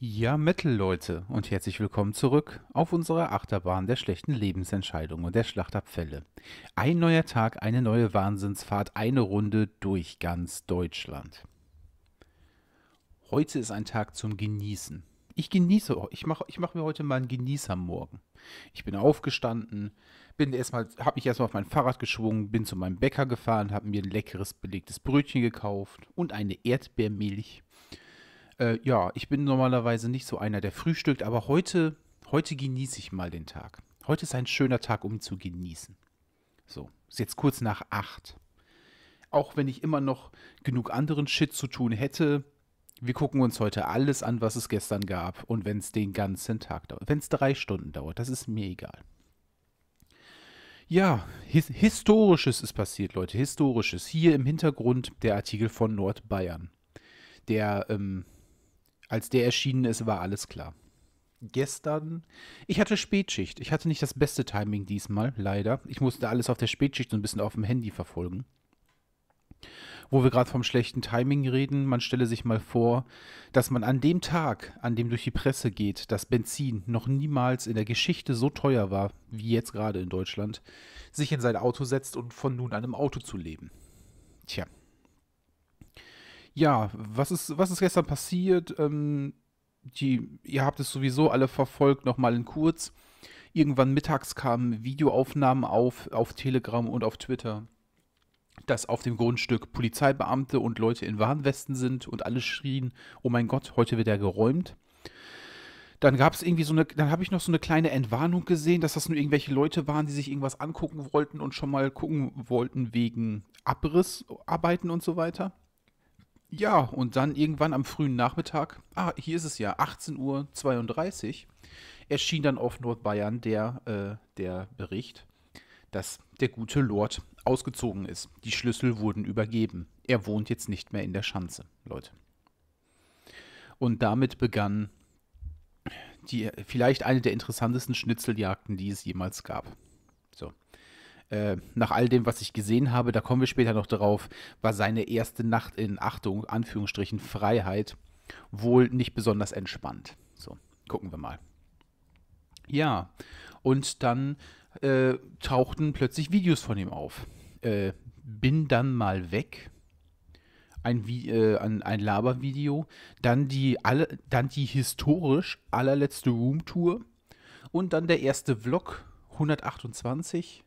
Ja, Metal-Leute und herzlich willkommen zurück auf unserer Achterbahn der schlechten Lebensentscheidungen und der Schlachtabfälle. Ein neuer Tag, eine neue Wahnsinnsfahrt, eine Runde durch ganz Deutschland. Heute ist ein Tag zum Genießen. Ich genieße, ich mache ich mach mir heute mal einen Genießermorgen. Ich bin aufgestanden, bin erstmal, habe mich erstmal auf mein Fahrrad geschwungen, bin zu meinem Bäcker gefahren, habe mir ein leckeres belegtes Brötchen gekauft und eine Erdbeermilch. Äh, ja, ich bin normalerweise nicht so einer, der frühstückt, aber heute, heute genieße ich mal den Tag. Heute ist ein schöner Tag, um zu genießen. So, ist jetzt kurz nach acht. Auch wenn ich immer noch genug anderen Shit zu tun hätte, wir gucken uns heute alles an, was es gestern gab. Und wenn es den ganzen Tag dauert. Wenn es drei Stunden dauert, das ist mir egal. Ja, his Historisches ist passiert, Leute. Historisches. Hier im Hintergrund der Artikel von Nordbayern. Der, ähm, als der erschienen ist, war alles klar. Gestern, ich hatte Spätschicht. Ich hatte nicht das beste Timing diesmal, leider. Ich musste alles auf der Spätschicht so ein bisschen auf dem Handy verfolgen wo wir gerade vom schlechten Timing reden, man stelle sich mal vor, dass man an dem Tag, an dem durch die Presse geht, dass Benzin noch niemals in der Geschichte so teuer war, wie jetzt gerade in Deutschland, sich in sein Auto setzt und von nun an im Auto zu leben. Tja. Ja, was ist, was ist gestern passiert? Ähm, die, ihr habt es sowieso alle verfolgt, nochmal in kurz. Irgendwann mittags kamen Videoaufnahmen auf, auf Telegram und auf Twitter dass auf dem Grundstück Polizeibeamte und Leute in Warnwesten sind und alle schrien, oh mein Gott, heute wird er geräumt. Dann gab es irgendwie so eine, dann habe ich noch so eine kleine Entwarnung gesehen, dass das nur irgendwelche Leute waren, die sich irgendwas angucken wollten und schon mal gucken wollten wegen Abrissarbeiten und so weiter. Ja, und dann irgendwann am frühen Nachmittag, ah, hier ist es ja, 18.32 Uhr, erschien dann auf Nordbayern der, äh, der Bericht, dass der gute Lord ausgezogen ist. Die Schlüssel wurden übergeben. Er wohnt jetzt nicht mehr in der Schanze, Leute. Und damit begann die, vielleicht eine der interessantesten Schnitzeljagden, die es jemals gab. So. Äh, nach all dem, was ich gesehen habe, da kommen wir später noch drauf, war seine erste Nacht in Achtung, Anführungsstrichen, Freiheit wohl nicht besonders entspannt. So, gucken wir mal. Ja, und dann äh, tauchten plötzlich Videos von ihm auf. Äh, bin dann mal weg. Ein, äh, ein, Labervideo. Dann dann die historisch allerletzte Roomtour. Und dann der erste Vlog 128.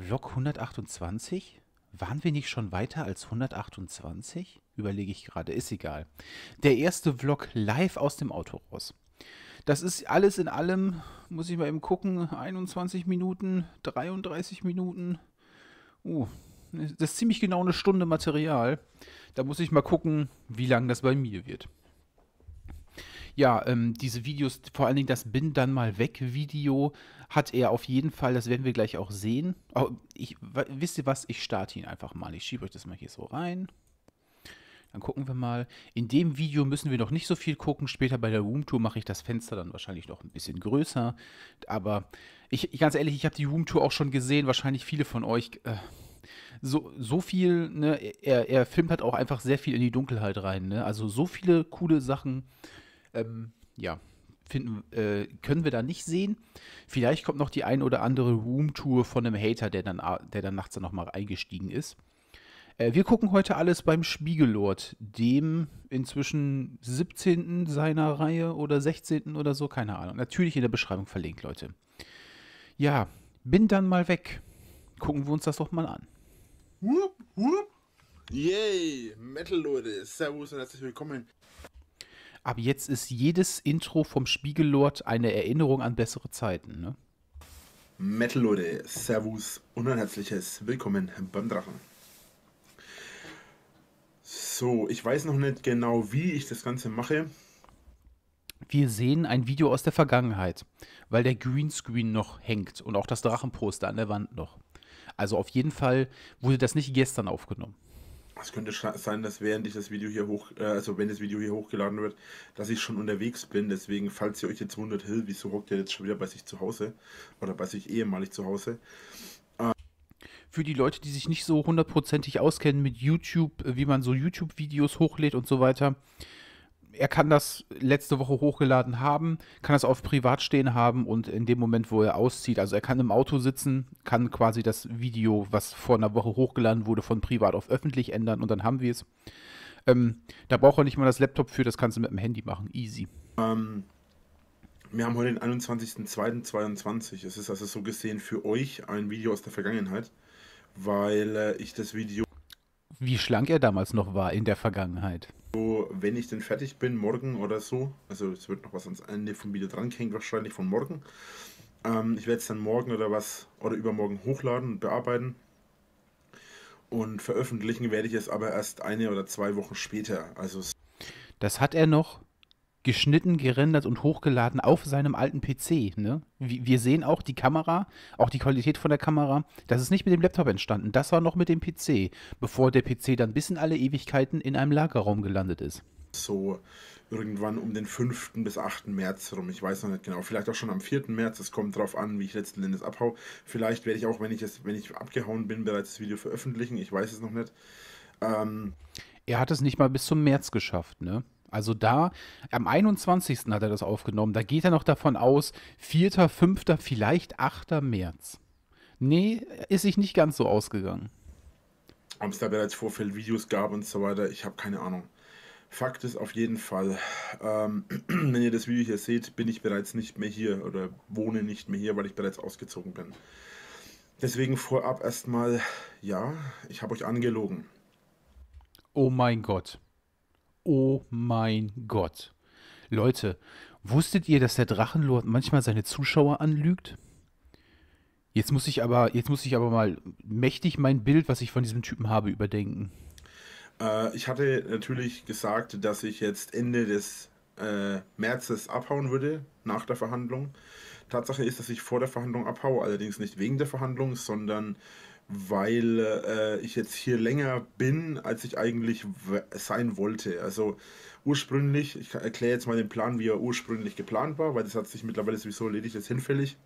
Vlog 128? Waren wir nicht schon weiter als 128? Überlege ich gerade, ist egal. Der erste Vlog live aus dem Auto raus. Das ist alles in allem, muss ich mal eben gucken, 21 Minuten, 33 Minuten. Uh, das ist ziemlich genau eine Stunde Material. Da muss ich mal gucken, wie lang das bei mir wird. Ja, ähm, diese Videos, vor allen Dingen das Bin dann mal weg Video, hat er auf jeden Fall, das werden wir gleich auch sehen. Oh, ich, wisst ihr was, ich starte ihn einfach mal. Ich schiebe euch das mal hier so rein. Dann gucken wir mal. In dem Video müssen wir noch nicht so viel gucken. Später bei der Roomtour mache ich das Fenster dann wahrscheinlich noch ein bisschen größer. Aber ich, ganz ehrlich, ich habe die Roomtour auch schon gesehen. Wahrscheinlich viele von euch. Äh, so, so viel, ne, er, er filmt halt auch einfach sehr viel in die Dunkelheit rein. Ne? Also so viele coole Sachen. Ähm, ja, finden, äh, können wir da nicht sehen. Vielleicht kommt noch die ein oder andere Roomtour von einem Hater, der dann, der dann nachts dann nochmal eingestiegen ist. Äh, wir gucken heute alles beim Spiegellord, dem inzwischen 17. seiner Reihe oder 16. oder so, keine Ahnung. Natürlich in der Beschreibung verlinkt, Leute. Ja, bin dann mal weg. Gucken wir uns das doch mal an. Whoop, whoop. Yay, Metal Leute, Servus und herzlich willkommen. Ab jetzt ist jedes Intro vom Spiegellord eine Erinnerung an bessere Zeiten, ne? Metal Leute, Servus und ein herzliches Willkommen beim Drachen. So, ich weiß noch nicht genau, wie ich das Ganze mache. Wir sehen ein Video aus der Vergangenheit, weil der Greenscreen noch hängt und auch das Drachenposter an der Wand noch. Also auf jeden Fall wurde das nicht gestern aufgenommen. Es könnte sein, dass während ich das Video hier hoch, äh, also wenn das Video hier hochgeladen wird, dass ich schon unterwegs bin. Deswegen, falls ihr euch jetzt wundert, Hill, wieso hockt ihr jetzt schon wieder bei sich zu Hause? Oder bei sich ehemalig zu Hause? für die Leute, die sich nicht so hundertprozentig auskennen mit YouTube, äh, wie man so YouTube-Videos hochlädt und so weiter. Er kann das letzte Woche hochgeladen haben, kann das auf privat stehen haben und in dem Moment, wo er auszieht, also er kann im Auto sitzen, kann quasi das Video, was vor einer Woche hochgeladen wurde, von privat auf öffentlich ändern und dann haben wir es. Ähm, da braucht er nicht mal das Laptop für, das kannst du mit dem Handy machen, easy. Ähm, wir haben heute den 21.02.22. Es ist also so gesehen für euch ein Video aus der Vergangenheit, weil äh, ich das Video wie schlank er damals noch war in der Vergangenheit. So, wenn ich denn fertig bin, morgen oder so, also es wird noch was ans Ende vom Video dranhängen, wahrscheinlich von morgen. Ähm, ich werde es dann morgen oder was oder übermorgen hochladen und bearbeiten. Und veröffentlichen werde ich es aber erst eine oder zwei Wochen später. Also das hat er noch geschnitten, gerendert und hochgeladen auf seinem alten PC. Ne? Wir sehen auch die Kamera, auch die Qualität von der Kamera. Das ist nicht mit dem Laptop entstanden. Das war noch mit dem PC, bevor der PC dann bis in alle Ewigkeiten in einem Lagerraum gelandet ist. So irgendwann um den 5. bis 8. März rum. Ich weiß noch nicht genau. Vielleicht auch schon am 4. März. Es kommt darauf an, wie ich letzten Endes abhau. Vielleicht werde ich auch, wenn ich, es, wenn ich abgehauen bin, bereits das Video veröffentlichen. Ich weiß es noch nicht. Ähm, er hat es nicht mal bis zum März geschafft, ne? Also da, am 21. hat er das aufgenommen. Da geht er noch davon aus, 4., 5., vielleicht 8. März. Nee, ist sich nicht ganz so ausgegangen. Ob es da bereits Vorfeldvideos gab und so weiter, ich habe keine Ahnung. Fakt ist auf jeden Fall, ähm, wenn ihr das Video hier seht, bin ich bereits nicht mehr hier oder wohne nicht mehr hier, weil ich bereits ausgezogen bin. Deswegen vorab erstmal, ja, ich habe euch angelogen. Oh mein Gott. Oh mein Gott. Leute, wusstet ihr, dass der Drachenlord manchmal seine Zuschauer anlügt? Jetzt muss ich aber, jetzt muss ich aber mal mächtig mein Bild, was ich von diesem Typen habe, überdenken. Äh, ich hatte natürlich gesagt, dass ich jetzt Ende des äh, Märzes abhauen würde, nach der Verhandlung. Tatsache ist, dass ich vor der Verhandlung abhaue, allerdings nicht wegen der Verhandlung, sondern weil äh, ich jetzt hier länger bin, als ich eigentlich sein wollte. Also ursprünglich, ich erkläre jetzt mal den Plan, wie er ursprünglich geplant war, weil das hat sich mittlerweile sowieso erledigt, ist hinfällig.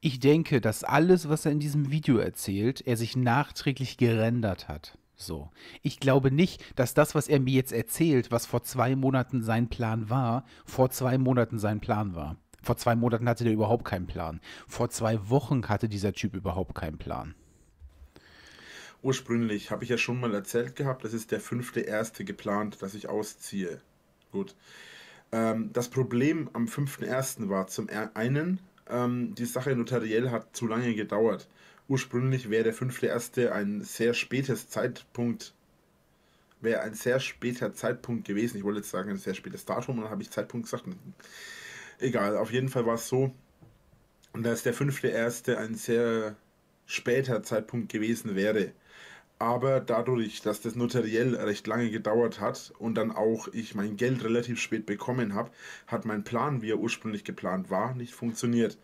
Ich denke, dass alles, was er in diesem Video erzählt, er sich nachträglich gerendert hat. So. Ich glaube nicht, dass das, was er mir jetzt erzählt, was vor zwei Monaten sein Plan war, vor zwei Monaten sein Plan war. Vor zwei Monaten hatte der überhaupt keinen Plan. Vor zwei Wochen hatte dieser Typ überhaupt keinen Plan ursprünglich, habe ich ja schon mal erzählt gehabt, das ist der fünfte erste geplant, dass ich ausziehe. Gut. Ähm, das Problem am 5.1. war zum einen, ähm, die Sache notariell hat zu lange gedauert. Ursprünglich wäre der 5.1. ein sehr spätes Zeitpunkt, wäre ein sehr später Zeitpunkt gewesen. Ich wollte jetzt sagen, ein sehr spätes Datum, und dann habe ich Zeitpunkt gesagt. Egal, auf jeden Fall war es so, dass der 5.1. ein sehr später Zeitpunkt gewesen wäre aber dadurch, dass das notariell recht lange gedauert hat und dann auch ich mein Geld relativ spät bekommen habe, hat mein Plan, wie er ursprünglich geplant war, nicht funktioniert.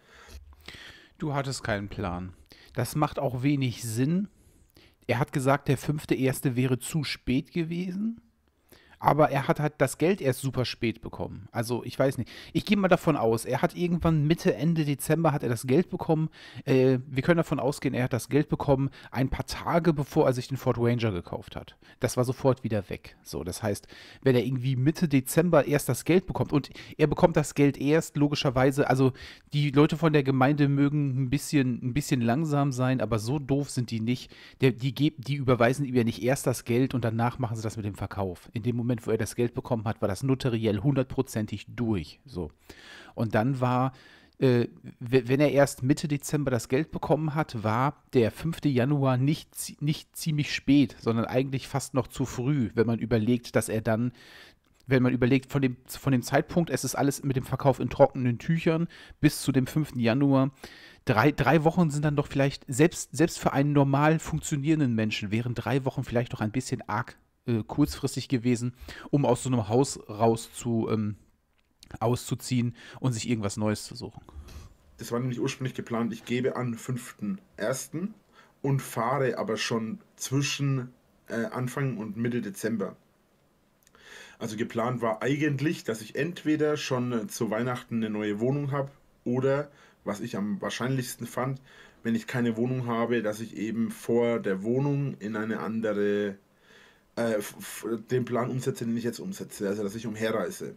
Du hattest keinen Plan. Das macht auch wenig Sinn. Er hat gesagt, der fünfte erste wäre zu spät gewesen. Aber er hat halt das Geld erst super spät bekommen. Also ich weiß nicht. Ich gehe mal davon aus, er hat irgendwann Mitte, Ende Dezember hat er das Geld bekommen. Äh, wir können davon ausgehen, er hat das Geld bekommen ein paar Tage bevor er sich den Ford Ranger gekauft hat. Das war sofort wieder weg. So, das heißt, wenn er irgendwie Mitte Dezember erst das Geld bekommt und er bekommt das Geld erst logischerweise, also die Leute von der Gemeinde mögen ein bisschen, ein bisschen langsam sein, aber so doof sind die nicht. Der, die, die überweisen ihm ja nicht erst das Geld und danach machen sie das mit dem Verkauf. In dem Moment Moment, wo er das Geld bekommen hat, war das notariell hundertprozentig durch. So. Und dann war, äh, wenn er erst Mitte Dezember das Geld bekommen hat, war der 5. Januar nicht, nicht ziemlich spät, sondern eigentlich fast noch zu früh, wenn man überlegt, dass er dann wenn man überlegt, von dem, von dem Zeitpunkt, es ist alles mit dem Verkauf in trockenen Tüchern bis zu dem 5. Januar, drei, drei Wochen sind dann doch vielleicht, selbst, selbst für einen normal funktionierenden Menschen, wären drei Wochen vielleicht doch ein bisschen arg äh, kurzfristig gewesen, um aus so einem Haus raus zu, ähm, auszuziehen und sich irgendwas Neues zu suchen. Das war nämlich ursprünglich geplant, ich gebe an 5.1. und fahre aber schon zwischen äh, Anfang und Mitte Dezember. Also geplant war eigentlich, dass ich entweder schon äh, zu Weihnachten eine neue Wohnung habe oder, was ich am wahrscheinlichsten fand, wenn ich keine Wohnung habe, dass ich eben vor der Wohnung in eine andere äh, den Plan umsetze, den ich jetzt umsetze, also dass ich umherreise.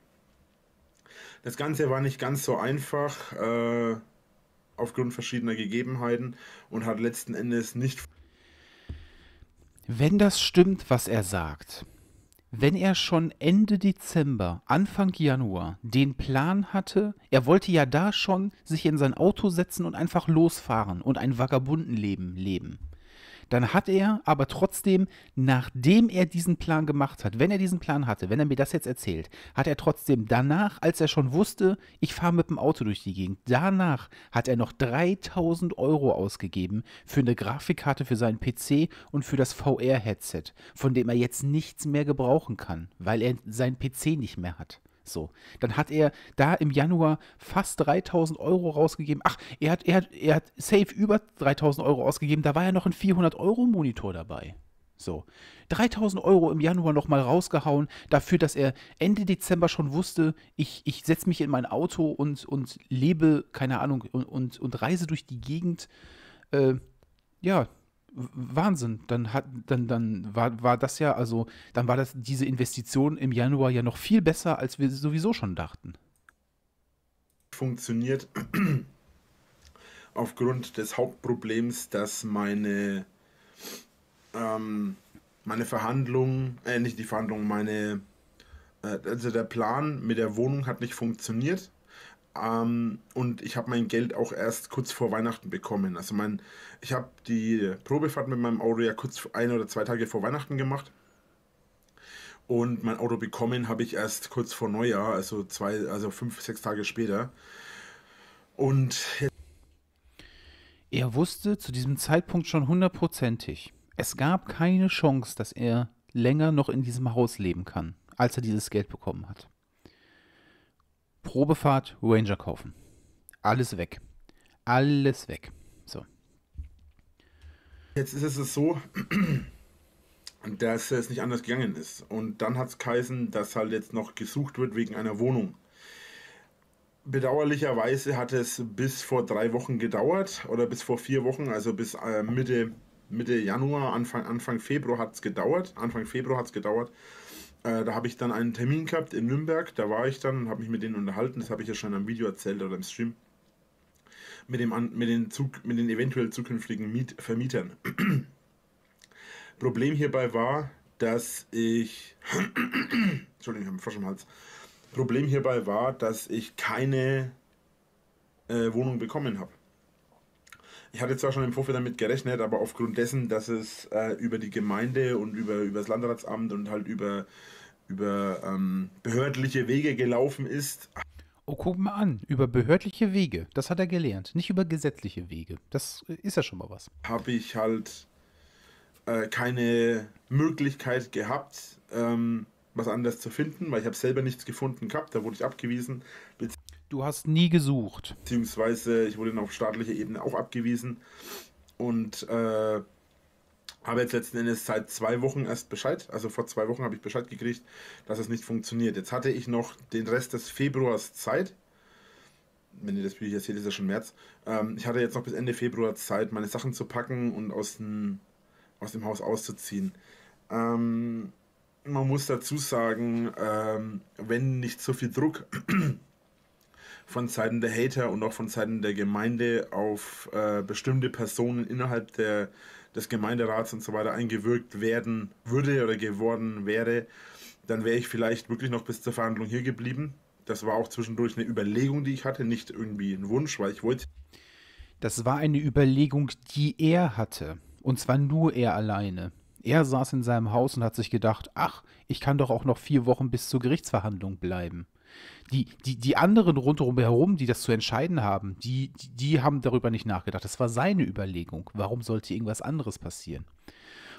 Das Ganze war nicht ganz so einfach äh, aufgrund verschiedener Gegebenheiten und hat letzten Endes nicht. Wenn das stimmt, was er sagt, wenn er schon Ende Dezember, Anfang Januar den Plan hatte, er wollte ja da schon sich in sein Auto setzen und einfach losfahren und ein Vagabundenleben leben dann hat er aber trotzdem, nachdem er diesen Plan gemacht hat, wenn er diesen Plan hatte, wenn er mir das jetzt erzählt, hat er trotzdem danach, als er schon wusste, ich fahre mit dem Auto durch die Gegend, danach hat er noch 3000 Euro ausgegeben für eine Grafikkarte für seinen PC und für das VR-Headset, von dem er jetzt nichts mehr gebrauchen kann, weil er seinen PC nicht mehr hat. So, dann hat er da im Januar fast 3000 Euro rausgegeben. Ach, er hat, er hat, er hat safe über 3000 Euro ausgegeben. Da war ja noch ein 400 Euro Monitor dabei. So, 3000 Euro im Januar nochmal rausgehauen, dafür, dass er Ende Dezember schon wusste, ich, ich setze mich in mein Auto und, und lebe, keine Ahnung, und, und, und reise durch die Gegend. Äh, ja, Wahnsinn. Dann hat, dann, dann war, war das ja, also, dann war das diese Investition im Januar ja noch viel besser, als wir sowieso schon dachten. Funktioniert aufgrund des Hauptproblems, dass meine, ähm, meine Verhandlungen, äh, nicht die Verhandlungen, meine, äh, also der Plan mit der Wohnung hat nicht funktioniert. Ähm, und ich habe mein Geld auch erst kurz vor Weihnachten bekommen. Also mein, ich habe die Probefahrt mit meinem Auto ja kurz ein oder zwei Tage vor Weihnachten gemacht. Und mein Auto bekommen habe ich erst kurz vor Neujahr, also zwei, also fünf, sechs Tage später. Und er wusste zu diesem Zeitpunkt schon hundertprozentig, es gab keine Chance, dass er länger noch in diesem Haus leben kann, als er dieses Geld bekommen hat. Probefahrt, Ranger kaufen. Alles weg. Alles weg. So. Jetzt ist es so, dass es nicht anders gegangen ist. Und dann hat es geheißen, dass halt jetzt noch gesucht wird wegen einer Wohnung. Bedauerlicherweise hat es bis vor drei Wochen gedauert oder bis vor vier Wochen, also bis äh, Mitte, Mitte Januar, Anfang, Anfang Februar hat es gedauert. Anfang Februar hat es gedauert, äh, da habe ich dann einen Termin gehabt in Nürnberg, da war ich dann und habe mich mit denen unterhalten, das habe ich ja schon im Video erzählt oder im Stream, mit, dem, mit, den, Zug, mit den eventuell zukünftigen Miet Vermietern. Problem hierbei war, dass ich, Entschuldigung, ich habe einen Frosch im Hals. Problem hierbei war, dass ich keine äh, Wohnung bekommen habe. Ich hatte zwar schon im Vorfeld damit gerechnet, aber aufgrund dessen, dass es äh, über die Gemeinde und über, über das Landratsamt und halt über, über ähm, behördliche Wege gelaufen ist. Oh, guck mal an, über behördliche Wege, das hat er gelernt, nicht über gesetzliche Wege. Das ist ja schon mal was. Habe ich halt äh, keine Möglichkeit gehabt, ähm, was anderes zu finden, weil ich habe selber nichts gefunden gehabt, da wurde ich abgewiesen. Du hast nie gesucht. Beziehungsweise ich wurde dann auf staatlicher Ebene auch abgewiesen und äh, habe jetzt letzten Endes seit zwei Wochen erst Bescheid, also vor zwei Wochen habe ich Bescheid gekriegt, dass es nicht funktioniert. Jetzt hatte ich noch den Rest des Februars Zeit. Wenn ihr das Video hier seht, ist ja schon März. Ähm, ich hatte jetzt noch bis Ende Februar Zeit, meine Sachen zu packen und aus dem, aus dem Haus auszuziehen. Ähm, man muss dazu sagen, ähm, wenn nicht so viel Druck von Seiten der Hater und auch von Seiten der Gemeinde auf äh, bestimmte Personen innerhalb der, des Gemeinderats und so weiter eingewirkt werden würde oder geworden wäre, dann wäre ich vielleicht wirklich noch bis zur Verhandlung hier geblieben. Das war auch zwischendurch eine Überlegung, die ich hatte, nicht irgendwie ein Wunsch, weil ich wollte. Das war eine Überlegung, die er hatte. Und zwar nur er alleine. Er saß in seinem Haus und hat sich gedacht, ach, ich kann doch auch noch vier Wochen bis zur Gerichtsverhandlung bleiben. Die, die, die anderen rundherum herum, die das zu entscheiden haben, die, die, die haben darüber nicht nachgedacht. Das war seine Überlegung. Warum sollte irgendwas anderes passieren?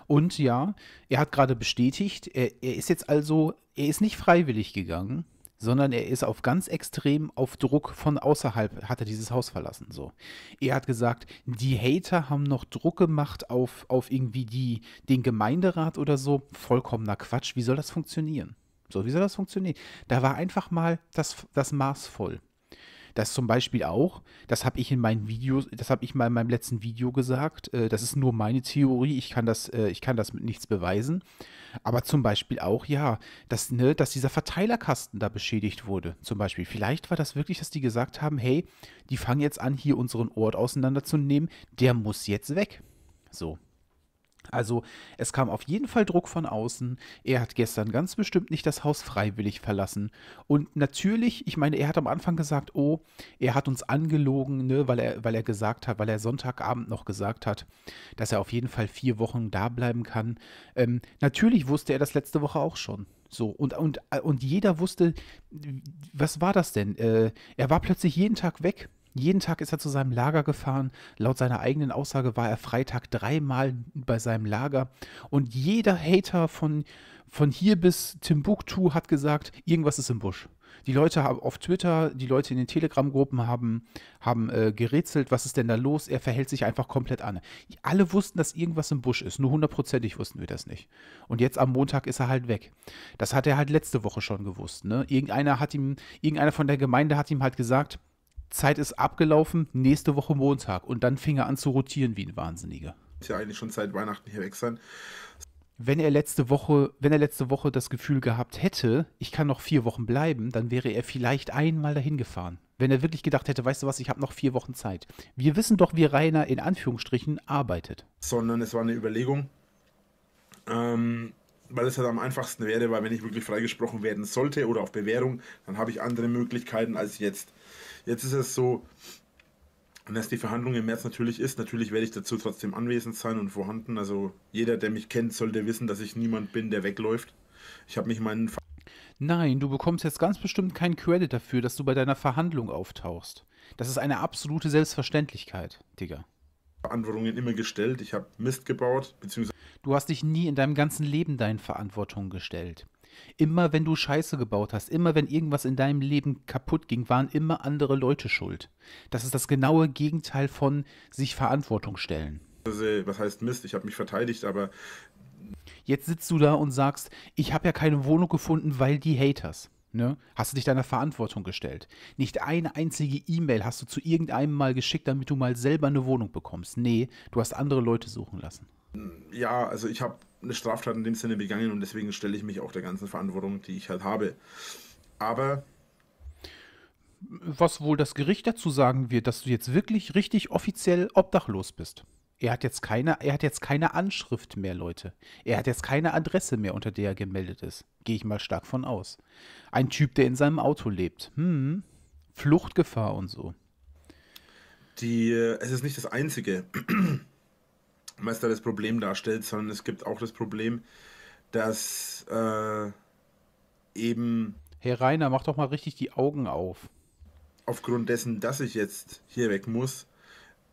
Und ja, er hat gerade bestätigt, er, er ist jetzt also, er ist nicht freiwillig gegangen, sondern er ist auf ganz extrem auf Druck von außerhalb, hat er dieses Haus verlassen. So. Er hat gesagt, die Hater haben noch Druck gemacht auf, auf irgendwie die, den Gemeinderat oder so. Vollkommener Quatsch. Wie soll das funktionieren? So, wie soll das funktionieren? Da war einfach mal das, das Maß voll. Das zum Beispiel auch, das habe ich in meinen Videos, das habe ich mal in meinem letzten Video gesagt, äh, das ist nur meine Theorie, ich kann das, äh, ich kann das mit nichts beweisen. Aber zum Beispiel auch, ja, dass, ne, dass dieser Verteilerkasten da beschädigt wurde. Zum Beispiel. Vielleicht war das wirklich, dass die gesagt haben, hey, die fangen jetzt an, hier unseren Ort auseinanderzunehmen, der muss jetzt weg. So. Also es kam auf jeden Fall Druck von außen. Er hat gestern ganz bestimmt nicht das Haus freiwillig verlassen. Und natürlich, ich meine, er hat am Anfang gesagt, oh, er hat uns angelogen, ne, weil er, weil er gesagt hat, weil er Sonntagabend noch gesagt hat, dass er auf jeden Fall vier Wochen da bleiben kann. Ähm, natürlich wusste er das letzte Woche auch schon. So, und, und, und jeder wusste, was war das denn? Äh, er war plötzlich jeden Tag weg. Jeden Tag ist er zu seinem Lager gefahren. Laut seiner eigenen Aussage war er Freitag dreimal bei seinem Lager. Und jeder Hater von, von hier bis Timbuktu hat gesagt, irgendwas ist im Busch. Die Leute auf Twitter, die Leute in den Telegram-Gruppen haben, haben äh, gerätselt, was ist denn da los? Er verhält sich einfach komplett an. Alle wussten, dass irgendwas im Busch ist, nur hundertprozentig wussten wir das nicht. Und jetzt am Montag ist er halt weg. Das hat er halt letzte Woche schon gewusst. Ne? Irgendeiner hat ihm, irgendeiner von der Gemeinde hat ihm halt gesagt, Zeit ist abgelaufen, nächste Woche Montag. Und dann fing er an zu rotieren wie ein Wahnsinniger. Ist ja eigentlich schon seit Weihnachten hier weg sein. Wenn er letzte Woche, wenn er letzte Woche das Gefühl gehabt hätte, ich kann noch vier Wochen bleiben, dann wäre er vielleicht einmal dahin gefahren. Wenn er wirklich gedacht hätte, weißt du was, ich habe noch vier Wochen Zeit. Wir wissen doch, wie Rainer in Anführungsstrichen arbeitet. Sondern es war eine Überlegung, ähm, weil es halt am einfachsten wäre, weil wenn ich wirklich freigesprochen werden sollte oder auf Bewährung, dann habe ich andere Möglichkeiten als jetzt. Jetzt ist es so, dass die Verhandlung im März natürlich ist. Natürlich werde ich dazu trotzdem anwesend sein und vorhanden. Also jeder, der mich kennt, sollte wissen, dass ich niemand bin, der wegläuft. Ich habe mich meinen. Ver Nein, du bekommst jetzt ganz bestimmt keinen Credit dafür, dass du bei deiner Verhandlung auftauchst. Das ist eine absolute Selbstverständlichkeit, Digga. Verantwortungen immer gestellt. Ich habe Mist gebaut, beziehungsweise. Du hast dich nie in deinem ganzen Leben deinen Verantwortungen gestellt. Immer wenn du Scheiße gebaut hast, immer wenn irgendwas in deinem Leben kaputt ging, waren immer andere Leute schuld. Das ist das genaue Gegenteil von sich Verantwortung stellen. Was heißt Mist? Ich habe mich verteidigt, aber. Jetzt sitzt du da und sagst, ich habe ja keine Wohnung gefunden, weil die Haters. Ne? Hast du dich deiner Verantwortung gestellt? Nicht eine einzige E-Mail hast du zu irgendeinem mal geschickt, damit du mal selber eine Wohnung bekommst. Nee, du hast andere Leute suchen lassen. Ja, also ich habe eine Straftat in dem Sinne begangen und deswegen stelle ich mich auch der ganzen Verantwortung, die ich halt habe. Aber. Was wohl das Gericht dazu sagen wird, dass du jetzt wirklich richtig offiziell obdachlos bist. Er hat jetzt keine, er hat jetzt keine Anschrift mehr, Leute. Er hat jetzt keine Adresse mehr, unter der er gemeldet ist. Gehe ich mal stark von aus. Ein Typ, der in seinem Auto lebt. Hm. Fluchtgefahr und so. Die, äh, es ist nicht das Einzige was da das Problem darstellt, sondern es gibt auch das Problem, dass äh, eben. Herr Rainer, mach doch mal richtig die Augen auf. Aufgrund dessen, dass ich jetzt hier weg muss,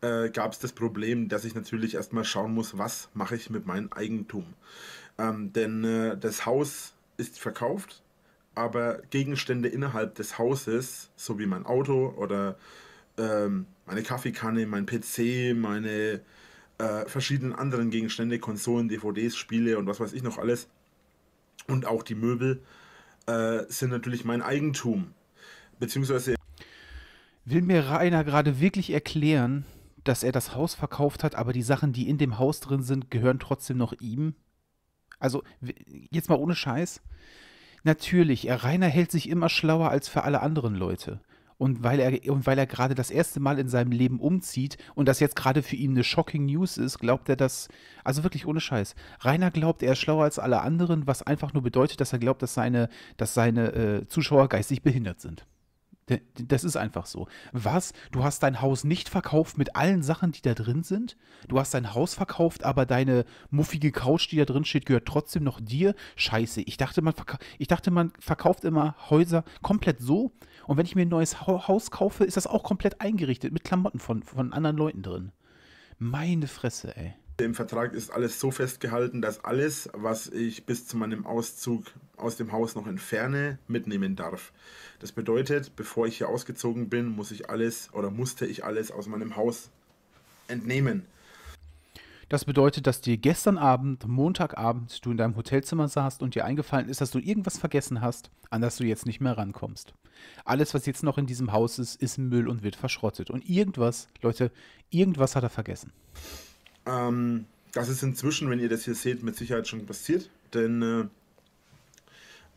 äh, gab es das Problem, dass ich natürlich erstmal schauen muss, was mache ich mit meinem Eigentum. Ähm, denn äh, das Haus ist verkauft, aber Gegenstände innerhalb des Hauses, so wie mein Auto oder ähm, meine Kaffeekanne, mein PC, meine äh, verschiedenen anderen Gegenstände, Konsolen, DVDs, Spiele und was weiß ich noch alles. Und auch die Möbel äh, sind natürlich mein Eigentum. Beziehungsweise. Will mir Rainer gerade wirklich erklären, dass er das Haus verkauft hat, aber die Sachen, die in dem Haus drin sind, gehören trotzdem noch ihm? Also, jetzt mal ohne Scheiß. Natürlich, Rainer hält sich immer schlauer als für alle anderen Leute und weil er und weil er gerade das erste Mal in seinem Leben umzieht und das jetzt gerade für ihn eine shocking News ist, glaubt er das, also wirklich ohne Scheiß. Rainer glaubt, er ist schlauer als alle anderen, was einfach nur bedeutet, dass er glaubt, dass seine, dass seine äh, Zuschauer geistig behindert sind. Das ist einfach so. Was? Du hast dein Haus nicht verkauft mit allen Sachen, die da drin sind? Du hast dein Haus verkauft, aber deine muffige Couch, die da drin steht, gehört trotzdem noch dir? Scheiße. Ich dachte, man, ich dachte, man verkauft immer Häuser komplett so. Und wenn ich mir ein neues Haus kaufe, ist das auch komplett eingerichtet mit Klamotten von, von anderen Leuten drin. Meine Fresse, ey. Im Vertrag ist alles so festgehalten, dass alles, was ich bis zu meinem Auszug aus dem Haus noch entferne, mitnehmen darf. Das bedeutet, bevor ich hier ausgezogen bin, muss ich alles oder musste ich alles aus meinem Haus entnehmen. Das bedeutet, dass dir gestern Abend, Montagabend, du in deinem Hotelzimmer saßt und dir eingefallen ist, dass du irgendwas vergessen hast, an das du jetzt nicht mehr rankommst. Alles, was jetzt noch in diesem Haus ist, ist Müll und wird verschrottet. Und irgendwas, Leute, irgendwas hat er vergessen. Ähm, das ist inzwischen, wenn ihr das hier seht, mit Sicherheit schon passiert. Denn äh,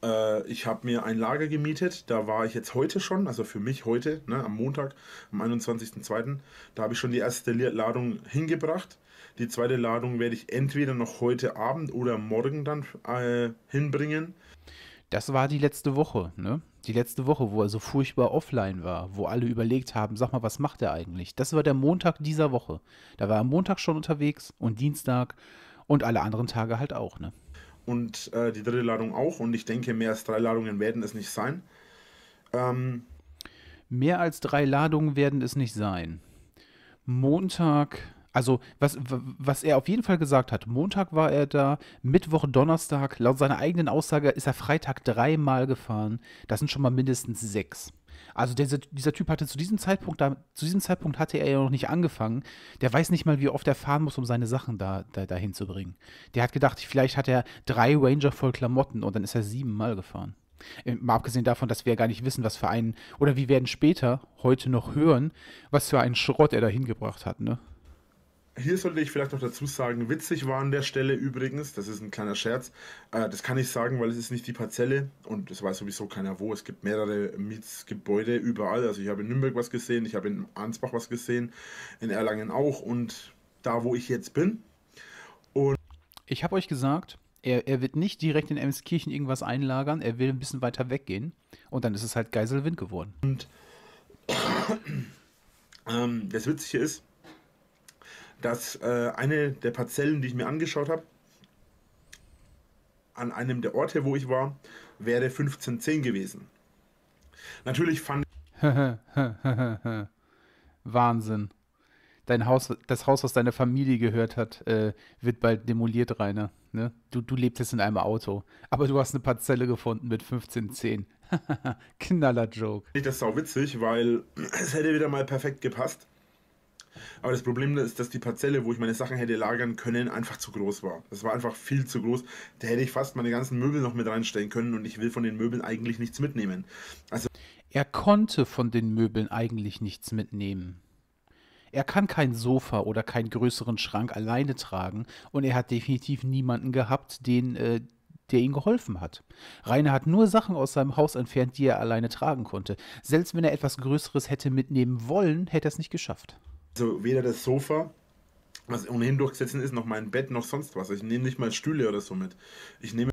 äh, ich habe mir ein Lager gemietet. Da war ich jetzt heute schon, also für mich heute, ne, am Montag, am 21.02. Da habe ich schon die erste Ladung hingebracht. Die zweite Ladung werde ich entweder noch heute Abend oder morgen dann äh, hinbringen. Das war die letzte Woche, ne? Die letzte Woche, wo er so furchtbar offline war, wo alle überlegt haben, sag mal, was macht er eigentlich? Das war der Montag dieser Woche. Da war er am Montag schon unterwegs und Dienstag und alle anderen Tage halt auch, ne? Und äh, die dritte Ladung auch. Und ich denke, mehr als drei Ladungen werden es nicht sein. Ähm, mehr als drei Ladungen werden es nicht sein. Montag also, was, was er auf jeden Fall gesagt hat, Montag war er da, Mittwoch, Donnerstag, laut seiner eigenen Aussage ist er Freitag dreimal gefahren. Das sind schon mal mindestens sechs. Also dieser, dieser Typ hatte zu diesem Zeitpunkt, da, zu diesem Zeitpunkt hatte er ja noch nicht angefangen. Der weiß nicht mal, wie oft er fahren muss, um seine Sachen da, da, da hinzubringen. Der hat gedacht, vielleicht hat er drei Ranger voll Klamotten und dann ist er siebenmal gefahren. Äh, mal abgesehen davon, dass wir ja gar nicht wissen, was für einen, oder wir werden später heute noch hören, was für einen Schrott er da hingebracht hat, ne? Hier sollte ich vielleicht noch dazu sagen, witzig war an der Stelle übrigens, das ist ein kleiner Scherz, äh, das kann ich sagen, weil es ist nicht die Parzelle und es weiß sowieso keiner wo. Es gibt mehrere Mietsgebäude überall. Also ich habe in Nürnberg was gesehen, ich habe in Ansbach was gesehen, in Erlangen auch und da, wo ich jetzt bin. Und ich habe euch gesagt, er, er wird nicht direkt in Emskirchen irgendwas einlagern, er will ein bisschen weiter weggehen und dann ist es halt Geiselwind geworden. Und ähm, das Witzige ist, dass äh, eine der Parzellen, die ich mir angeschaut habe, an einem der Orte, wo ich war, wäre 1510 gewesen. Natürlich fand Wahnsinn. Dein Haus, das Haus, was deine Familie gehört hat, äh, wird bald demoliert, Rainer. Ne? Du, du lebst jetzt in einem Auto, aber du hast eine Parzelle gefunden mit 1510. Knaller Joke. Das ist sau witzig, weil es hätte wieder mal perfekt gepasst. Aber das Problem ist, dass die Parzelle, wo ich meine Sachen hätte lagern können, einfach zu groß war. Das war einfach viel zu groß. Da hätte ich fast meine ganzen Möbel noch mit reinstellen können und ich will von den Möbeln eigentlich nichts mitnehmen. Also er konnte von den Möbeln eigentlich nichts mitnehmen. Er kann kein Sofa oder keinen größeren Schrank alleine tragen und er hat definitiv niemanden gehabt, den, äh, der ihm geholfen hat. Rainer hat nur Sachen aus seinem Haus entfernt, die er alleine tragen konnte. Selbst wenn er etwas Größeres hätte mitnehmen wollen, hätte er es nicht geschafft. Also weder das Sofa, was ohnehin durchgesetzen ist, noch mein Bett, noch sonst was. Ich nehme nicht mal Stühle oder so mit. Ich nehme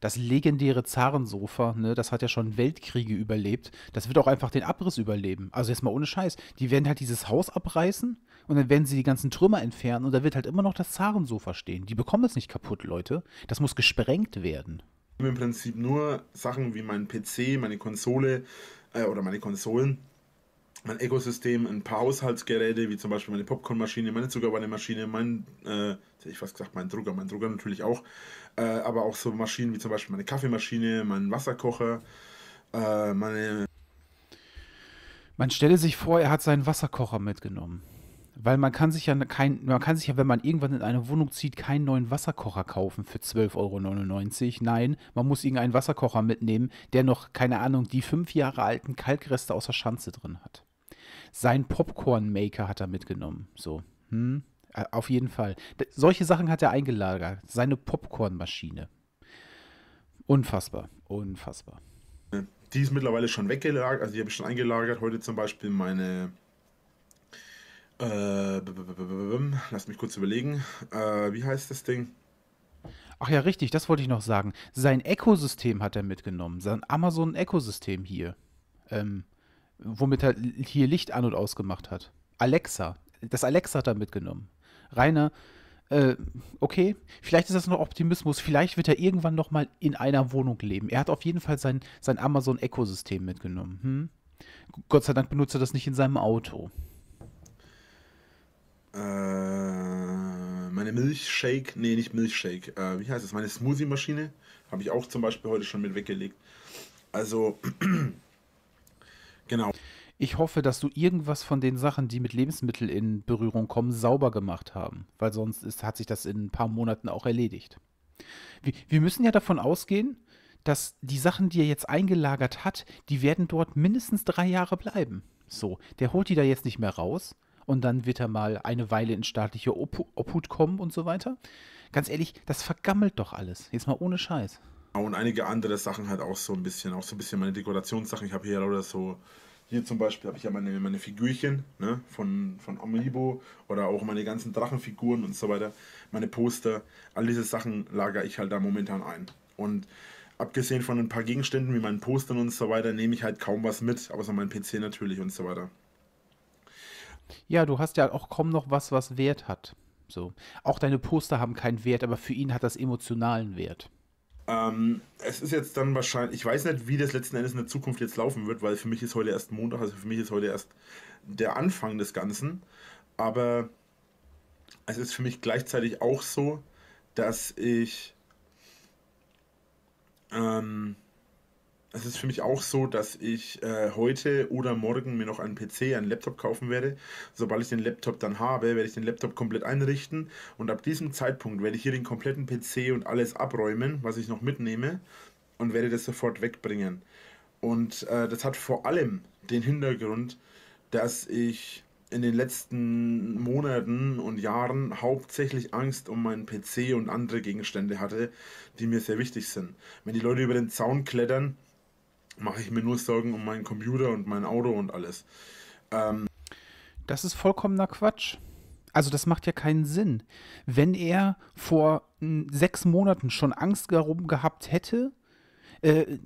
das legendäre Zarensofa, ne, das hat ja schon Weltkriege überlebt. Das wird auch einfach den Abriss überleben. Also jetzt mal ohne Scheiß. Die werden halt dieses Haus abreißen und dann werden sie die ganzen Trümmer entfernen und da wird halt immer noch das Zarensofa stehen. Die bekommen es nicht kaputt, Leute. Das muss gesprengt werden. Ich nehme im Prinzip nur Sachen wie mein PC, meine Konsole äh, oder meine Konsolen mein Ökosystem, ein paar Haushaltsgeräte, wie zum Beispiel meine Popcornmaschine, meine Zuckerwannemaschine, mein, äh, ich fast gesagt, mein Drucker, mein Drucker natürlich auch, äh, aber auch so Maschinen wie zum Beispiel meine Kaffeemaschine, mein Wasserkocher, äh, meine. Man stelle sich vor, er hat seinen Wasserkocher mitgenommen. Weil man kann sich ja kein, man kann sich ja, wenn man irgendwann in eine Wohnung zieht, keinen neuen Wasserkocher kaufen für 12,99 Euro. Nein, man muss irgendeinen Wasserkocher mitnehmen, der noch, keine Ahnung, die fünf Jahre alten Kalkreste aus der Schanze drin hat. Sein Popcorn-Maker hat er mitgenommen. So. Hm? Äh, auf jeden Fall. Solche Sachen hat er eingelagert. Seine Popcornmaschine. Unfassbar. Unfassbar. Die ist mittlerweile schon weggelagert. Also die habe ich schon eingelagert. Heute zum Beispiel meine. Äh, lass mich kurz überlegen. Äh, wie heißt das Ding? Ach ja, richtig, das wollte ich noch sagen. Sein Ökosystem hat er mitgenommen. Sein Amazon-Ökosystem hier. Ähm, womit er hier Licht an und ausgemacht hat. Alexa. Das Alexa hat er mitgenommen. Rainer, äh, okay, vielleicht ist das noch Optimismus, vielleicht wird er irgendwann noch mal in einer Wohnung leben. Er hat auf jeden Fall sein, sein Amazon-Ökosystem mitgenommen. Hm? Gott sei Dank benutzt er das nicht in seinem Auto. Äh, meine Milchshake, nee, nicht Milchshake, äh, wie heißt es? Meine Smoothie-Maschine habe ich auch zum Beispiel heute schon mit weggelegt. Also, Genau. Ich hoffe, dass du irgendwas von den Sachen, die mit Lebensmitteln in Berührung kommen, sauber gemacht haben, weil sonst ist, hat sich das in ein paar Monaten auch erledigt. Wir, wir müssen ja davon ausgehen, dass die Sachen, die er jetzt eingelagert hat, die werden dort mindestens drei Jahre bleiben. So, der holt die da jetzt nicht mehr raus und dann wird er mal eine Weile in staatliche Ob Obhut kommen und so weiter. Ganz ehrlich, das vergammelt doch alles. Jetzt mal ohne Scheiß. Und einige andere Sachen halt auch so ein bisschen, auch so ein bisschen meine Dekorationssachen. Ich habe hier lauter so hier zum Beispiel habe ich ja meine, meine Figürchen ne, von, von Amiibo oder auch meine ganzen Drachenfiguren und so weiter, meine Poster, all diese Sachen lagere ich halt da momentan ein. Und abgesehen von ein paar Gegenständen wie meinen Postern und so weiter, nehme ich halt kaum was mit, außer mein PC natürlich und so weiter. Ja, du hast ja auch kaum noch was, was Wert hat. So. Auch deine Poster haben keinen Wert, aber für ihn hat das emotionalen Wert. Ähm, es ist jetzt dann wahrscheinlich, ich weiß nicht, wie das letzten Endes in der Zukunft jetzt laufen wird, weil für mich ist heute erst Montag, also für mich ist heute erst der Anfang des Ganzen. Aber es ist für mich gleichzeitig auch so, dass ich ähm, es ist für mich auch so, dass ich äh, heute oder morgen mir noch einen PC, einen Laptop kaufen werde. Sobald ich den Laptop dann habe, werde ich den Laptop komplett einrichten und ab diesem Zeitpunkt werde ich hier den kompletten PC und alles abräumen, was ich noch mitnehme und werde das sofort wegbringen. Und äh, das hat vor allem den Hintergrund, dass ich in den letzten Monaten und Jahren hauptsächlich Angst um meinen PC und andere Gegenstände hatte, die mir sehr wichtig sind. Wenn die Leute über den Zaun klettern, mache ich mir nur Sorgen um meinen Computer und mein Auto und alles. Ähm, das ist vollkommener Quatsch. Also das macht ja keinen Sinn. Wenn er vor sechs Monaten schon Angst darum gehabt hätte, äh,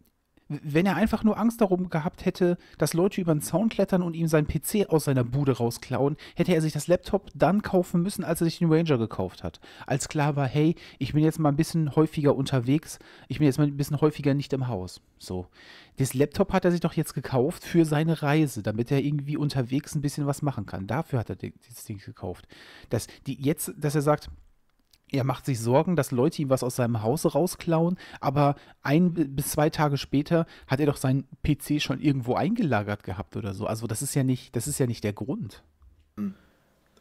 wenn er einfach nur Angst darum gehabt hätte, dass Leute über den Zaun klettern und ihm seinen PC aus seiner Bude rausklauen, hätte er sich das Laptop dann kaufen müssen, als er sich den Ranger gekauft hat. Als klar war, hey, ich bin jetzt mal ein bisschen häufiger unterwegs, ich bin jetzt mal ein bisschen häufiger nicht im Haus. So. Das Laptop hat er sich doch jetzt gekauft für seine Reise, damit er irgendwie unterwegs ein bisschen was machen kann. Dafür hat er das Ding gekauft. Dass die jetzt, dass er sagt, er macht sich Sorgen, dass Leute ihm was aus seinem Hause rausklauen, aber ein bis zwei Tage später hat er doch seinen PC schon irgendwo eingelagert gehabt oder so. Also das ist ja nicht, das ist ja nicht der Grund.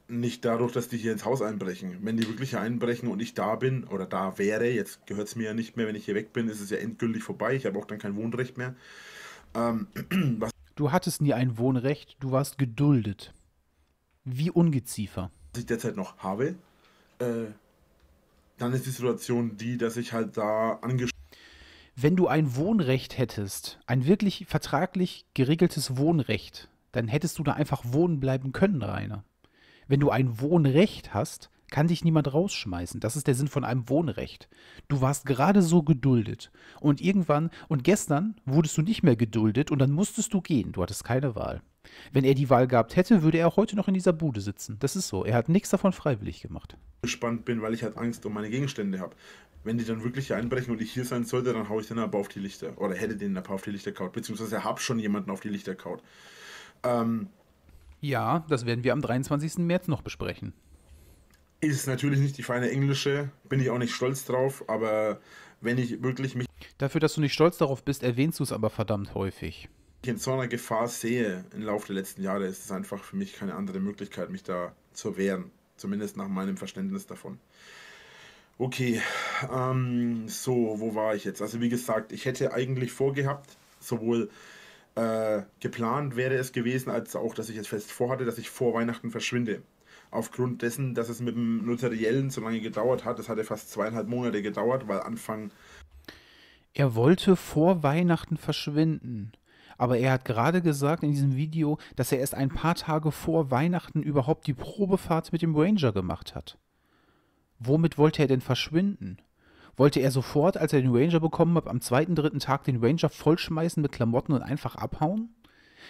Nicht dadurch, dass die hier ins Haus einbrechen. Wenn die wirklich einbrechen und ich da bin oder da wäre, jetzt gehört es mir ja nicht mehr, wenn ich hier weg bin, ist es ja endgültig vorbei. Ich habe auch dann kein Wohnrecht mehr. Ähm, du hattest nie ein Wohnrecht, du warst geduldet. Wie Ungeziefer. Was ich derzeit noch habe, äh, dann ist die Situation die, dass ich halt da angeschlossen wenn du ein Wohnrecht hättest, ein wirklich vertraglich geregeltes Wohnrecht, dann hättest du da einfach wohnen bleiben können, Rainer. Wenn du ein Wohnrecht hast, kann dich niemand rausschmeißen. Das ist der Sinn von einem Wohnrecht. Du warst gerade so geduldet. Und irgendwann, und gestern wurdest du nicht mehr geduldet und dann musstest du gehen. Du hattest keine Wahl. Wenn er die Wahl gehabt hätte, würde er heute noch in dieser Bude sitzen. Das ist so. Er hat nichts davon freiwillig gemacht. Gespannt bin, weil ich halt Angst um meine Gegenstände habe. Wenn die dann wirklich einbrechen und ich hier sein sollte, dann haue ich den aber auf die Lichter. Oder hätte den paar auf die Lichter kaut. Beziehungsweise habe schon jemanden auf die Lichter kaut. Ähm, ja, das werden wir am 23. März noch besprechen. Ist natürlich nicht die feine englische, bin ich auch nicht stolz drauf, aber wenn ich wirklich mich. Dafür, dass du nicht stolz darauf bist, erwähnst du es aber verdammt häufig in so einer Gefahr sehe im Laufe der letzten Jahre, ist es einfach für mich keine andere Möglichkeit, mich da zu wehren. Zumindest nach meinem Verständnis davon. Okay, ähm, so, wo war ich jetzt? Also wie gesagt, ich hätte eigentlich vorgehabt, sowohl äh, geplant wäre es gewesen, als auch, dass ich es fest vorhatte, dass ich vor Weihnachten verschwinde. Aufgrund dessen, dass es mit dem Notariellen so lange gedauert hat, es hatte fast zweieinhalb Monate gedauert, weil Anfang... Er wollte vor Weihnachten verschwinden. Aber er hat gerade gesagt in diesem Video, dass er erst ein paar Tage vor Weihnachten überhaupt die Probefahrt mit dem Ranger gemacht hat. Womit wollte er denn verschwinden? Wollte er sofort, als er den Ranger bekommen hat, am zweiten, dritten Tag den Ranger vollschmeißen mit Klamotten und einfach abhauen?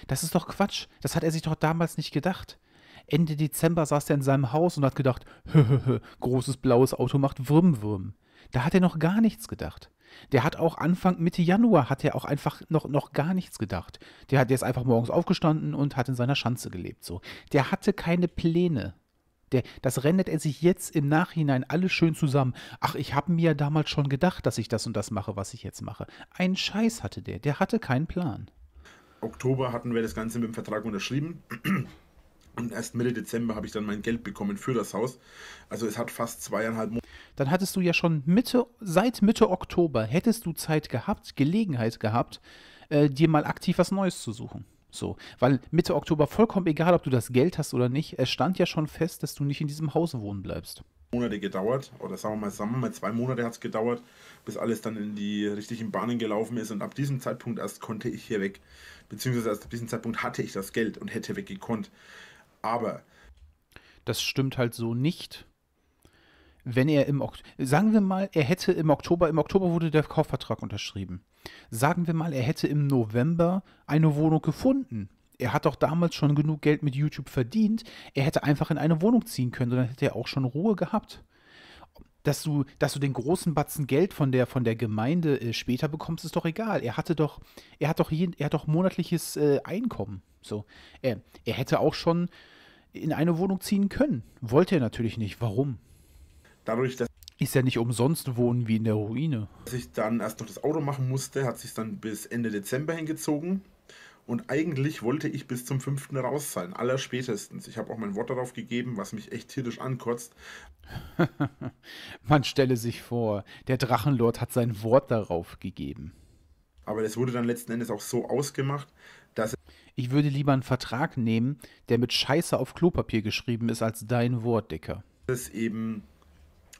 Das ist doch Quatsch. Das hat er sich doch damals nicht gedacht. Ende Dezember saß er in seinem Haus und hat gedacht, großes blaues Auto macht Wurm. Da hat er noch gar nichts gedacht. Der hat auch Anfang, Mitte Januar hat er auch einfach noch, noch gar nichts gedacht. Der hat jetzt einfach morgens aufgestanden und hat in seiner Schanze gelebt. So. Der hatte keine Pläne. Der, das rendet er sich jetzt im Nachhinein alles schön zusammen. Ach, ich habe mir damals schon gedacht, dass ich das und das mache, was ich jetzt mache. Einen Scheiß hatte der. Der hatte keinen Plan. Oktober hatten wir das Ganze mit dem Vertrag unterschrieben. Und erst Mitte Dezember habe ich dann mein Geld bekommen für das Haus. Also es hat fast zweieinhalb Monate. Dann hattest du ja schon Mitte, seit Mitte Oktober hättest du Zeit gehabt, Gelegenheit gehabt, äh, dir mal aktiv was Neues zu suchen. So, weil Mitte Oktober vollkommen egal, ob du das Geld hast oder nicht, es stand ja schon fest, dass du nicht in diesem Haus wohnen bleibst. Monate gedauert, oder sagen wir mal, sagen wir mal zwei Monate hat es gedauert, bis alles dann in die richtigen Bahnen gelaufen ist. Und ab diesem Zeitpunkt erst konnte ich hier weg. Beziehungsweise erst ab diesem Zeitpunkt hatte ich das Geld und hätte weggekonnt. Aber. Das stimmt halt so nicht. Wenn er im Oktober, sagen wir mal, er hätte im Oktober, im Oktober wurde der Kaufvertrag unterschrieben. Sagen wir mal, er hätte im November eine Wohnung gefunden. Er hat doch damals schon genug Geld mit YouTube verdient. Er hätte einfach in eine Wohnung ziehen können und dann hätte er auch schon Ruhe gehabt. Dass du, dass du den großen Batzen Geld von der, von der Gemeinde äh, später bekommst, ist doch egal. Er hatte doch, er hat doch, jeden, er hat doch monatliches äh, Einkommen. So, er, er hätte auch schon in eine Wohnung ziehen können. Wollte er natürlich nicht. Warum? Dadurch, dass ist ja nicht umsonst wohnen wie in der Ruine. Dass ich dann erst noch das Auto machen musste, hat sich dann bis Ende Dezember hingezogen. Und eigentlich wollte ich bis zum 5. raus sein, allerspätestens. Ich habe auch mein Wort darauf gegeben, was mich echt tierisch ankotzt. Man stelle sich vor, der Drachenlord hat sein Wort darauf gegeben. Aber es wurde dann letzten Endes auch so ausgemacht. Ich würde lieber einen Vertrag nehmen, der mit Scheiße auf Klopapier geschrieben ist, als dein Wort, Dicker. Es eben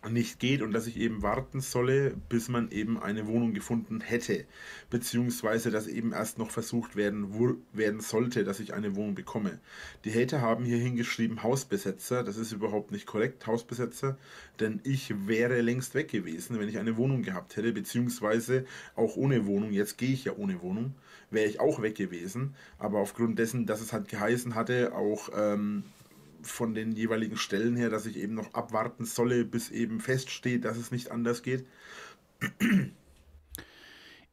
nicht geht und dass ich eben warten solle, bis man eben eine Wohnung gefunden hätte, beziehungsweise dass eben erst noch versucht werden, werden sollte, dass ich eine Wohnung bekomme. Die Hater haben hier hingeschrieben Hausbesetzer, das ist überhaupt nicht korrekt, Hausbesetzer, denn ich wäre längst weg gewesen, wenn ich eine Wohnung gehabt hätte, beziehungsweise auch ohne Wohnung, jetzt gehe ich ja ohne Wohnung, wäre ich auch weg gewesen, aber aufgrund dessen, dass es halt geheißen hatte, auch ähm, von den jeweiligen Stellen her, dass ich eben noch abwarten solle, bis eben feststeht, dass es nicht anders geht.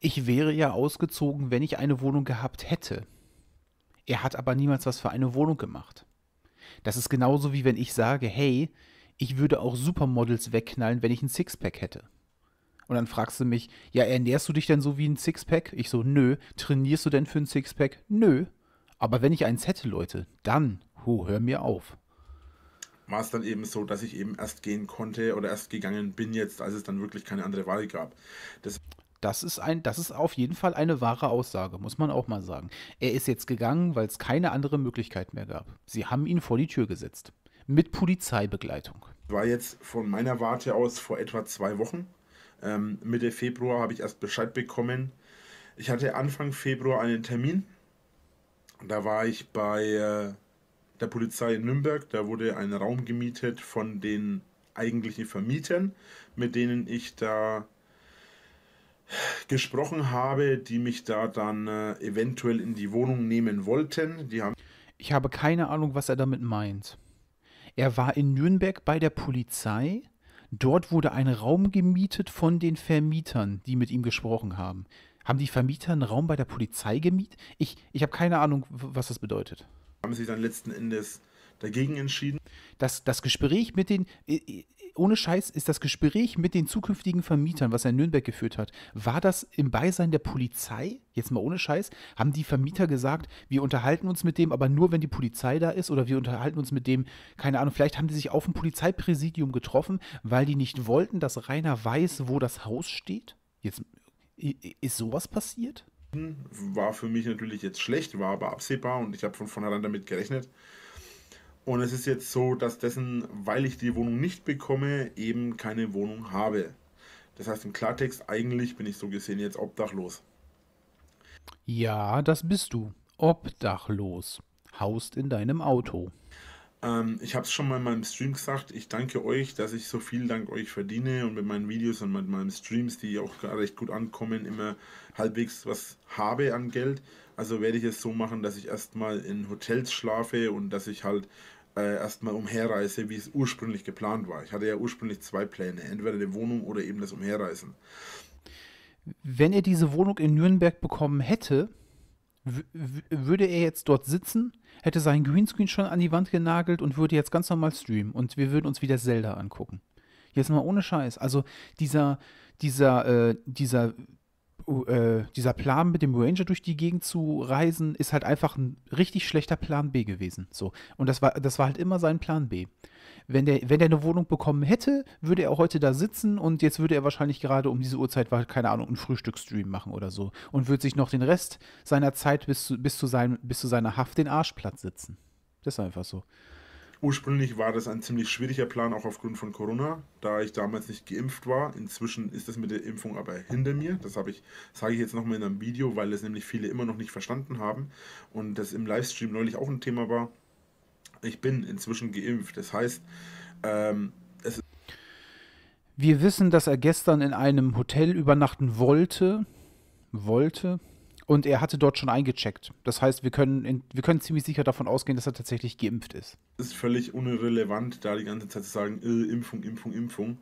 Ich wäre ja ausgezogen, wenn ich eine Wohnung gehabt hätte. Er hat aber niemals was für eine Wohnung gemacht. Das ist genauso wie wenn ich sage, hey, ich würde auch Supermodels wegknallen, wenn ich ein Sixpack hätte. Und dann fragst du mich, ja, ernährst du dich denn so wie ein Sixpack? Ich so, nö. Trainierst du denn für ein Sixpack? Nö. Aber wenn ich eins hätte, Leute, dann, hu, hör mir auf war es dann eben so, dass ich eben erst gehen konnte oder erst gegangen bin jetzt, als es dann wirklich keine andere Wahl gab. Das das ist, ein, das ist auf jeden Fall eine wahre Aussage, muss man auch mal sagen. Er ist jetzt gegangen, weil es keine andere Möglichkeit mehr gab. Sie haben ihn vor die Tür gesetzt. Mit Polizeibegleitung. War jetzt von meiner Warte aus vor etwa zwei Wochen. Ähm, Mitte Februar habe ich erst Bescheid bekommen. Ich hatte Anfang Februar einen Termin. Da war ich bei äh, der Polizei in Nürnberg. Da wurde ein Raum gemietet von den eigentlichen Vermietern, mit denen ich da gesprochen habe, die mich da dann äh, eventuell in die Wohnung nehmen wollten. Die haben ich habe keine Ahnung, was er damit meint. Er war in Nürnberg bei der Polizei. Dort wurde ein Raum gemietet von den Vermietern, die mit ihm gesprochen haben. Haben die Vermieter einen Raum bei der Polizei gemietet? Ich, ich habe keine Ahnung, was das bedeutet haben sich dann letzten Endes dagegen entschieden. Das, das Gespräch mit den, ohne Scheiß, ist das Gespräch mit den zukünftigen Vermietern, was er in Nürnberg geführt hat, war das im Beisein der Polizei? Jetzt mal ohne Scheiß. Haben die Vermieter gesagt, wir unterhalten uns mit dem, aber nur wenn die Polizei da ist oder wir unterhalten uns mit dem, keine Ahnung, vielleicht haben die sich auf dem Polizeipräsidium getroffen, weil die nicht wollten, dass Rainer weiß, wo das Haus steht? Jetzt, ist sowas passiert? War für mich natürlich jetzt schlecht, war aber absehbar und ich habe von vornherein damit gerechnet. Und es ist jetzt so, dass dessen, weil ich die Wohnung nicht bekomme, eben keine Wohnung habe. Das heißt im Klartext, eigentlich bin ich so gesehen jetzt obdachlos. Ja, das bist du. Obdachlos. Haust in deinem Auto. Ähm, ich habe es schon mal in meinem Stream gesagt. Ich danke euch, dass ich so viel dank euch verdiene und mit meinen Videos und mit meinen Streams, die auch recht gut ankommen, immer halbwegs was habe an Geld. Also werde ich es so machen, dass ich erstmal in Hotels schlafe und dass ich halt äh, erstmal umherreise, wie es ursprünglich geplant war. Ich hatte ja ursprünglich zwei Pläne, entweder eine Wohnung oder eben das Umherreisen. Wenn er diese Wohnung in Nürnberg bekommen hätte, würde er jetzt dort sitzen, hätte seinen Greenscreen schon an die Wand genagelt und würde jetzt ganz normal streamen und wir würden uns wieder Zelda angucken. Jetzt mal ohne Scheiß. Also dieser, dieser, äh, dieser äh, dieser Plan mit dem Ranger durch die Gegend zu reisen, ist halt einfach ein richtig schlechter Plan B gewesen. So. Und das war, das war halt immer sein Plan B. Wenn der, wenn der eine Wohnung bekommen hätte, würde er heute da sitzen und jetzt würde er wahrscheinlich gerade um diese Uhrzeit, keine Ahnung, einen Frühstücksstream machen oder so. Und würde sich noch den Rest seiner Zeit bis zu, bis zu, sein, bis zu seiner Haft den Arschplatz sitzen. Das ist einfach so. Ursprünglich war das ein ziemlich schwieriger Plan, auch aufgrund von Corona, da ich damals nicht geimpft war. Inzwischen ist das mit der Impfung aber hinter mir. Das habe ich, sage ich jetzt nochmal in einem Video, weil es nämlich viele immer noch nicht verstanden haben und das im Livestream neulich auch ein Thema war. Ich bin inzwischen geimpft. Das heißt, ähm, es Wir wissen, dass er gestern in einem Hotel übernachten wollte. Wollte. Und er hatte dort schon eingecheckt. Das heißt, wir können, in, wir können ziemlich sicher davon ausgehen, dass er tatsächlich geimpft ist. ist völlig unrelevant, da die ganze Zeit zu sagen, äh, Impfung, Impfung, Impfung.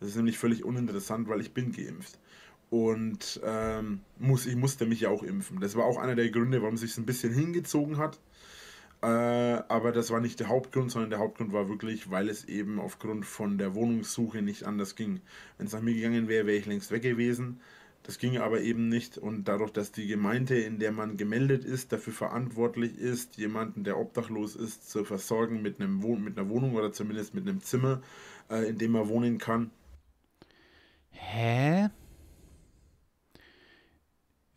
Das ist nämlich völlig uninteressant, weil ich bin geimpft. Und ähm, muss, ich musste mich ja auch impfen. Das war auch einer der Gründe, warum es sich ein bisschen hingezogen hat. Äh, aber das war nicht der Hauptgrund, sondern der Hauptgrund war wirklich, weil es eben aufgrund von der Wohnungssuche nicht anders ging. Wenn es nach mir gegangen wäre, wäre ich längst weg gewesen. Das ging aber eben nicht und dadurch, dass die Gemeinde, in der man gemeldet ist, dafür verantwortlich ist, jemanden, der obdachlos ist, zu versorgen mit, einem Wohn mit einer Wohnung oder zumindest mit einem Zimmer, äh, in dem er wohnen kann. Hä?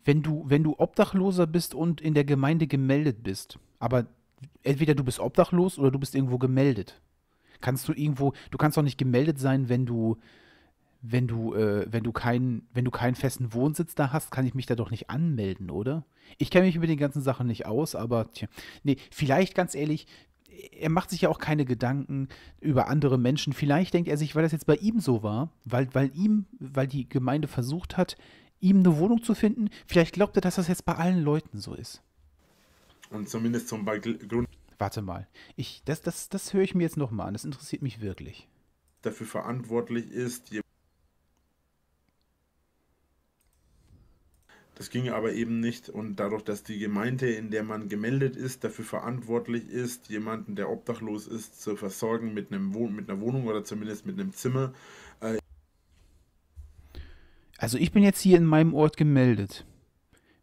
Wenn du, wenn du Obdachloser bist und in der Gemeinde gemeldet bist, aber entweder du bist obdachlos oder du bist irgendwo gemeldet. Kannst du irgendwo, du kannst doch nicht gemeldet sein, wenn du, wenn du, äh, wenn du keinen, wenn du keinen festen Wohnsitz da hast, kann ich mich da doch nicht anmelden, oder? Ich kenne mich mit den ganzen Sachen nicht aus, aber tja, nee, vielleicht ganz ehrlich, er macht sich ja auch keine Gedanken über andere Menschen. Vielleicht denkt er sich, weil das jetzt bei ihm so war, weil, weil ihm, weil die Gemeinde versucht hat, ihm eine Wohnung zu finden, vielleicht glaubt er, dass das jetzt bei allen Leuten so ist. Und zumindest zum Grund. Warte mal, ich, das, das, das höre ich mir jetzt nochmal an, das interessiert mich wirklich. Dafür verantwortlich ist, Das ging aber eben nicht und dadurch, dass die Gemeinde, in der man gemeldet ist, dafür verantwortlich ist, jemanden, der obdachlos ist, zu versorgen mit, einem Wohn mit einer Wohnung oder zumindest mit einem Zimmer. Äh also ich bin jetzt hier in meinem Ort gemeldet.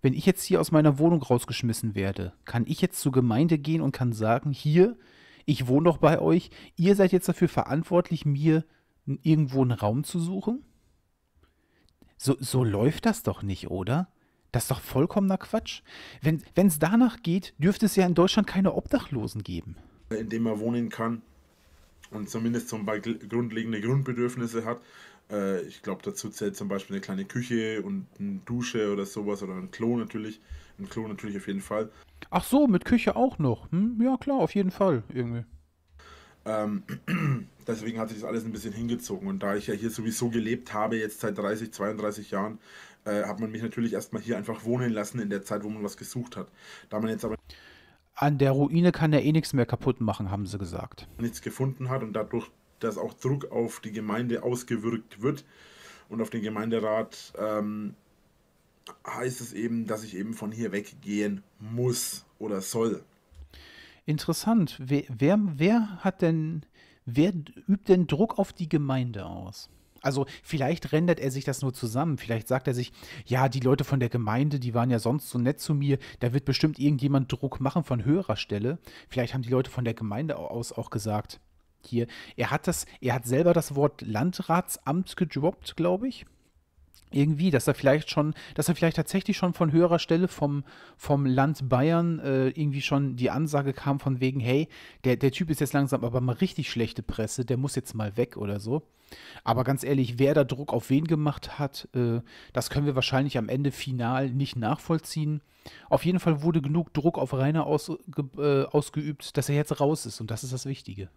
Wenn ich jetzt hier aus meiner Wohnung rausgeschmissen werde, kann ich jetzt zur Gemeinde gehen und kann sagen, hier, ich wohne doch bei euch, ihr seid jetzt dafür verantwortlich, mir irgendwo einen Raum zu suchen? So, so läuft das doch nicht, oder? Das ist doch vollkommener Quatsch. Wenn es danach geht, dürfte es ja in Deutschland keine Obdachlosen geben. In dem man wohnen kann und zumindest zum Beispiel grundlegende Grundbedürfnisse hat. Äh, ich glaube, dazu zählt zum Beispiel eine kleine Küche und eine Dusche oder sowas oder ein Klo natürlich. Ein Klo natürlich auf jeden Fall. Ach so, mit Küche auch noch. Hm? Ja, klar, auf jeden Fall irgendwie. Ähm, deswegen hat sich das alles ein bisschen hingezogen. Und da ich ja hier sowieso gelebt habe, jetzt seit 30, 32 Jahren, äh, hat man mich natürlich erstmal hier einfach wohnen lassen in der Zeit, wo man was gesucht hat. Da man jetzt aber an der Ruine kann er eh nichts mehr kaputt machen, haben sie gesagt. Nichts gefunden hat und dadurch, dass auch Druck auf die Gemeinde ausgewirkt wird und auf den Gemeinderat, ähm, heißt es eben, dass ich eben von hier weggehen muss oder soll. Interessant. Wer, wer, wer hat denn, wer übt denn Druck auf die Gemeinde aus? Also vielleicht rendert er sich das nur zusammen. Vielleicht sagt er sich, ja, die Leute von der Gemeinde, die waren ja sonst so nett zu mir, da wird bestimmt irgendjemand Druck machen von höherer Stelle. Vielleicht haben die Leute von der Gemeinde aus auch gesagt, hier, er hat das, er hat selber das Wort Landratsamt gedroppt, glaube ich irgendwie, dass er vielleicht schon, dass er vielleicht tatsächlich schon von höherer Stelle vom, vom Land Bayern äh, irgendwie schon die Ansage kam von wegen, hey, der, der Typ ist jetzt langsam aber mal richtig schlechte Presse, der muss jetzt mal weg oder so. Aber ganz ehrlich, wer da Druck auf wen gemacht hat, äh, das können wir wahrscheinlich am Ende final nicht nachvollziehen. Auf jeden Fall wurde genug Druck auf Rainer aus, äh, ausgeübt, dass er jetzt raus ist und das ist das Wichtige.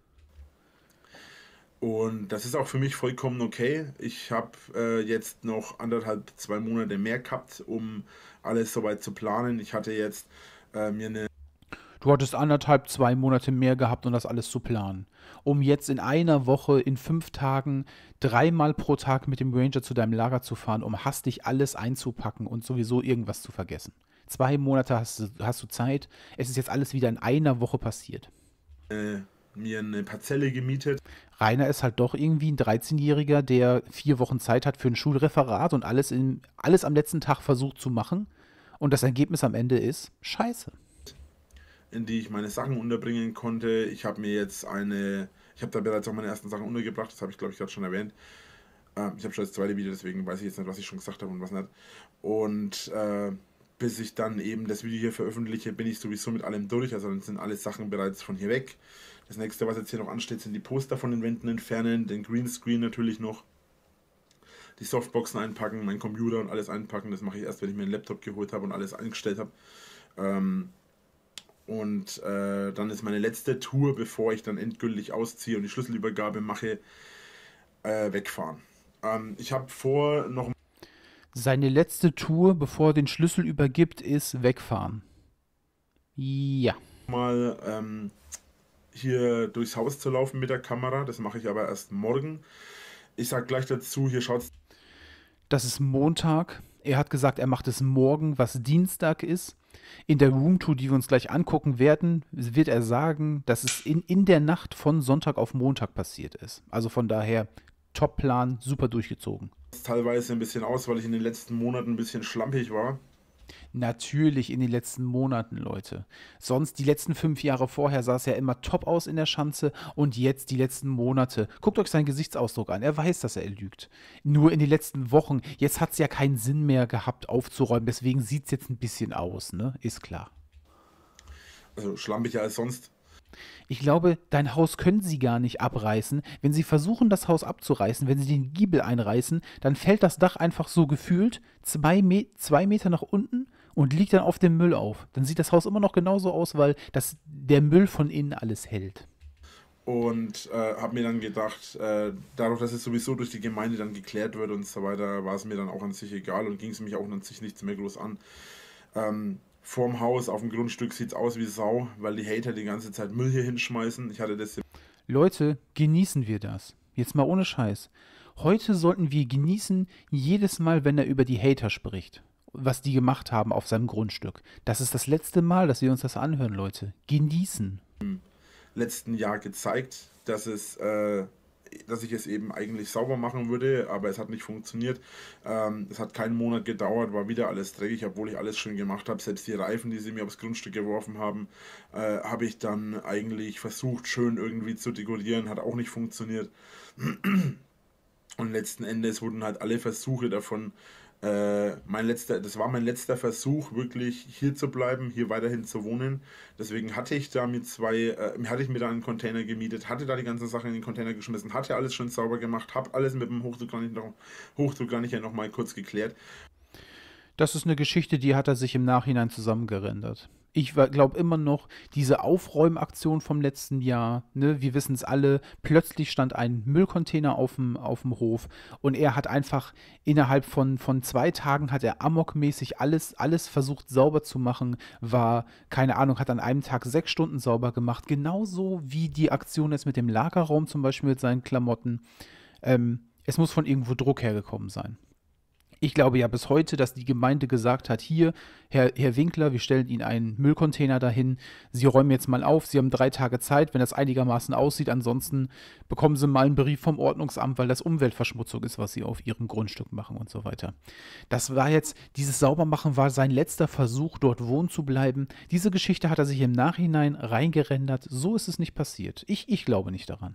Und das ist auch für mich vollkommen okay. Ich habe äh, jetzt noch anderthalb, zwei Monate mehr gehabt, um alles soweit zu planen. Ich hatte jetzt äh, mir eine. Du hattest anderthalb, zwei Monate mehr gehabt, um das alles zu planen. Um jetzt in einer Woche, in fünf Tagen, dreimal pro Tag mit dem Ranger zu deinem Lager zu fahren, um hastig alles einzupacken und sowieso irgendwas zu vergessen. Zwei Monate hast du, hast du Zeit. Es ist jetzt alles wieder in einer Woche passiert. Äh, mir eine Parzelle gemietet. Rainer ist halt doch irgendwie ein 13-Jähriger, der vier Wochen Zeit hat für ein Schulreferat und alles, in, alles am letzten Tag versucht zu machen. Und das Ergebnis am Ende ist scheiße. In die ich meine Sachen unterbringen konnte. Ich habe mir jetzt eine, ich habe da bereits auch meine ersten Sachen untergebracht, das habe ich glaube ich gerade schon erwähnt. Ähm, ich habe schon das zweite Video, deswegen weiß ich jetzt nicht, was ich schon gesagt habe und was nicht. Und äh, bis ich dann eben das Video hier veröffentliche, bin ich sowieso mit allem durch. Also dann sind alle Sachen bereits von hier weg. Das nächste, was jetzt hier noch ansteht, sind die Poster von den Wänden entfernen, den Greenscreen natürlich noch, die Softboxen einpacken, mein Computer und alles einpacken. Das mache ich erst, wenn ich mir einen Laptop geholt habe und alles eingestellt habe. Ähm, und äh, dann ist meine letzte Tour, bevor ich dann endgültig ausziehe und die Schlüsselübergabe mache, äh, wegfahren. Ähm, ich habe vor, noch seine letzte Tour, bevor er den Schlüssel übergibt, ist wegfahren. Ja. Mal ähm, hier durchs Haus zu laufen mit der Kamera. Das mache ich aber erst morgen. Ich sage gleich dazu, hier schaut's. Das ist Montag. Er hat gesagt, er macht es morgen, was Dienstag ist. In der Roomtour, die wir uns gleich angucken werden, wird er sagen, dass es in, in der Nacht von Sonntag auf Montag passiert ist. Also von daher, Top-Plan, super durchgezogen teilweise ein bisschen aus, weil ich in den letzten Monaten ein bisschen schlampig war. Natürlich in den letzten Monaten, Leute. Sonst die letzten fünf Jahre vorher sah es ja immer top aus in der Schanze und jetzt die letzten Monate. Guckt euch seinen Gesichtsausdruck an. Er weiß, dass er lügt. Nur in den letzten Wochen, jetzt hat es ja keinen Sinn mehr gehabt aufzuräumen. Deswegen sieht es jetzt ein bisschen aus, ne? Ist klar. Also schlampiger als sonst. Ich glaube, dein Haus können sie gar nicht abreißen. Wenn sie versuchen, das Haus abzureißen, wenn sie den Giebel einreißen, dann fällt das Dach einfach so gefühlt zwei, Me zwei Meter nach unten und liegt dann auf dem Müll auf. Dann sieht das Haus immer noch genauso aus, weil das, der Müll von innen alles hält. Und äh, habe mir dann gedacht, äh, dadurch, dass es sowieso durch die Gemeinde dann geklärt wird und so weiter, war es mir dann auch an sich egal und ging es mich auch an sich nichts mehr groß an. Ähm, vorm Haus auf dem Grundstück sieht es aus wie Sau, weil die Hater die ganze Zeit Müll hier hinschmeißen. Ich hatte das. Leute, genießen wir das. Jetzt mal ohne Scheiß. Heute sollten wir genießen, jedes Mal, wenn er über die Hater spricht, was die gemacht haben auf seinem Grundstück. Das ist das letzte Mal, dass wir uns das anhören, Leute. Genießen. Im letzten Jahr gezeigt, dass es äh, dass ich es eben eigentlich sauber machen würde, aber es hat nicht funktioniert. Ähm, es hat keinen Monat gedauert, war wieder alles dreckig, obwohl ich alles schön gemacht habe. Selbst die Reifen, die sie mir aufs Grundstück geworfen haben, äh, habe ich dann eigentlich versucht, schön irgendwie zu dekorieren, hat auch nicht funktioniert. Und letzten Endes wurden halt alle Versuche davon äh, mein letzter, das war mein letzter Versuch, wirklich hier zu bleiben, hier weiterhin zu wohnen. Deswegen hatte ich da mit zwei, äh, hatte ich mir da einen Container gemietet, hatte da die ganzen Sachen in den Container geschmissen, hatte alles schon sauber gemacht, habe alles mit dem Hochdruck gar nicht noch, Hochdruck gar nicht noch mal kurz geklärt. Das ist eine Geschichte, die hat er sich im Nachhinein zusammengerendert ich glaube immer noch, diese Aufräumaktion vom letzten Jahr, ne, wir wissen es alle, plötzlich stand ein Müllcontainer auf dem, Hof und er hat einfach innerhalb von, von zwei Tagen hat er amokmäßig alles, alles versucht sauber zu machen, war, keine Ahnung, hat an einem Tag sechs Stunden sauber gemacht, genauso wie die Aktion jetzt mit dem Lagerraum zum Beispiel mit seinen Klamotten. Ähm, es muss von irgendwo Druck hergekommen sein. Ich glaube ja bis heute, dass die Gemeinde gesagt hat, hier, Herr, Herr Winkler, wir stellen Ihnen einen Müllcontainer dahin, Sie räumen jetzt mal auf, Sie haben drei Tage Zeit, wenn das einigermaßen aussieht, ansonsten bekommen Sie mal einen Brief vom Ordnungsamt, weil das Umweltverschmutzung ist, was Sie auf Ihrem Grundstück machen und so weiter. Das war jetzt, dieses Saubermachen war sein letzter Versuch, dort wohnen zu bleiben. Diese Geschichte hat er sich im Nachhinein reingerendert, so ist es nicht passiert. Ich, ich glaube nicht daran.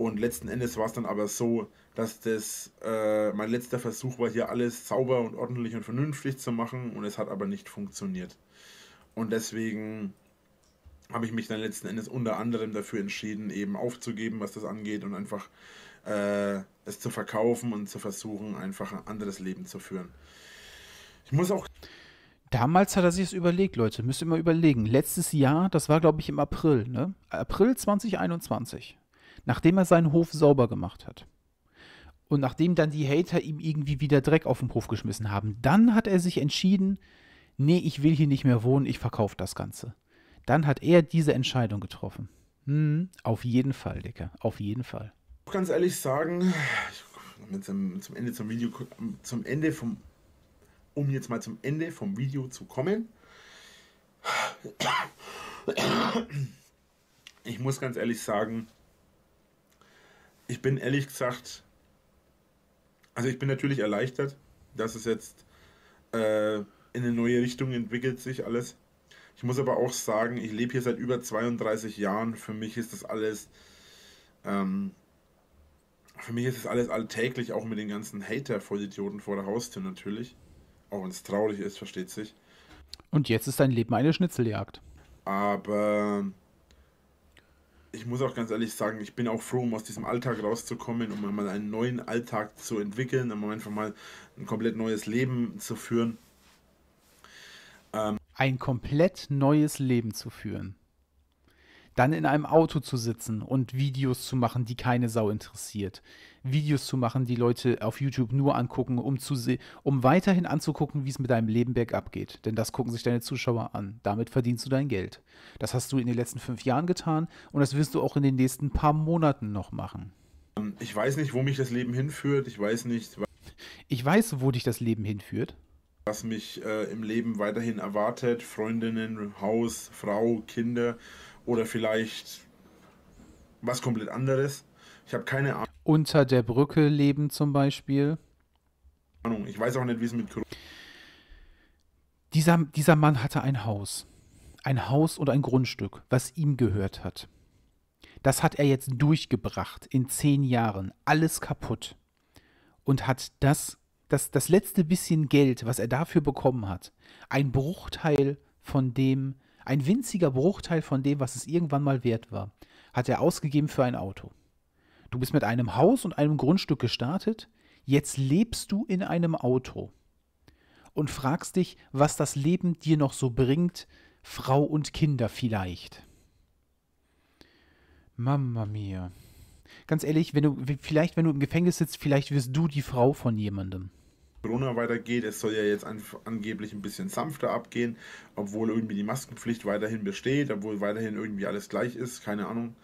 Und letzten Endes war es dann aber so, dass das äh, mein letzter Versuch war, hier alles sauber und ordentlich und vernünftig zu machen und es hat aber nicht funktioniert. Und deswegen habe ich mich dann letzten Endes unter anderem dafür entschieden, eben aufzugeben, was das angeht und einfach äh, es zu verkaufen und zu versuchen, einfach ein anderes Leben zu führen. Ich muss auch. Damals hat er sich das überlegt, Leute. Müsst ihr mal überlegen. Letztes Jahr, das war glaube ich im April, ne? April 2021 nachdem er seinen Hof sauber gemacht hat. Und nachdem dann die Hater ihm irgendwie wieder Dreck auf den Hof geschmissen haben, dann hat er sich entschieden, nee, ich will hier nicht mehr wohnen, ich verkaufe das Ganze. Dann hat er diese Entscheidung getroffen. Hm, auf jeden Fall, Dicker, auf jeden Fall. Ganz ehrlich sagen, zum, zum Ende zum Video, zum Ende vom, um jetzt mal zum Ende vom Video zu kommen. ich muss ganz ehrlich sagen, ich bin ehrlich gesagt, also ich bin natürlich erleichtert, dass es jetzt äh, in eine neue Richtung entwickelt sich alles. Ich muss aber auch sagen, ich lebe hier seit über 32 Jahren. Für mich ist das alles, ähm, für mich ist das alles alltäglich, auch mit den ganzen Hater-Vollidioten vor der Haustür natürlich. Auch wenn es traurig ist, versteht sich. Und jetzt ist dein Leben eine Schnitzeljagd. Aber ich muss auch ganz ehrlich sagen, ich bin auch froh, um aus diesem Alltag rauszukommen, um mal einen neuen Alltag zu entwickeln, um einfach mal ein komplett neues Leben zu führen. Ähm, ein komplett neues Leben zu führen dann in einem Auto zu sitzen und Videos zu machen, die keine Sau interessiert. Videos zu machen, die Leute auf YouTube nur angucken, um, zu um weiterhin anzugucken, wie es mit deinem Leben bergab geht. Denn das gucken sich deine Zuschauer an. Damit verdienst du dein Geld. Das hast du in den letzten fünf Jahren getan und das wirst du auch in den nächsten paar Monaten noch machen. Ich weiß nicht, wo mich das Leben hinführt. Ich weiß nicht. Ich weiß, wo dich das Leben hinführt. Was mich äh, im Leben weiterhin erwartet. Freundinnen, Haus, Frau, Kinder oder vielleicht was komplett anderes. Ich habe keine Ahnung. Unter der Brücke leben zum Beispiel. Ich weiß auch nicht, wie es mit dieser, dieser Mann hatte ein Haus. Ein Haus und ein Grundstück, was ihm gehört hat. Das hat er jetzt durchgebracht in zehn Jahren. Alles kaputt. Und hat das, das, das letzte bisschen Geld, was er dafür bekommen hat, ein Bruchteil von dem, ein winziger Bruchteil von dem, was es irgendwann mal wert war, hat er ausgegeben für ein Auto. Du bist mit einem Haus und einem Grundstück gestartet, jetzt lebst du in einem Auto und fragst dich, was das Leben dir noch so bringt, Frau und Kinder vielleicht. Mama mia. Ganz ehrlich, wenn du vielleicht wenn du im Gefängnis sitzt, vielleicht wirst du die Frau von jemandem. Corona weitergeht. Es soll ja jetzt an, angeblich ein bisschen sanfter abgehen, obwohl irgendwie die Maskenpflicht weiterhin besteht, obwohl weiterhin irgendwie alles gleich ist. Keine Ahnung.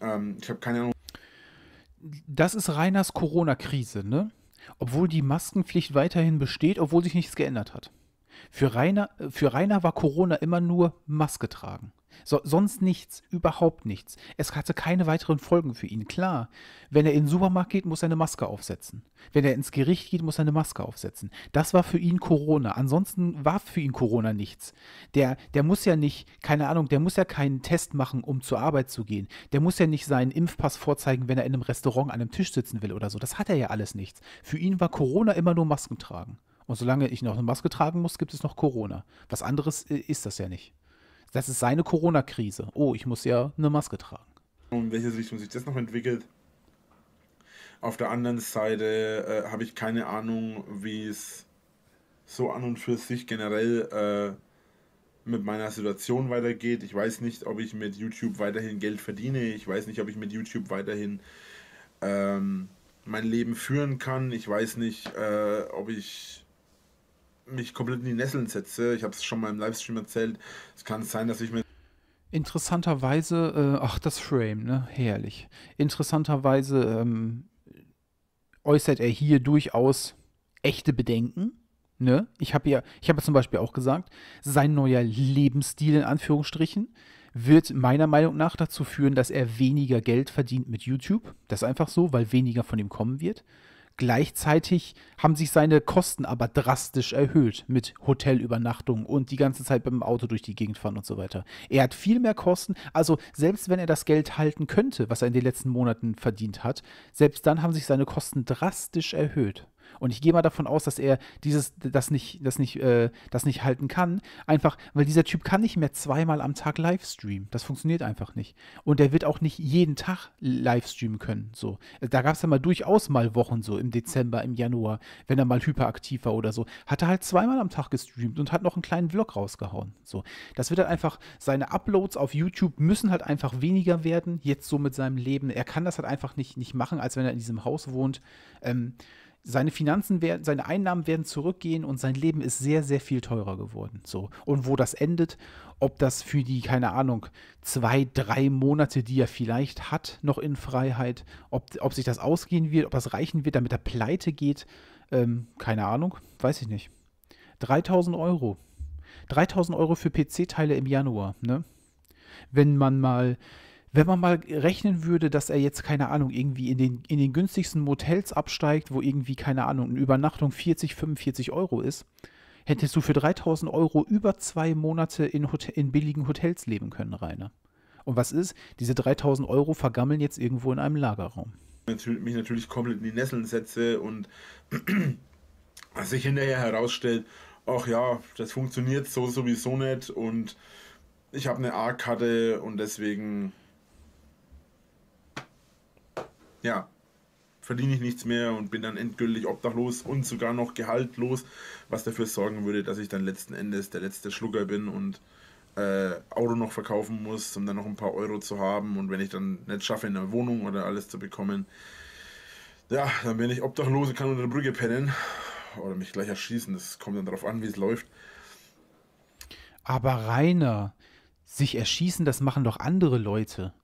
Ähm, ich habe keine Ahnung. Das ist Rainers Corona-Krise, ne? Obwohl die Maskenpflicht weiterhin besteht, obwohl sich nichts geändert hat. Für Rainer, für Rainer war Corona immer nur Maske tragen. So, sonst nichts, überhaupt nichts. Es hatte keine weiteren Folgen für ihn. Klar, wenn er in den Supermarkt geht, muss er eine Maske aufsetzen. Wenn er ins Gericht geht, muss er eine Maske aufsetzen. Das war für ihn Corona. Ansonsten war für ihn Corona nichts. Der, der muss ja nicht, keine Ahnung, der muss ja keinen Test machen, um zur Arbeit zu gehen. Der muss ja nicht seinen Impfpass vorzeigen, wenn er in einem Restaurant an einem Tisch sitzen will oder so. Das hat er ja alles nichts. Für ihn war Corona immer nur Masken tragen. Und solange ich noch eine Maske tragen muss, gibt es noch Corona. Was anderes äh, ist das ja nicht. Das ist seine Corona-Krise. Oh, ich muss ja eine Maske tragen. In welche Richtung sich das noch entwickelt? Auf der anderen Seite äh, habe ich keine Ahnung, wie es so an und für sich generell äh, mit meiner Situation weitergeht. Ich weiß nicht, ob ich mit YouTube weiterhin Geld verdiene. Ich weiß nicht, ob ich mit YouTube weiterhin ähm, mein Leben führen kann. Ich weiß nicht, äh, ob ich mich komplett in die Nesseln setze. Ich habe es schon mal im Livestream erzählt. Es kann sein, dass ich mir Interessanterweise, äh, ach, das Frame, ne? Herrlich. Interessanterweise ähm, äußert er hier durchaus echte Bedenken. Ne? Ich habe ja, ich habe zum Beispiel auch gesagt, sein neuer Lebensstil in Anführungsstrichen wird meiner Meinung nach dazu führen, dass er weniger Geld verdient mit YouTube. Das ist einfach so, weil weniger von ihm kommen wird. Gleichzeitig haben sich seine Kosten aber drastisch erhöht mit Hotelübernachtung und die ganze Zeit beim Auto durch die Gegend fahren und so weiter. Er hat viel mehr Kosten. Also selbst wenn er das Geld halten könnte, was er in den letzten Monaten verdient hat, selbst dann haben sich seine Kosten drastisch erhöht. Und ich gehe mal davon aus, dass er dieses, das nicht, das nicht, äh, das nicht halten kann. Einfach, weil dieser Typ kann nicht mehr zweimal am Tag Livestreamen. Das funktioniert einfach nicht. Und er wird auch nicht jeden Tag Livestreamen können. So. Da gab es ja mal durchaus mal Wochen so im Dezember, im Januar, wenn er mal hyperaktiv war oder so. Hat er halt zweimal am Tag gestreamt und hat noch einen kleinen Vlog rausgehauen. So. Das wird halt einfach, seine Uploads auf YouTube müssen halt einfach weniger werden, jetzt so mit seinem Leben. Er kann das halt einfach nicht, nicht machen, als wenn er in diesem Haus wohnt. Ähm, seine Finanzen werden, seine Einnahmen werden zurückgehen und sein Leben ist sehr, sehr viel teurer geworden. So. Und wo das endet, ob das für die, keine Ahnung, zwei, drei Monate, die er vielleicht hat, noch in Freiheit, ob, ob sich das ausgehen wird, ob das reichen wird, damit er pleite geht, ähm, keine Ahnung, weiß ich nicht. 3000 Euro. 3000 Euro für PC-Teile im Januar, ne? Wenn man mal wenn man mal rechnen würde, dass er jetzt, keine Ahnung, irgendwie in den, in den günstigsten Motels absteigt, wo irgendwie, keine Ahnung, eine Übernachtung 40, 45 Euro ist, hättest du für 3000 Euro über zwei Monate in, Hotel, in billigen Hotels leben können, Rainer. Und was ist? Diese 3000 Euro vergammeln jetzt irgendwo in einem Lagerraum. Mich natürlich komplett in die Nesseln setze und sich hinterher herausstellt, ach ja, das funktioniert so sowieso nicht und ich habe eine A-Karte und deswegen ja, verdiene ich nichts mehr und bin dann endgültig obdachlos und sogar noch gehaltlos, was dafür sorgen würde, dass ich dann letzten Endes der letzte Schlucker bin und äh, Auto noch verkaufen muss, um dann noch ein paar Euro zu haben und wenn ich dann nicht schaffe, in einer Wohnung oder alles zu bekommen, ja, dann bin ich obdachlos und kann unter der Brücke pennen oder mich gleich erschießen. Das kommt dann darauf an, wie es läuft. Aber Rainer, sich erschießen, das machen doch andere Leute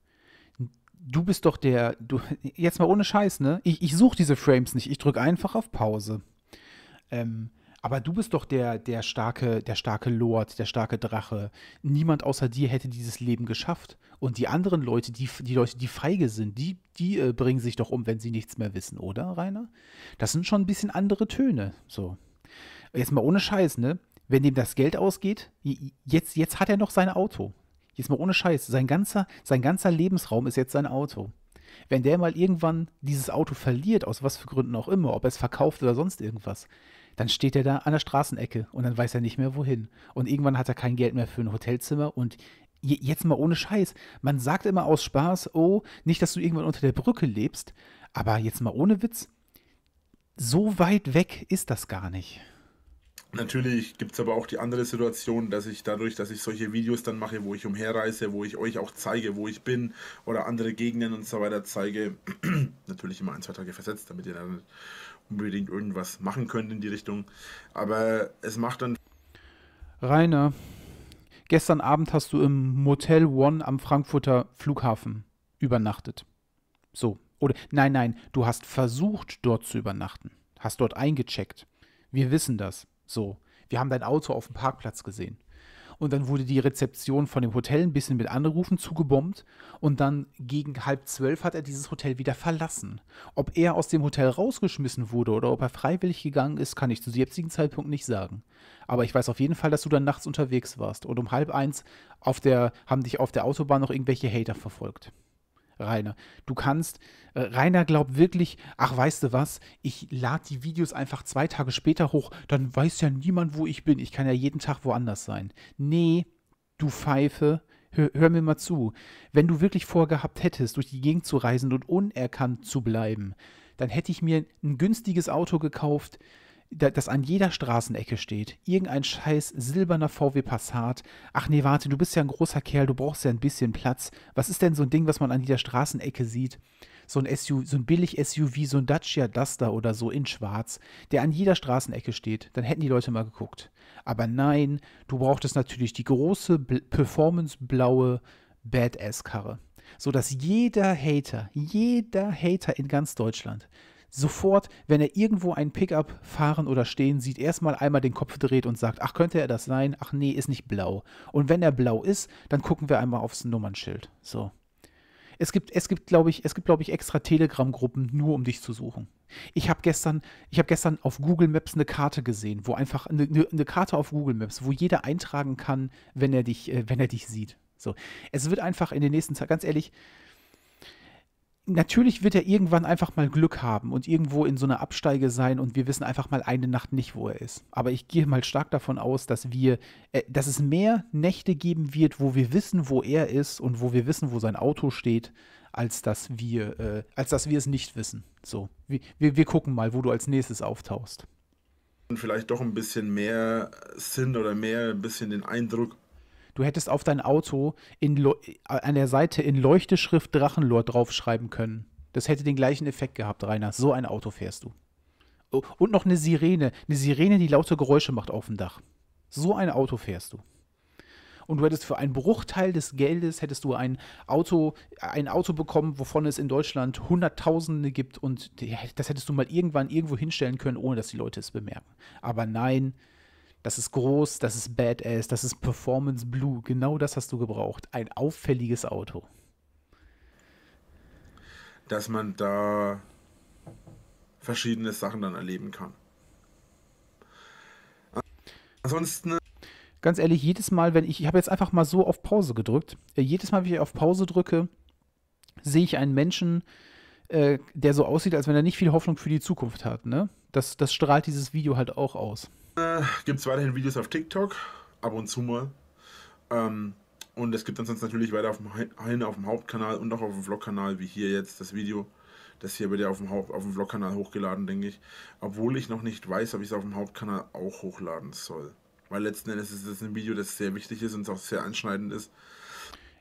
du bist doch der, du, jetzt mal ohne Scheiß, ne? Ich, ich suche diese Frames nicht, ich drücke einfach auf Pause. Ähm, aber du bist doch der, der starke, der starke Lord, der starke Drache. Niemand außer dir hätte dieses Leben geschafft. Und die anderen Leute, die, die Leute, die feige sind, die, die äh, bringen sich doch um, wenn sie nichts mehr wissen, oder, Rainer? Das sind schon ein bisschen andere Töne. So. Jetzt mal ohne Scheiß, ne? Wenn dem das Geld ausgeht, jetzt, jetzt hat er noch sein Auto. Jetzt mal ohne Scheiß, sein ganzer, sein ganzer Lebensraum ist jetzt sein Auto. Wenn der mal irgendwann dieses Auto verliert, aus was für Gründen auch immer, ob er es verkauft oder sonst irgendwas, dann steht er da an der Straßenecke und dann weiß er nicht mehr wohin. Und irgendwann hat er kein Geld mehr für ein Hotelzimmer und jetzt mal ohne Scheiß. Man sagt immer aus Spaß, oh, nicht, dass du irgendwann unter der Brücke lebst, aber jetzt mal ohne Witz, so weit weg ist das gar nicht. Natürlich gibt es aber auch die andere Situation, dass ich dadurch, dass ich solche Videos dann mache, wo ich umherreise, wo ich euch auch zeige, wo ich bin oder andere Gegenden und so weiter zeige, natürlich immer ein, zwei Tage versetzt, damit ihr dann unbedingt irgendwas machen könnt in die Richtung. Aber es macht dann. Rainer, gestern Abend hast du im Motel One am Frankfurter Flughafen übernachtet. So. Oder nein, nein, du hast versucht, dort zu übernachten. Hast dort eingecheckt. Wir wissen das. So, wir haben dein Auto auf dem Parkplatz gesehen. Und dann wurde die Rezeption von dem Hotel ein bisschen mit Anrufen zugebombt. Und dann gegen halb zwölf hat er dieses Hotel wieder verlassen. Ob er aus dem Hotel rausgeschmissen wurde oder ob er freiwillig gegangen ist, kann ich zu jetzigen Zeitpunkt nicht sagen. Aber ich weiß auf jeden Fall, dass du dann nachts unterwegs warst. Und um halb eins auf der, haben dich auf der Autobahn noch irgendwelche Hater verfolgt. Rainer. Du kannst, äh, Rainer glaubt wirklich, ach weißt du was, ich lade die Videos einfach zwei Tage später hoch, dann weiß ja niemand, wo ich bin. Ich kann ja jeden Tag woanders sein. Nee, du Pfeife, hör, hör mir mal zu. Wenn du wirklich vorgehabt hättest, durch die Gegend zu reisen und unerkannt zu bleiben, dann hätte ich mir ein günstiges Auto gekauft, das an jeder Straßenecke steht. Irgendein scheiß silberner VW Passat. Ach nee, warte, du bist ja ein großer Kerl, du brauchst ja ein bisschen Platz. Was ist denn so ein Ding, was man an jeder Straßenecke sieht? So ein SUV, so ein billig SUV, so ein Dacia Duster oder so in schwarz, der an jeder Straßenecke steht. Dann hätten die Leute mal geguckt. Aber nein, du brauchtest natürlich die große performanceblaue Badass-Karre. So dass jeder Hater, jeder Hater in ganz Deutschland sofort, wenn er irgendwo einen Pickup fahren oder stehen sieht, erstmal einmal den Kopf dreht und sagt, ach, könnte er das sein? Ach nee, ist nicht blau. Und wenn er blau ist, dann gucken wir einmal aufs Nummernschild. So. Es gibt, es gibt, glaube ich, es gibt, glaube ich, extra Telegram-Gruppen nur, um dich zu suchen. Ich habe gestern, ich gestern auf Google Maps eine Karte gesehen, wo einfach eine, eine, Karte auf Google Maps, wo jeder eintragen kann, wenn er dich, äh, wenn er dich sieht. So, es wird einfach in den nächsten Tagen, ganz ehrlich, natürlich wird er irgendwann einfach mal Glück haben und irgendwo in so einer Absteige sein und wir wissen einfach mal eine Nacht nicht, wo er ist. Aber ich gehe mal stark davon aus, dass wir, äh, dass es mehr Nächte geben wird, wo wir wissen, wo er ist und wo wir wissen, wo sein Auto steht, als dass wir, äh, als dass wir es nicht wissen. So, wir, wir, wir gucken mal, wo du als nächstes auftauchst. Und vielleicht doch ein bisschen mehr Sinn oder mehr ein bisschen den Eindruck, Du hättest auf dein Auto in, an der Seite in Leuchteschrift Drachenlord draufschreiben können. Das hätte den gleichen Effekt gehabt, Rainer. So ein Auto fährst du. Oh, und noch eine Sirene. Eine Sirene, die laute Geräusche macht auf dem Dach. So ein Auto fährst du. Und du hättest für einen Bruchteil des Geldes hättest du ein Auto, ein Auto bekommen, wovon es in Deutschland Hunderttausende gibt und das hättest du mal irgendwann irgendwo hinstellen können, ohne dass die Leute es bemerken. Aber nein, das ist groß, das ist badass, das ist Performance Blue. Genau das hast du gebraucht. Ein auffälliges Auto. dass man da verschiedene Sachen dann erleben kann. Ansonsten. Ganz ehrlich, jedes Mal, wenn ich, ich habe jetzt einfach mal so auf Pause gedrückt, äh, jedes Mal, wenn ich auf Pause drücke, sehe ich einen Menschen, äh, der so aussieht, als wenn er nicht viel Hoffnung für die Zukunft hat. Ne? Das, das strahlt dieses Video halt auch aus. Äh, gibt es weiterhin Videos auf TikTok, ab und zu mal. Ähm, und es gibt dann sonst natürlich weiter auf dem, auf dem Hauptkanal und auch auf dem Vlogkanal, wie hier jetzt das Video. Das hier wird ja auf dem, Haupt, auf dem Vlogkanal hochgeladen, denke ich. Obwohl ich noch nicht weiß, ob ich es auf dem Hauptkanal auch hochladen soll. Weil letzten Endes ist es ein Video, das sehr wichtig ist und auch sehr anschneidend ist.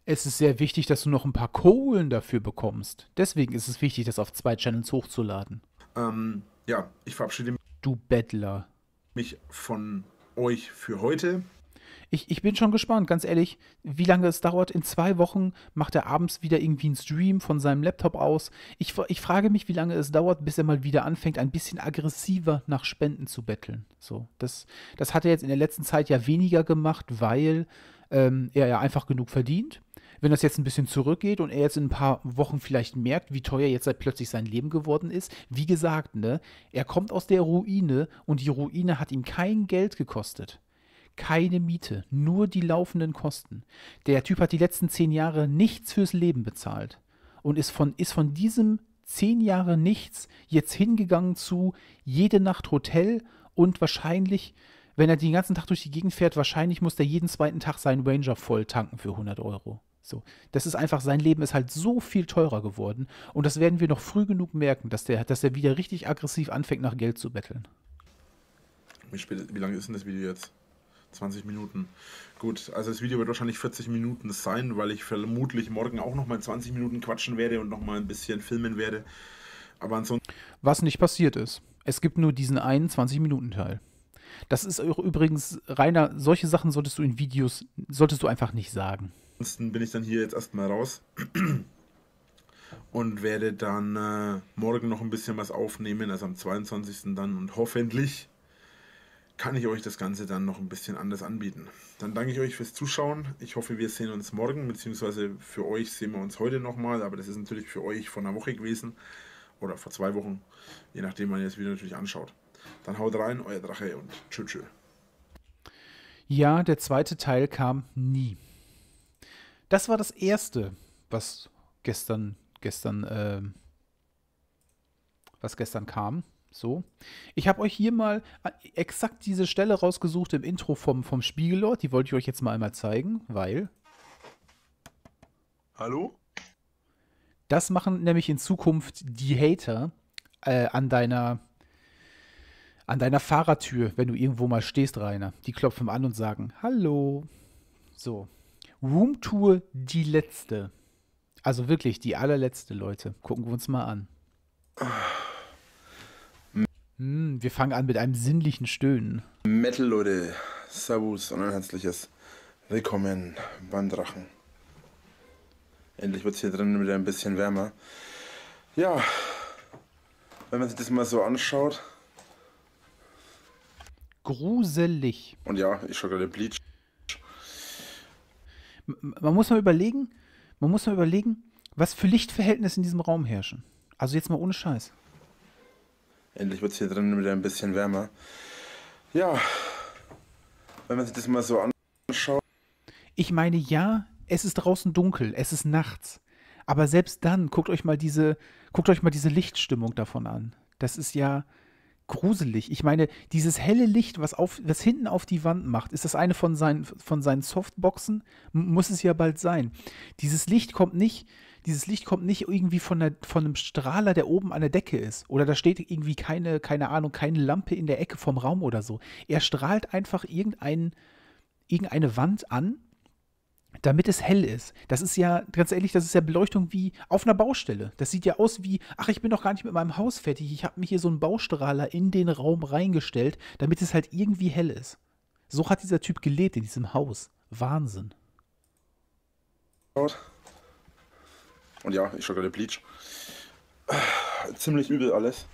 Es ist sehr wichtig, dass du noch ein paar Kohlen dafür bekommst. Deswegen ist es wichtig, das auf zwei Channels hochzuladen. Ähm, ja, ich verabschiede mich. Du Bettler. Mich von euch für heute. Ich, ich bin schon gespannt, ganz ehrlich, wie lange es dauert. In zwei Wochen macht er abends wieder irgendwie einen Stream von seinem Laptop aus. Ich, ich frage mich, wie lange es dauert, bis er mal wieder anfängt, ein bisschen aggressiver nach Spenden zu betteln. So, das, das hat er jetzt in der letzten Zeit ja weniger gemacht, weil ähm, er ja einfach genug verdient. Wenn das jetzt ein bisschen zurückgeht und er jetzt in ein paar Wochen vielleicht merkt, wie teuer jetzt halt plötzlich sein Leben geworden ist, wie gesagt, ne, er kommt aus der Ruine und die Ruine hat ihm kein Geld gekostet keine Miete, nur die laufenden Kosten. Der Typ hat die letzten zehn Jahre nichts fürs Leben bezahlt und ist von, ist von diesem zehn Jahre nichts jetzt hingegangen zu jede Nacht Hotel und wahrscheinlich, wenn er den ganzen Tag durch die Gegend fährt, wahrscheinlich muss er jeden zweiten Tag seinen Ranger voll tanken für 100 Euro. So, das ist einfach, sein Leben ist halt so viel teurer geworden und das werden wir noch früh genug merken, dass der, dass der wieder richtig aggressiv anfängt, nach Geld zu betteln. Wie, spät, wie lange ist denn das Video jetzt? 20 Minuten. Gut, also das Video wird wahrscheinlich 40 Minuten sein, weil ich vermutlich morgen auch nochmal 20 Minuten quatschen werde und nochmal ein bisschen filmen werde. Aber ansonsten. Was nicht passiert ist. Es gibt nur diesen einen 20-Minuten-Teil. Das ist übrigens, Rainer, solche Sachen solltest du in Videos, solltest du einfach nicht sagen. Ansonsten bin ich dann hier jetzt erstmal raus und werde dann äh, morgen noch ein bisschen was aufnehmen, also am 22. dann und hoffentlich kann ich euch das Ganze dann noch ein bisschen anders anbieten. Dann danke ich euch fürs Zuschauen. Ich hoffe, wir sehen uns morgen, beziehungsweise für euch sehen wir uns heute nochmal, aber das ist natürlich für euch vor einer Woche gewesen oder vor zwei Wochen, je nachdem, wann ihr das Video natürlich anschaut. Dann haut rein, euer Drache und tschüss. tschüss. Ja, der zweite Teil kam nie. Das war das erste, was gestern, gestern, äh, was gestern kam. So. Ich habe euch hier mal äh, exakt diese Stelle rausgesucht im Intro vom, vom Spiegellord. Die wollte ich euch jetzt mal einmal zeigen, weil. Hallo? Das machen nämlich in Zukunft die Hater äh, an deiner an deiner Fahrertür, wenn du irgendwo mal stehst, Rainer. Die klopfen an und sagen: Hallo. So. Roomtour die letzte. Also wirklich die allerletzte, Leute. Gucken wir uns mal an. Hm, wir fangen an mit einem sinnlichen Stöhnen. Metal, Leute. Servus und ein herzliches Willkommen beim Drachen. Endlich wird es hier drin wieder ein bisschen wärmer. Ja, wenn man sich das mal so anschaut. Gruselig. Und ja, ich schaue gerade Bleach. Man muss mal überlegen, man muss mal überlegen, was für Lichtverhältnisse in diesem Raum herrschen. Also jetzt mal ohne Scheiß. Endlich wird es hier drin wieder ein bisschen wärmer. Ja, wenn man sich das mal so anschaut. Ich meine, ja, es ist draußen dunkel, es ist nachts. Aber selbst dann, guckt euch mal diese, guckt euch mal diese Lichtstimmung davon an. Das ist ja gruselig. Ich meine, dieses helle Licht, was, auf, was hinten auf die Wand macht, ist das eine von seinen, von seinen Softboxen? M muss es ja bald sein. Dieses Licht kommt nicht dieses Licht kommt nicht irgendwie von, der, von einem Strahler, der oben an der Decke ist. Oder da steht irgendwie keine, keine Ahnung, keine Lampe in der Ecke vom Raum oder so. Er strahlt einfach irgendein, irgendeine Wand an, damit es hell ist. Das ist ja, ganz ehrlich, das ist ja Beleuchtung wie auf einer Baustelle. Das sieht ja aus wie, ach, ich bin doch gar nicht mit meinem Haus fertig. Ich habe mir hier so einen Baustrahler in den Raum reingestellt, damit es halt irgendwie hell ist. So hat dieser Typ gelebt in diesem Haus. Wahnsinn. Und ja, ich schaue gerade Bleach. Ziemlich übel alles.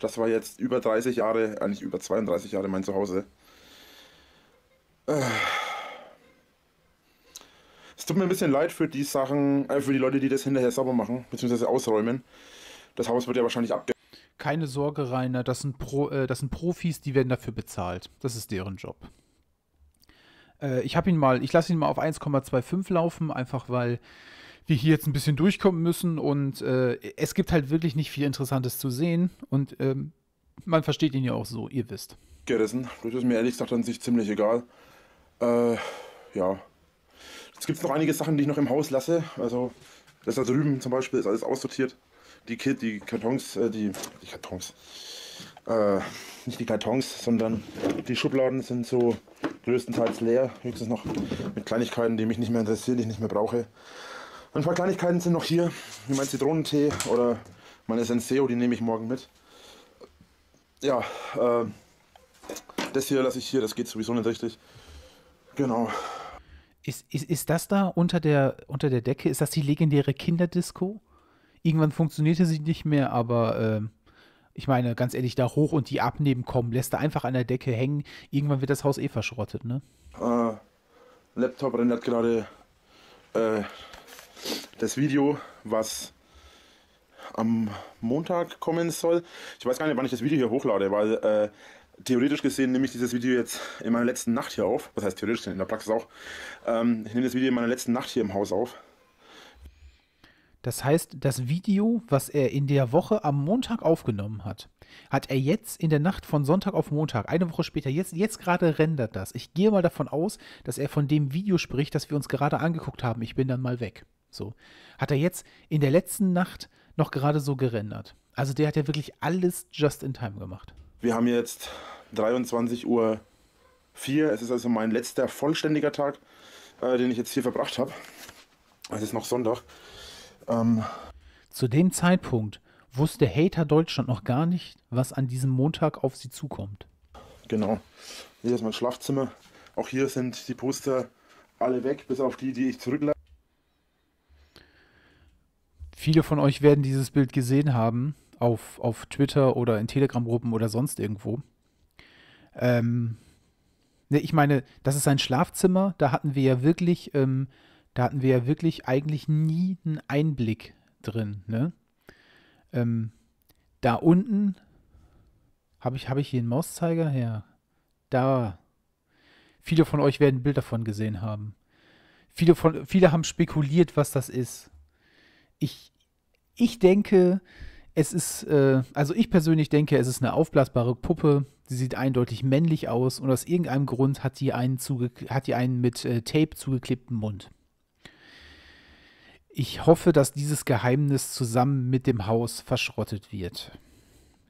Das war jetzt über 30 Jahre, eigentlich über 32 Jahre mein Zuhause. Es tut mir ein bisschen leid für die Sachen, äh, für die Leute, die das hinterher sauber machen, beziehungsweise ausräumen. Das Haus wird ja wahrscheinlich abge... Keine Sorge, Rainer, das sind, Pro, äh, das sind Profis, die werden dafür bezahlt. Das ist deren Job. Äh, ich habe ihn mal, ich lasse ihn mal auf 1,25 laufen, einfach weil wir hier jetzt ein bisschen durchkommen müssen und äh, es gibt halt wirklich nicht viel Interessantes zu sehen und ähm, man versteht ihn ja auch so, ihr wisst. Gerissen. Das ist mir ehrlich gesagt an sich ziemlich egal. Äh, ja. Jetzt gibt es noch einige Sachen, die ich noch im Haus lasse. Also, das da drüben zum Beispiel ist alles aussortiert. Die Kit, die Kartons, äh, die, die Kartons. Äh, nicht die Kartons, sondern die Schubladen sind so größtenteils leer. Höchstens noch mit Kleinigkeiten, die mich nicht mehr interessieren, die ich nicht mehr brauche. Ein paar Kleinigkeiten sind noch hier, wie mein Zitronentee oder meine Senseo, die nehme ich morgen mit. Ja, äh, das hier lasse ich hier, das geht sowieso nicht richtig. Genau. Ist, ist, ist das da unter der, unter der Decke? Ist das die legendäre Kinderdisco? Irgendwann funktionierte sie nicht mehr, aber äh, ich meine, ganz ehrlich, da hoch und die abnehmen kommen, lässt er einfach an der Decke hängen. Irgendwann wird das Haus eh verschrottet, ne? Äh, Laptop rendert gerade äh, das Video, was am Montag kommen soll. Ich weiß gar nicht, wann ich das Video hier hochlade, weil äh, theoretisch gesehen nehme ich dieses Video jetzt in meiner letzten Nacht hier auf. Was heißt theoretisch, in der Praxis auch. Ähm, ich nehme das Video in meiner letzten Nacht hier im Haus auf. Das heißt, das Video, was er in der Woche am Montag aufgenommen hat, hat er jetzt in der Nacht von Sonntag auf Montag, eine Woche später, jetzt, jetzt gerade rendert das. Ich gehe mal davon aus, dass er von dem Video spricht, das wir uns gerade angeguckt haben. Ich bin dann mal weg. So. Hat er jetzt in der letzten Nacht noch gerade so gerendert. Also der hat ja wirklich alles just in time gemacht. Wir haben jetzt 23 Uhr 4. Es ist also mein letzter vollständiger Tag, äh, den ich jetzt hier verbracht habe. Es ist noch Sonntag. Ähm Zu dem Zeitpunkt wusste Hater Deutschland noch gar nicht, was an diesem Montag auf sie zukommt. Genau. Hier ist mein Schlafzimmer. Auch hier sind die Poster alle weg, bis auf die, die ich zurücklasse. Viele von euch werden dieses Bild gesehen haben auf, auf Twitter oder in Telegram-Gruppen oder sonst irgendwo. Ähm, ne, ich meine, das ist ein Schlafzimmer, da hatten wir ja wirklich, ähm, da hatten wir ja wirklich eigentlich nie einen Einblick drin, ne? Ähm, da unten habe ich, hab ich hier einen Mauszeiger? Ja. Da. Viele von euch werden ein Bild davon gesehen haben. Viele, von, viele haben spekuliert, was das ist ich, ich denke, es ist, äh, also ich persönlich denke, es ist eine aufblasbare Puppe. Sie sieht eindeutig männlich aus und aus irgendeinem Grund hat die einen, hat die einen mit äh, Tape zugeklebten Mund. Ich hoffe, dass dieses Geheimnis zusammen mit dem Haus verschrottet wird.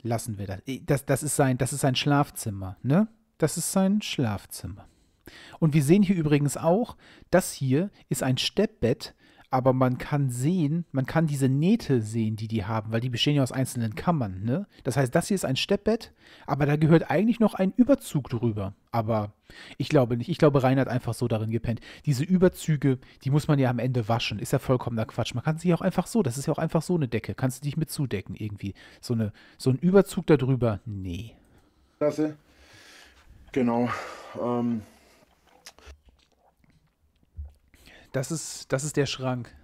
Lassen wir das. Das, das, ist, sein, das ist sein Schlafzimmer, ne? Das ist sein Schlafzimmer. Und wir sehen hier übrigens auch, das hier ist ein Steppbett, aber man kann sehen, man kann diese Nähte sehen, die die haben, weil die bestehen ja aus einzelnen Kammern. Ne? Das heißt, das hier ist ein Steppbett, aber da gehört eigentlich noch ein Überzug drüber. Aber ich glaube nicht. Ich glaube, Rainer hat einfach so darin gepennt. Diese Überzüge, die muss man ja am Ende waschen. Ist ja vollkommener Quatsch. Man kann sie auch einfach so, das ist ja auch einfach so eine Decke. Kannst du dich mit zudecken irgendwie. So, eine, so ein Überzug darüber, nee. Klasse. Genau. Ähm, Das ist, das ist der Schrank.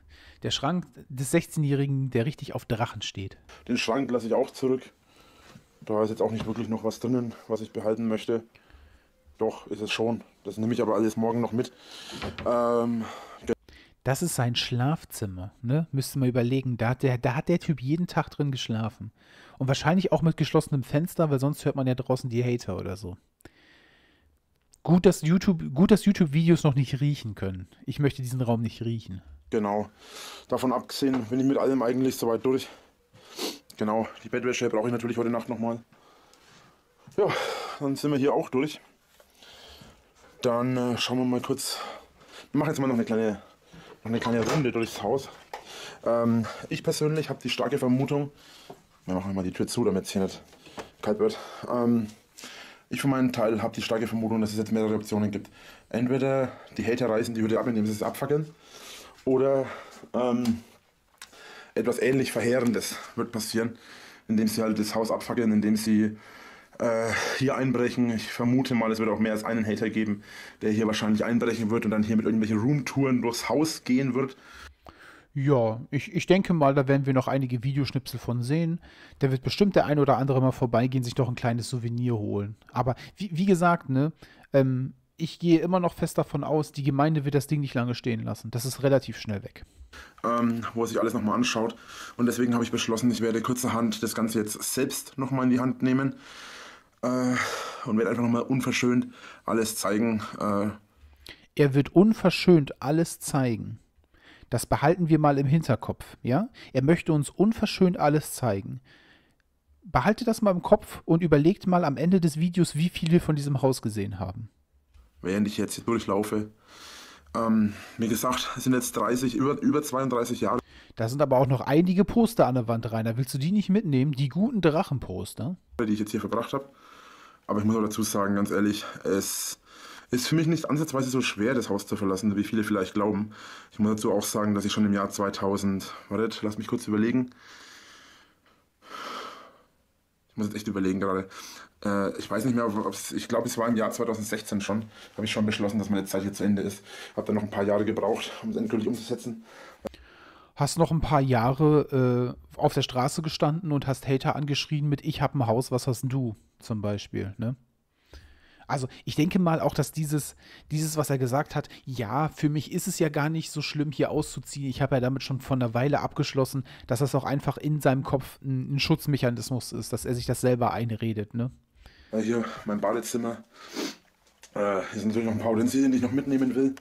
Der Schrank des 16-Jährigen, der richtig auf Drachen steht. Den Schrank lasse ich auch zurück. Da ist jetzt auch nicht wirklich noch was drinnen, was ich behalten möchte. Doch, ist es schon. Das nehme ich aber alles morgen noch mit. Ähm, das ist sein Schlafzimmer, ne? Müsste man überlegen. Da hat, der, da hat der Typ jeden Tag drin geschlafen. Und wahrscheinlich auch mit geschlossenem Fenster, weil sonst hört man ja draußen die Hater oder so. Gut, dass YouTube, gut, dass YouTube-Videos noch nicht riechen können. Ich möchte diesen Raum nicht riechen. Genau. Davon abgesehen bin ich mit allem eigentlich soweit durch. Genau, die Bettwäsche brauche ich natürlich heute Nacht nochmal. Ja, dann sind wir hier auch durch. Dann äh, schauen wir mal kurz. Wir machen jetzt mal noch eine kleine, noch eine kleine Runde durchs Haus. Ähm, ich persönlich habe die starke Vermutung, wir machen mal die Tür zu, damit es hier nicht kalt wird. Ähm, ich für meinen Teil habe die starke Vermutung, dass es jetzt mehrere Optionen gibt. Entweder die Hater reißen die Hütte ab, indem sie es abfackeln, oder ähm, etwas ähnlich Verheerendes wird passieren, indem sie halt das Haus abfackeln, indem sie äh, hier einbrechen. Ich vermute mal, es wird auch mehr als einen Hater geben, der hier wahrscheinlich einbrechen wird und dann hier mit irgendwelchen Roomtouren durchs Haus gehen wird. Ja, ich, ich denke mal, da werden wir noch einige Videoschnipsel von sehen. Da wird bestimmt der ein oder andere mal vorbeigehen, sich doch ein kleines Souvenir holen. Aber wie, wie gesagt, ne, ähm, ich gehe immer noch fest davon aus, die Gemeinde wird das Ding nicht lange stehen lassen. Das ist relativ schnell weg. Ähm, wo er sich alles nochmal anschaut. Und deswegen habe ich beschlossen, ich werde kurzerhand das Ganze jetzt selbst nochmal in die Hand nehmen. Äh, und werde einfach nochmal unverschönt alles zeigen. Äh, er wird unverschönt alles zeigen. Das behalten wir mal im Hinterkopf, ja? Er möchte uns unverschönt alles zeigen. Behaltet das mal im Kopf und überlegt mal am Ende des Videos, wie viel wir von diesem Haus gesehen haben. Während ich jetzt hier durchlaufe. Ähm, wie gesagt, es sind jetzt 30, über, über 32 Jahre. Da sind aber auch noch einige Poster an der Wand rein. Da willst du die nicht mitnehmen? Die guten Drachenposter? Die ich jetzt hier verbracht habe. Aber ich muss auch dazu sagen, ganz ehrlich, es ist für mich nicht ansatzweise so schwer, das Haus zu verlassen, wie viele vielleicht glauben. Ich muss dazu auch sagen, dass ich schon im Jahr 2000, wartet, lass mich kurz überlegen. Ich muss jetzt echt überlegen gerade. Äh, ich weiß nicht mehr, ob es, ich glaube, es war im Jahr 2016 schon, habe ich schon beschlossen, dass meine Zeit hier zu Ende ist. Habe dann noch ein paar Jahre gebraucht, um es endgültig umzusetzen. Hast noch ein paar Jahre äh, auf der Straße gestanden und hast Hater angeschrien mit Ich habe ein Haus, was hast du? Zum Beispiel, ne? Also ich denke mal auch, dass dieses, dieses, was er gesagt hat, ja, für mich ist es ja gar nicht so schlimm, hier auszuziehen. Ich habe ja damit schon von einer Weile abgeschlossen, dass das auch einfach in seinem Kopf ein, ein Schutzmechanismus ist, dass er sich das selber einredet, ne? Hier mein Badezimmer. Äh, hier sind natürlich noch ein paar Utensilien, die ich noch mitnehmen will.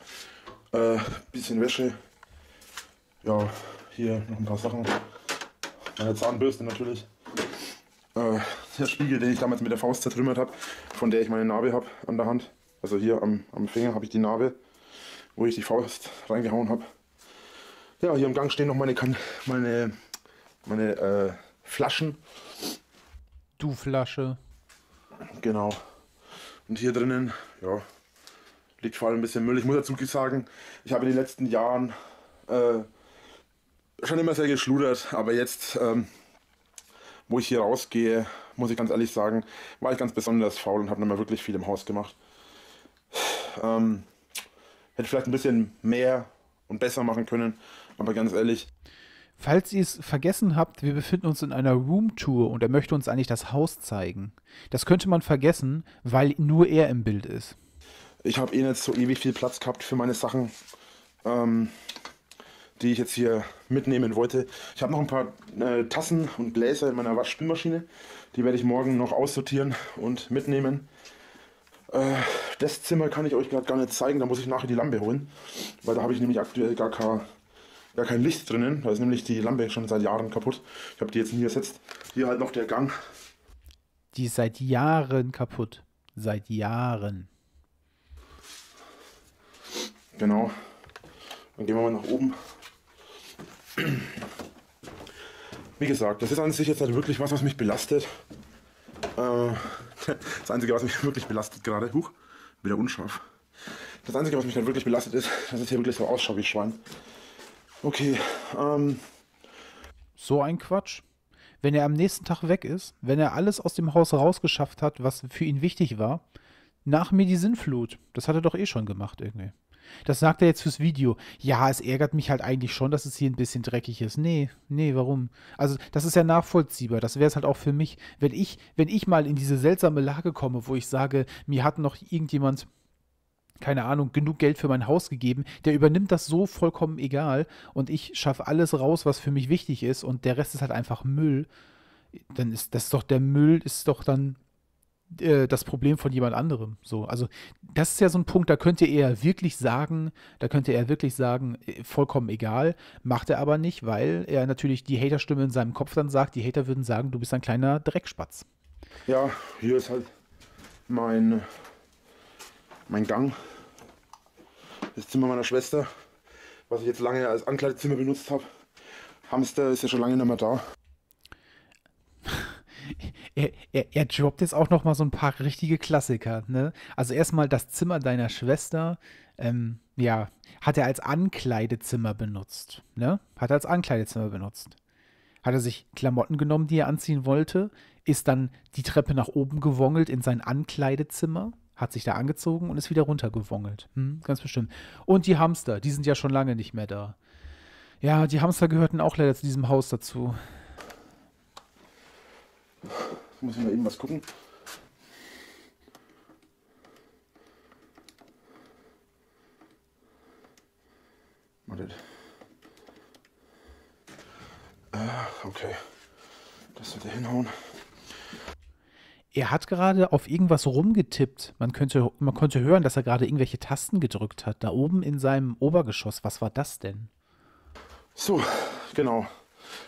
Äh, bisschen Wäsche. Ja, hier noch ein paar Sachen. Meine Zahnbürste natürlich. Äh, der Spiegel, den ich damals mit der Faust zertrümmert habe, von der ich meine Narbe habe an der Hand. Also hier am, am Finger habe ich die Narbe, wo ich die Faust reingehauen habe. Ja, hier im Gang stehen noch meine, kan meine, meine äh, Flaschen. Du Flasche. Genau. Und hier drinnen, ja, liegt vor allem ein bisschen Müll. Ich muss dazu sagen, ich habe in den letzten Jahren äh, schon immer sehr geschludert, aber jetzt ähm, wo ich hier rausgehe, muss ich ganz ehrlich sagen, war ich ganz besonders faul und habe nicht mehr wirklich viel im Haus gemacht. Ähm, hätte vielleicht ein bisschen mehr und besser machen können, aber ganz ehrlich. Falls ihr es vergessen habt, wir befinden uns in einer Roomtour und er möchte uns eigentlich das Haus zeigen. Das könnte man vergessen, weil nur er im Bild ist. Ich habe eh nicht so ewig viel Platz gehabt für meine Sachen. Ähm, die ich jetzt hier mitnehmen wollte. Ich habe noch ein paar äh, Tassen und Gläser in meiner Waschspülmaschine. Die werde ich morgen noch aussortieren und mitnehmen. Äh, das Zimmer kann ich euch gerade gar nicht zeigen, da muss ich nachher die Lampe holen. Weil da habe ich nämlich aktuell gar kein, gar kein Licht drinnen. Da ist nämlich die Lampe schon seit Jahren kaputt. Ich habe die jetzt nie ersetzt. Hier halt noch der Gang. Die ist seit Jahren kaputt. Seit Jahren. Genau. Dann gehen wir mal nach oben. Wie gesagt, das ist an sich jetzt halt wirklich was, was mich belastet. Äh, das Einzige, was mich wirklich belastet gerade, huch, wieder unscharf. Das Einzige, was mich dann wirklich belastet ist, dass es hier wirklich so ausschaut wie Schwein. Okay, ähm. So ein Quatsch. Wenn er am nächsten Tag weg ist, wenn er alles aus dem Haus rausgeschafft hat, was für ihn wichtig war, nach mir die Sinnflut. Das hat er doch eh schon gemacht irgendwie. Das sagt er jetzt fürs Video. Ja, es ärgert mich halt eigentlich schon, dass es hier ein bisschen dreckig ist. Nee, nee, warum? Also, das ist ja nachvollziehbar. Das wäre es halt auch für mich, wenn ich, wenn ich mal in diese seltsame Lage komme, wo ich sage, mir hat noch irgendjemand keine Ahnung, genug Geld für mein Haus gegeben, der übernimmt das so vollkommen egal und ich schaffe alles raus, was für mich wichtig ist und der Rest ist halt einfach Müll, dann ist das doch der Müll, ist doch dann äh, das Problem von jemand anderem. So, also das ist ja so ein Punkt, da könnte er wirklich sagen, da könnte er wirklich sagen, äh, vollkommen egal, macht er aber nicht, weil er natürlich die Haterstimme in seinem Kopf dann sagt, die Hater würden sagen, du bist ein kleiner Dreckspatz. Ja, hier ist halt mein, mein Gang. Das Zimmer meiner Schwester, was ich jetzt lange als Ankleidezimmer benutzt habe. Hamster ist ja schon lange nicht mehr da er, er, er droppt jetzt auch noch mal so ein paar richtige Klassiker. Ne? Also erstmal das Zimmer deiner Schwester, ähm, ja, hat er als Ankleidezimmer benutzt. Ne? Hat er als Ankleidezimmer benutzt. hat er sich Klamotten genommen, die er anziehen wollte, ist dann die Treppe nach oben gewongelt in sein Ankleidezimmer, hat sich da angezogen und ist wieder runtergewongelt. Hm, ganz bestimmt. Und die Hamster, die sind ja schon lange nicht mehr da. Ja, die Hamster gehörten auch leider zu diesem Haus dazu. Muss ich mal eben was gucken. Wartet. Ah, okay. Das sollte hinhauen. Er hat gerade auf irgendwas rumgetippt. Man könnte, man konnte hören, dass er gerade irgendwelche Tasten gedrückt hat. Da oben in seinem Obergeschoss. Was war das denn? So, genau.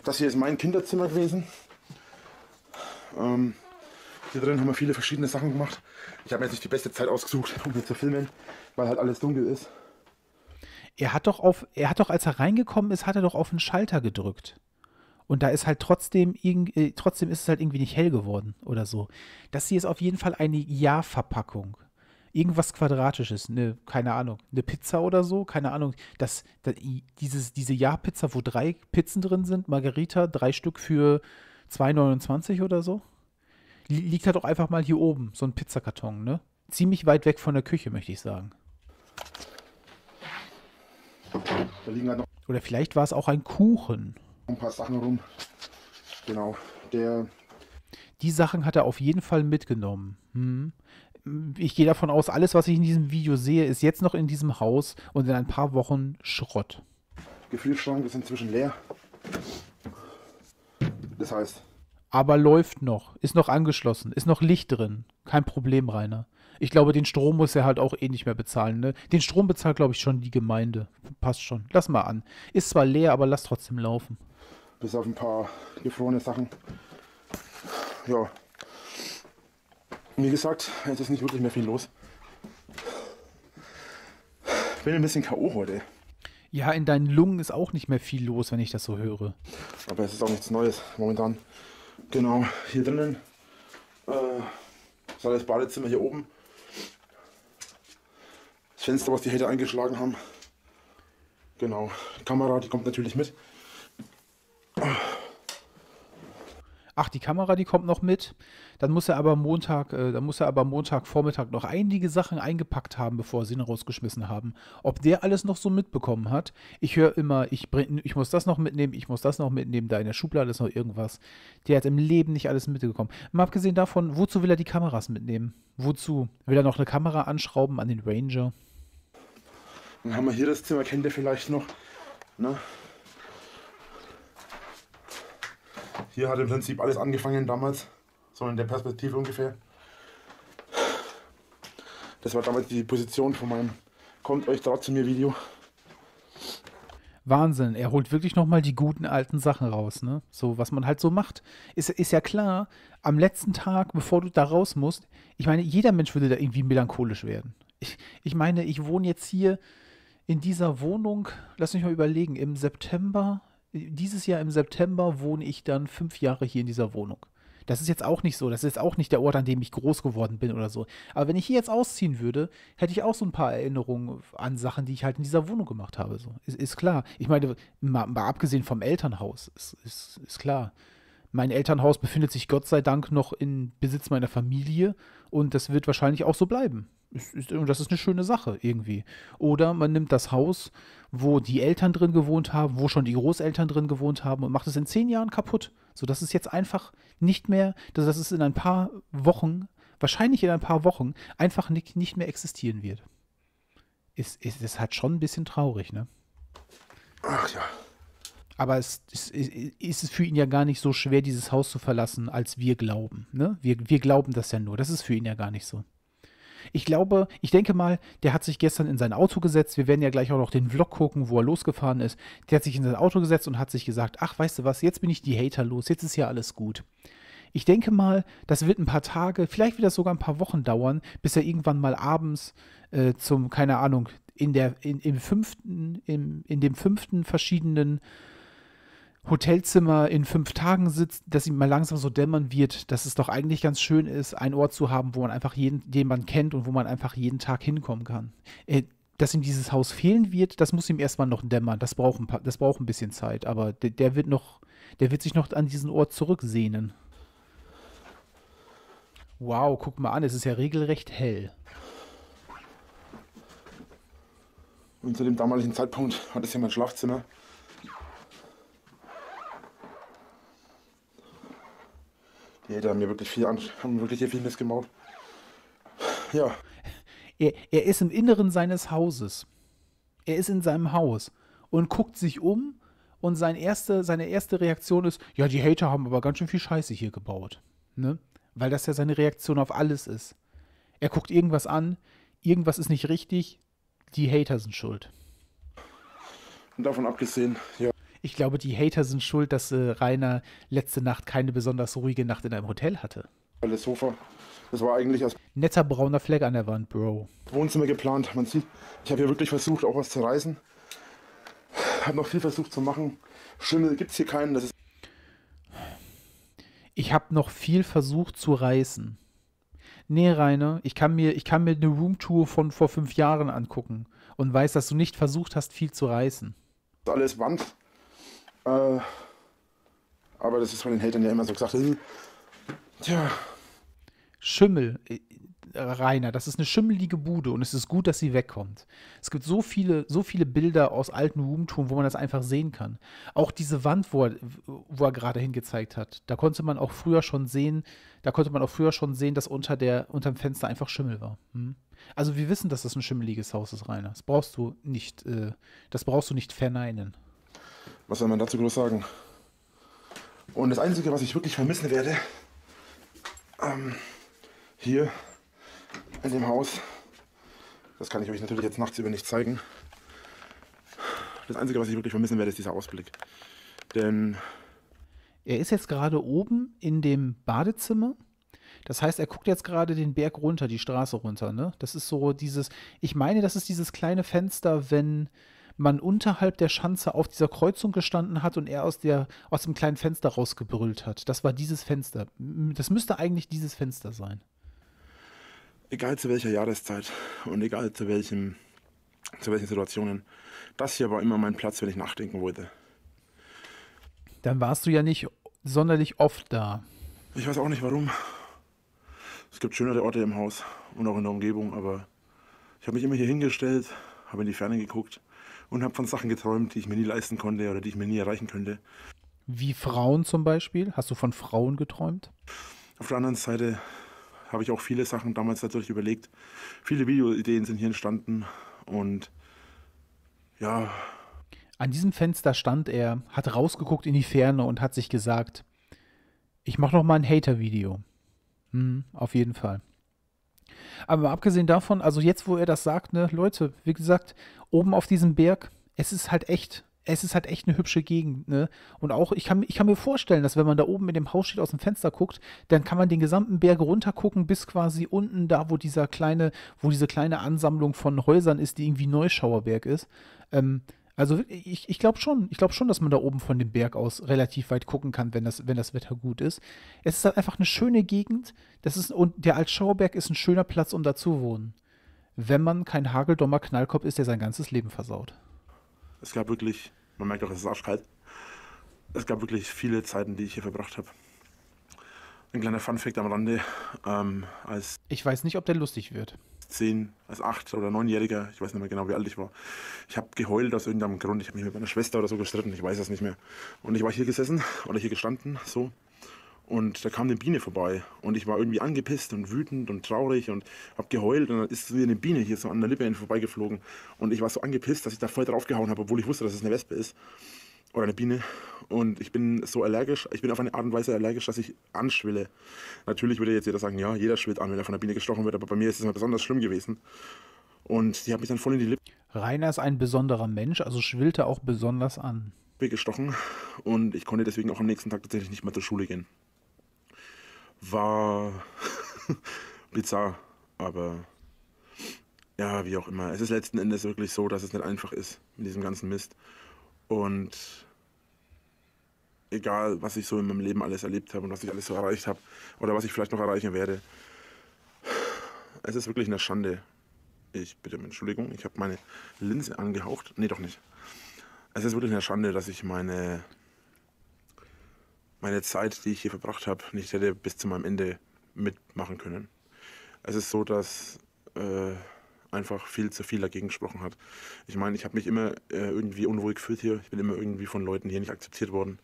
Das hier ist mein Kinderzimmer gewesen. Ähm, hier drin haben wir viele verschiedene Sachen gemacht. Ich habe mir jetzt nicht die beste Zeit ausgesucht, um hier zu filmen, weil halt alles dunkel ist. Er hat doch auf, er hat doch, als er reingekommen ist, hat er doch auf den Schalter gedrückt. Und da ist halt trotzdem, äh, trotzdem ist es halt irgendwie nicht hell geworden oder so. Das hier ist auf jeden Fall eine Ja-Verpackung. Irgendwas Quadratisches, ne, keine Ahnung, eine Pizza oder so, keine Ahnung. Das, das dieses, diese Ja-Pizza, wo drei Pizzen drin sind, Margarita, drei Stück für 2,29 oder so. Liegt halt auch einfach mal hier oben, so ein Pizzakarton, ne? Ziemlich weit weg von der Küche, möchte ich sagen. Da liegen halt noch Oder vielleicht war es auch ein Kuchen ein paar Sachen rum. Genau. Der. Die Sachen hat er auf jeden Fall mitgenommen. Hm. Ich gehe davon aus, alles, was ich in diesem Video sehe, ist jetzt noch in diesem Haus und in ein paar Wochen Schrott. Gefrierschrank ist inzwischen leer. Das heißt. Aber läuft noch, ist noch angeschlossen, ist noch Licht drin. Kein Problem, Rainer. Ich glaube, den Strom muss er halt auch eh nicht mehr bezahlen. Ne? Den Strom bezahlt, glaube ich, schon die Gemeinde. Passt schon. Lass mal an. Ist zwar leer, aber lass trotzdem laufen bis auf ein paar gefrorene Sachen. Ja. Wie gesagt, es ist nicht wirklich mehr viel los. Ich bin ein bisschen K.O. heute. Ja, in deinen Lungen ist auch nicht mehr viel los, wenn ich das so höre. Aber es ist auch nichts Neues momentan. Genau, hier drinnen äh, ist das Badezimmer hier oben. Das Fenster, was die Hater eingeschlagen haben. Genau, die Kamera, die kommt natürlich mit. Ach, die Kamera, die kommt noch mit. Dann muss er aber Montag, äh, dann muss er aber Montagvormittag noch einige Sachen eingepackt haben, bevor sie ihn rausgeschmissen haben. Ob der alles noch so mitbekommen hat. Ich höre immer, ich, bring, ich muss das noch mitnehmen, ich muss das noch mitnehmen, da in der Schublade ist noch irgendwas. Der hat im Leben nicht alles mitbekommen. Mal abgesehen davon, wozu will er die Kameras mitnehmen? Wozu? Will er noch eine Kamera anschrauben an den Ranger? Dann haben wir hier das Zimmer, kennt ihr vielleicht noch. Ne? Hier hat im Prinzip alles angefangen damals, so in der Perspektive ungefähr. Das war damals die Position von meinem Kommt euch da zu mir Video. Wahnsinn, er holt wirklich nochmal die guten alten Sachen raus, ne? So, was man halt so macht. Ist, ist ja klar, am letzten Tag, bevor du da raus musst, ich meine, jeder Mensch würde da irgendwie melancholisch werden. Ich, ich meine, ich wohne jetzt hier in dieser Wohnung, lass mich mal überlegen, im September, dieses Jahr im September wohne ich dann fünf Jahre hier in dieser Wohnung. Das ist jetzt auch nicht so. Das ist auch nicht der Ort, an dem ich groß geworden bin oder so. Aber wenn ich hier jetzt ausziehen würde, hätte ich auch so ein paar Erinnerungen an Sachen, die ich halt in dieser Wohnung gemacht habe. So. Ist, ist klar. Ich meine, mal, mal, abgesehen vom Elternhaus, ist, ist, ist klar. Mein Elternhaus befindet sich Gott sei Dank noch in Besitz meiner Familie und das wird wahrscheinlich auch so bleiben. Und das ist eine schöne Sache irgendwie. Oder man nimmt das Haus, wo die Eltern drin gewohnt haben, wo schon die Großeltern drin gewohnt haben und macht es in zehn Jahren kaputt. So dass es jetzt einfach nicht mehr, dass es in ein paar Wochen, wahrscheinlich in ein paar Wochen, einfach nicht, nicht mehr existieren wird. Ist, ist, ist halt schon ein bisschen traurig, ne? Ach ja. Aber es, es, ist es für ihn ja gar nicht so schwer, dieses Haus zu verlassen, als wir glauben. Ne? Wir, wir glauben das ja nur. Das ist für ihn ja gar nicht so. Ich glaube, ich denke mal, der hat sich gestern in sein Auto gesetzt. Wir werden ja gleich auch noch den Vlog gucken, wo er losgefahren ist. Der hat sich in sein Auto gesetzt und hat sich gesagt, ach, weißt du was, jetzt bin ich die Hater los, jetzt ist ja alles gut. Ich denke mal, das wird ein paar Tage, vielleicht wird das sogar ein paar Wochen dauern, bis er irgendwann mal abends äh, zum, keine Ahnung, in der, in, im fünften, im, in dem fünften verschiedenen Hotelzimmer in fünf Tagen sitzt, dass ihm mal langsam so dämmern wird, dass es doch eigentlich ganz schön ist, einen Ort zu haben, wo man einfach jeden, den man kennt und wo man einfach jeden Tag hinkommen kann. Äh, dass ihm dieses Haus fehlen wird, das muss ihm erstmal noch dämmern. Das braucht ein, paar, das braucht ein bisschen Zeit, aber der, der wird noch, der wird sich noch an diesen Ort zurücksehnen. Wow, guck mal an, es ist ja regelrecht hell. Und zu dem damaligen Zeitpunkt hat es ja mein Schlafzimmer. Die Eltern haben mir wirklich viel, an, haben wirklich hier viel missgemacht. Ja. Er, er ist im Inneren seines Hauses. Er ist in seinem Haus und guckt sich um und sein erste, seine erste Reaktion ist, ja, die Hater haben aber ganz schön viel Scheiße hier gebaut. Ne? Weil das ja seine Reaktion auf alles ist. Er guckt irgendwas an, irgendwas ist nicht richtig, die Hater sind schuld. Und davon abgesehen, ja. Ich glaube, die Hater sind schuld, dass äh, Rainer letzte Nacht keine besonders ruhige Nacht in einem Hotel hatte. Das Sofa, das war eigentlich als Netter brauner Fleck an der Wand, Bro. Wohnzimmer geplant. Man sieht, ich habe hier wirklich versucht, auch was zu reißen. Habe noch viel versucht zu machen. Schimmel gibt es hier keinen. Das ist ich habe noch viel versucht zu reißen. Nee, Rainer, ich kann mir, ich kann mir eine Roomtour von vor fünf Jahren angucken und weiß, dass du nicht versucht hast, viel zu reißen. alles Wand. Äh, aber das ist von den Hatern ja immer so gesagt. Äh, tja. Schimmel, äh, Rainer, das ist eine schimmelige Bude und es ist gut, dass sie wegkommt. Es gibt so viele, so viele Bilder aus alten Roomtouren, wo man das einfach sehen kann. Auch diese Wand, wo er, wo er gerade hingezeigt hat, da konnte man auch früher schon sehen, da konnte man auch früher schon sehen, dass unter der, unterm Fenster einfach Schimmel war. Hm? Also wir wissen, dass das ein schimmeliges Haus ist, Rainer. Das brauchst du nicht, äh, das brauchst du nicht verneinen. Was soll man dazu groß sagen? Und das Einzige, was ich wirklich vermissen werde, ähm, hier in dem Haus. Das kann ich euch natürlich jetzt nachts über nicht zeigen. Das Einzige, was ich wirklich vermissen werde, ist dieser Ausblick. Denn. Er ist jetzt gerade oben in dem Badezimmer. Das heißt, er guckt jetzt gerade den Berg runter, die Straße runter. Ne? Das ist so dieses. Ich meine, das ist dieses kleine Fenster, wenn man unterhalb der Schanze auf dieser Kreuzung gestanden hat und er aus, der, aus dem kleinen Fenster rausgebrüllt hat. Das war dieses Fenster. Das müsste eigentlich dieses Fenster sein egal zu welcher Jahreszeit und egal zu, welchem, zu welchen Situationen, das hier war immer mein Platz, wenn ich nachdenken wollte. Dann warst du ja nicht sonderlich oft da. Ich weiß auch nicht warum. Es gibt schönere Orte im Haus und auch in der Umgebung, aber ich habe mich immer hier hingestellt, habe in die Ferne geguckt und habe von Sachen geträumt, die ich mir nie leisten konnte oder die ich mir nie erreichen könnte. Wie Frauen zum Beispiel? Hast du von Frauen geträumt? Auf der anderen Seite habe ich auch viele Sachen damals natürlich überlegt. Viele Videoideen sind hier entstanden und ja. An diesem Fenster stand er, hat rausgeguckt in die Ferne und hat sich gesagt, ich mache noch mal ein Hater-Video. Hm, auf jeden Fall. Aber abgesehen davon, also jetzt, wo er das sagt, ne, Leute, wie gesagt, oben auf diesem Berg, es ist halt echt es ist halt echt eine hübsche Gegend, ne? Und auch, ich kann, ich kann mir vorstellen, dass wenn man da oben mit dem Haus steht, aus dem Fenster guckt, dann kann man den gesamten Berg runter gucken, bis quasi unten da, wo dieser kleine, wo diese kleine Ansammlung von Häusern ist, die irgendwie Neuschauerberg ist. Ähm, also ich, ich glaube schon, ich glaube schon, dass man da oben von dem Berg aus relativ weit gucken kann, wenn das, wenn das Wetter gut ist. Es ist halt einfach eine schöne Gegend. Das ist, und der Altschauerberg ist ein schöner Platz, um da zu wohnen. Wenn man kein Hageldommer Knallkopf ist, der sein ganzes Leben versaut. Es gab wirklich, man merkt auch, es ist arschkalt. Es gab wirklich viele Zeiten, die ich hier verbracht habe. Ein kleiner Funfact am Rande. Ähm, als ich weiß nicht, ob der lustig wird. Zehn, als acht oder neunjähriger, ich weiß nicht mehr genau, wie alt ich war. Ich habe geheult aus irgendeinem Grund. Ich habe mich mit meiner Schwester oder so gestritten, ich weiß es nicht mehr. Und ich war hier gesessen oder hier gestanden, so. Und da kam eine Biene vorbei und ich war irgendwie angepisst und wütend und traurig und habe geheult und dann ist so eine Biene hier so an der Lippe vorbeigeflogen und ich war so angepisst, dass ich da voll draufgehauen habe, obwohl ich wusste, dass es eine Wespe ist oder eine Biene und ich bin so allergisch, ich bin auf eine Art und Weise allergisch, dass ich anschwille. Natürlich würde jetzt jeder sagen, ja, jeder schwillt an, wenn er von einer Biene gestochen wird, aber bei mir ist es mal besonders schlimm gewesen und die hat mich dann voll in die Lippe. Rainer ist ein besonderer Mensch, also schwillte auch besonders an. gestochen und ich konnte deswegen auch am nächsten Tag tatsächlich nicht mehr zur Schule gehen war bizarr, aber ja, wie auch immer. Es ist letzten Endes wirklich so, dass es nicht einfach ist mit diesem ganzen Mist. Und egal, was ich so in meinem Leben alles erlebt habe und was ich alles so erreicht habe oder was ich vielleicht noch erreichen werde, es ist wirklich eine Schande, Ich bitte um Entschuldigung, ich habe meine Linse angehaucht. Nee, doch nicht. Es ist wirklich eine Schande, dass ich meine, meine Zeit, die ich hier verbracht habe, nicht hätte bis zu meinem Ende mitmachen können. Es ist so, dass äh, einfach viel zu viel dagegen gesprochen hat. Ich meine, ich habe mich immer äh, irgendwie unruhig gefühlt hier. Ich bin immer irgendwie von Leuten hier nicht akzeptiert worden.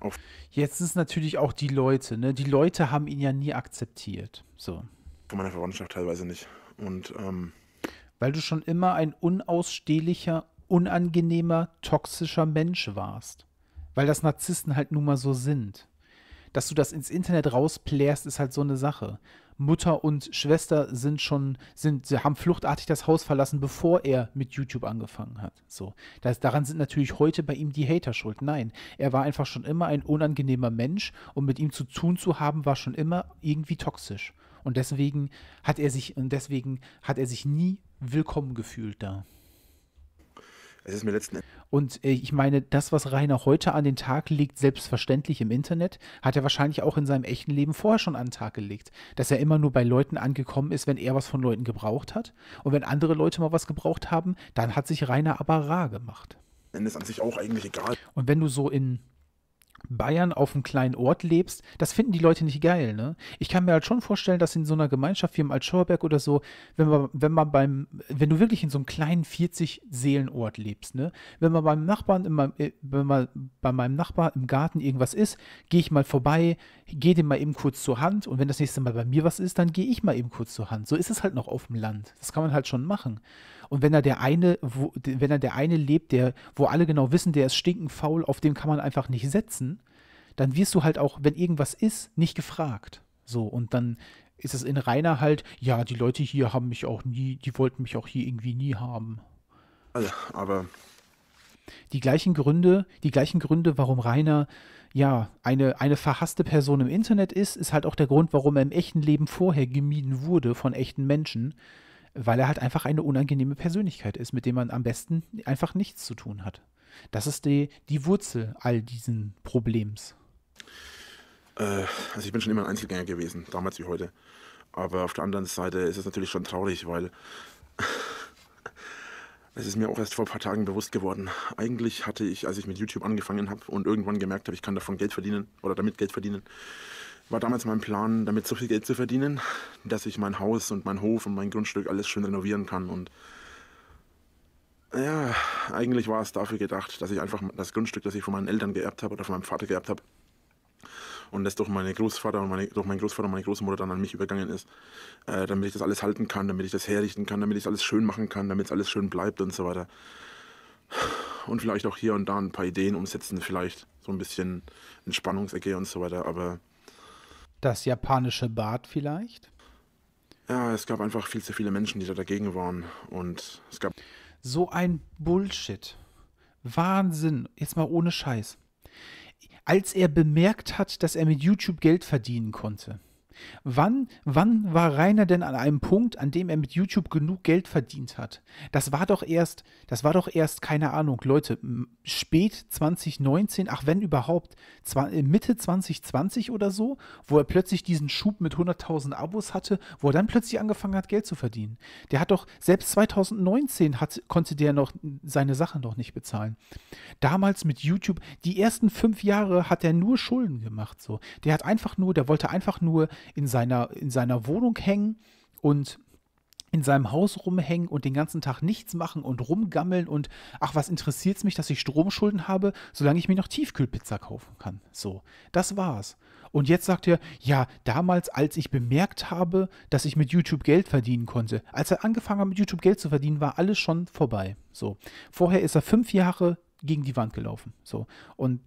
Auf Jetzt ist natürlich auch die Leute, ne? Die Leute haben ihn ja nie akzeptiert. So. Von meiner Verwandtschaft teilweise nicht. Und ähm, weil du schon immer ein unausstehlicher, unangenehmer, toxischer Mensch warst. Weil das Narzissten halt nun mal so sind. Dass du das ins Internet rausplärst, ist halt so eine Sache. Mutter und Schwester sind schon, sind, sie haben fluchtartig das Haus verlassen, bevor er mit YouTube angefangen hat. So. Das, daran sind natürlich heute bei ihm die Hater schuld. Nein, er war einfach schon immer ein unangenehmer Mensch und mit ihm zu tun zu haben, war schon immer irgendwie toxisch. Und deswegen hat er sich, und deswegen hat er sich nie willkommen gefühlt da. Es ist mir letzten Und äh, ich meine, das, was Rainer heute an den Tag legt, selbstverständlich im Internet, hat er wahrscheinlich auch in seinem echten Leben vorher schon an den Tag gelegt. Dass er immer nur bei Leuten angekommen ist, wenn er was von Leuten gebraucht hat. Und wenn andere Leute mal was gebraucht haben, dann hat sich Rainer aber rar gemacht. Dann ist an sich auch eigentlich egal. Und wenn du so in Bayern auf einem kleinen Ort lebst, das finden die Leute nicht geil, ne? Ich kann mir halt schon vorstellen, dass in so einer Gemeinschaft wie im Altschauerberg oder so, wenn man, wenn man beim, wenn du wirklich in so einem kleinen 40-Seelenort lebst, ne? Wenn man beim Nachbarn, immer, äh, wenn man bei meinem Nachbar im Garten irgendwas ist, gehe ich mal vorbei, gehe dem mal eben kurz zur Hand und wenn das nächste Mal bei mir was ist, dann gehe ich mal eben kurz zur Hand. So ist es halt noch auf dem Land. Das kann man halt schon machen. Und wenn da der eine, wo, wenn da der eine lebt, der, wo alle genau wissen, der ist stinkend faul, auf dem kann man einfach nicht setzen, dann wirst du halt auch, wenn irgendwas ist, nicht gefragt. So, und dann ist es in Rainer halt, ja, die Leute hier haben mich auch nie, die wollten mich auch hier irgendwie nie haben. Also, aber. Die gleichen Gründe, die gleichen Gründe, warum Rainer ja eine, eine verhasste Person im Internet ist, ist halt auch der Grund, warum er im echten Leben vorher gemieden wurde von echten Menschen weil er halt einfach eine unangenehme Persönlichkeit ist, mit dem man am besten einfach nichts zu tun hat. Das ist die, die Wurzel all diesen Problems. Äh, also ich bin schon immer ein Einzelgänger gewesen, damals wie heute. Aber auf der anderen Seite ist es natürlich schon traurig, weil es ist mir auch erst vor ein paar Tagen bewusst geworden. Eigentlich hatte ich, als ich mit YouTube angefangen habe und irgendwann gemerkt habe, ich kann davon Geld verdienen oder damit Geld verdienen, war damals mein Plan, damit so viel Geld zu verdienen, dass ich mein Haus und mein Hof und mein Grundstück alles schön renovieren kann. Und ja, eigentlich war es dafür gedacht, dass ich einfach das Grundstück, das ich von meinen Eltern geerbt habe oder von meinem Vater geerbt habe, und das durch meine Großvater und meine, durch meinen Großvater und meine Großmutter dann an mich übergangen ist, äh, damit ich das alles halten kann, damit ich das herrichten kann, damit ich alles schön machen kann, damit es alles schön bleibt und so weiter. Und vielleicht auch hier und da ein paar Ideen umsetzen, vielleicht so ein bisschen Entspannungsecke und so weiter, aber das japanische Bad vielleicht? Ja, es gab einfach viel zu viele Menschen, die da dagegen waren. Und es gab. So ein Bullshit. Wahnsinn. Jetzt mal ohne Scheiß. Als er bemerkt hat, dass er mit YouTube Geld verdienen konnte, Wann, wann war Rainer denn an einem Punkt, an dem er mit YouTube genug Geld verdient hat? Das war doch erst, das war doch erst, keine Ahnung, Leute, spät 2019, ach wenn überhaupt, äh, Mitte 2020 oder so, wo er plötzlich diesen Schub mit 100.000 Abos hatte, wo er dann plötzlich angefangen hat, Geld zu verdienen. Der hat doch, selbst 2019 hat, konnte der noch seine Sachen noch nicht bezahlen. Damals mit YouTube, die ersten fünf Jahre hat er nur Schulden gemacht, so. Der hat einfach nur, der wollte einfach nur in seiner, in seiner Wohnung hängen und in seinem Haus rumhängen und den ganzen Tag nichts machen und rumgammeln und ach, was interessiert es mich, dass ich Stromschulden habe, solange ich mir noch Tiefkühlpizza kaufen kann. So, das war's. Und jetzt sagt er, ja, damals, als ich bemerkt habe, dass ich mit YouTube Geld verdienen konnte, als er angefangen hat, mit YouTube Geld zu verdienen, war alles schon vorbei. So. Vorher ist er fünf Jahre gegen die Wand gelaufen. So. Und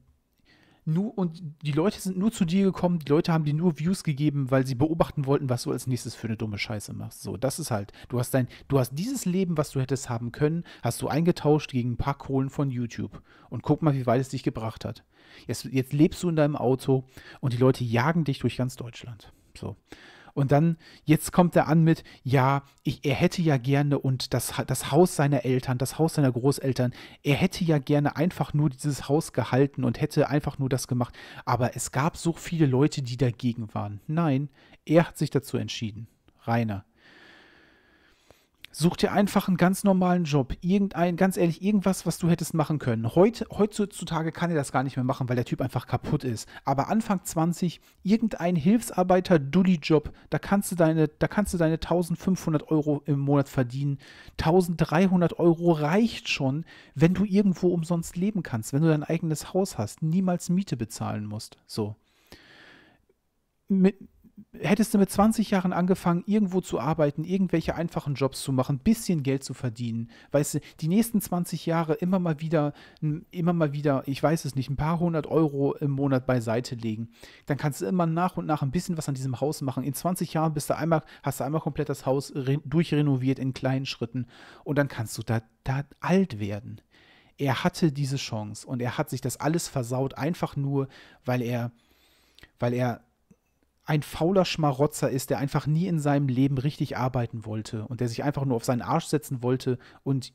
nur und die Leute sind nur zu dir gekommen, die Leute haben dir nur Views gegeben, weil sie beobachten wollten, was du als nächstes für eine dumme Scheiße machst. So, das ist halt, du hast dein, du hast dieses Leben, was du hättest haben können, hast du eingetauscht gegen ein paar Kohlen von YouTube. Und guck mal, wie weit es dich gebracht hat. Jetzt, jetzt lebst du in deinem Auto und die Leute jagen dich durch ganz Deutschland. So. Und dann, jetzt kommt er an mit, ja, ich, er hätte ja gerne und das, das Haus seiner Eltern, das Haus seiner Großeltern, er hätte ja gerne einfach nur dieses Haus gehalten und hätte einfach nur das gemacht. Aber es gab so viele Leute, die dagegen waren. Nein, er hat sich dazu entschieden. Rainer. Such dir einfach einen ganz normalen Job. Irgendein, ganz ehrlich, irgendwas, was du hättest machen können. Heute, heutzutage kann er das gar nicht mehr machen, weil der Typ einfach kaputt ist. Aber Anfang 20, irgendein Hilfsarbeiter-Dulli-Job, da kannst du deine, da kannst du deine 1500 Euro im Monat verdienen. 1300 Euro reicht schon, wenn du irgendwo umsonst leben kannst, wenn du dein eigenes Haus hast, niemals Miete bezahlen musst. So. Mit, hättest du mit 20 Jahren angefangen, irgendwo zu arbeiten, irgendwelche einfachen Jobs zu machen, ein bisschen Geld zu verdienen, weißt du, die nächsten 20 Jahre immer mal wieder, immer mal wieder, ich weiß es nicht, ein paar hundert Euro im Monat beiseite legen, dann kannst du immer nach und nach ein bisschen was an diesem Haus machen. In 20 Jahren bist du einmal, hast du einmal komplett das Haus durchrenoviert in kleinen Schritten und dann kannst du da, da alt werden. Er hatte diese Chance und er hat sich das alles versaut, einfach nur, weil er, weil er ein fauler Schmarotzer ist, der einfach nie in seinem Leben richtig arbeiten wollte und der sich einfach nur auf seinen Arsch setzen wollte und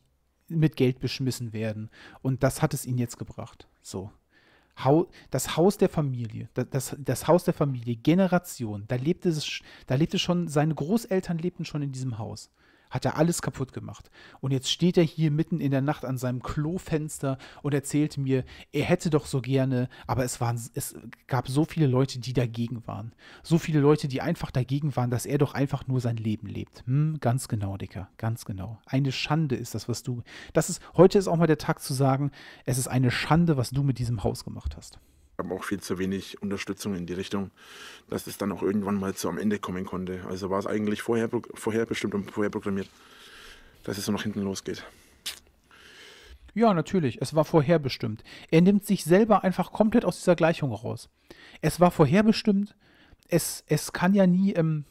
mit Geld beschmissen werden. Und das hat es ihn jetzt gebracht. So. Das Haus der Familie, das, das Haus der Familie, Generation, da lebte, es, da lebte schon, seine Großeltern lebten schon in diesem Haus hat er alles kaputt gemacht. Und jetzt steht er hier mitten in der Nacht an seinem Klofenster und erzählt mir, er hätte doch so gerne, aber es, waren, es gab so viele Leute, die dagegen waren. So viele Leute, die einfach dagegen waren, dass er doch einfach nur sein Leben lebt. Hm, ganz genau, Dicker, ganz genau. Eine Schande ist das, was du. Das ist, heute ist auch mal der Tag zu sagen, es ist eine Schande, was du mit diesem Haus gemacht hast aber auch viel zu wenig Unterstützung in die Richtung, dass es dann auch irgendwann mal zu am Ende kommen konnte. Also war es eigentlich vorher, vorher bestimmt und vorher programmiert, dass es so nach hinten losgeht. Ja, natürlich. Es war vorherbestimmt. Er nimmt sich selber einfach komplett aus dieser Gleichung raus. Es war vorherbestimmt. Es, es kann ja nie, ähm,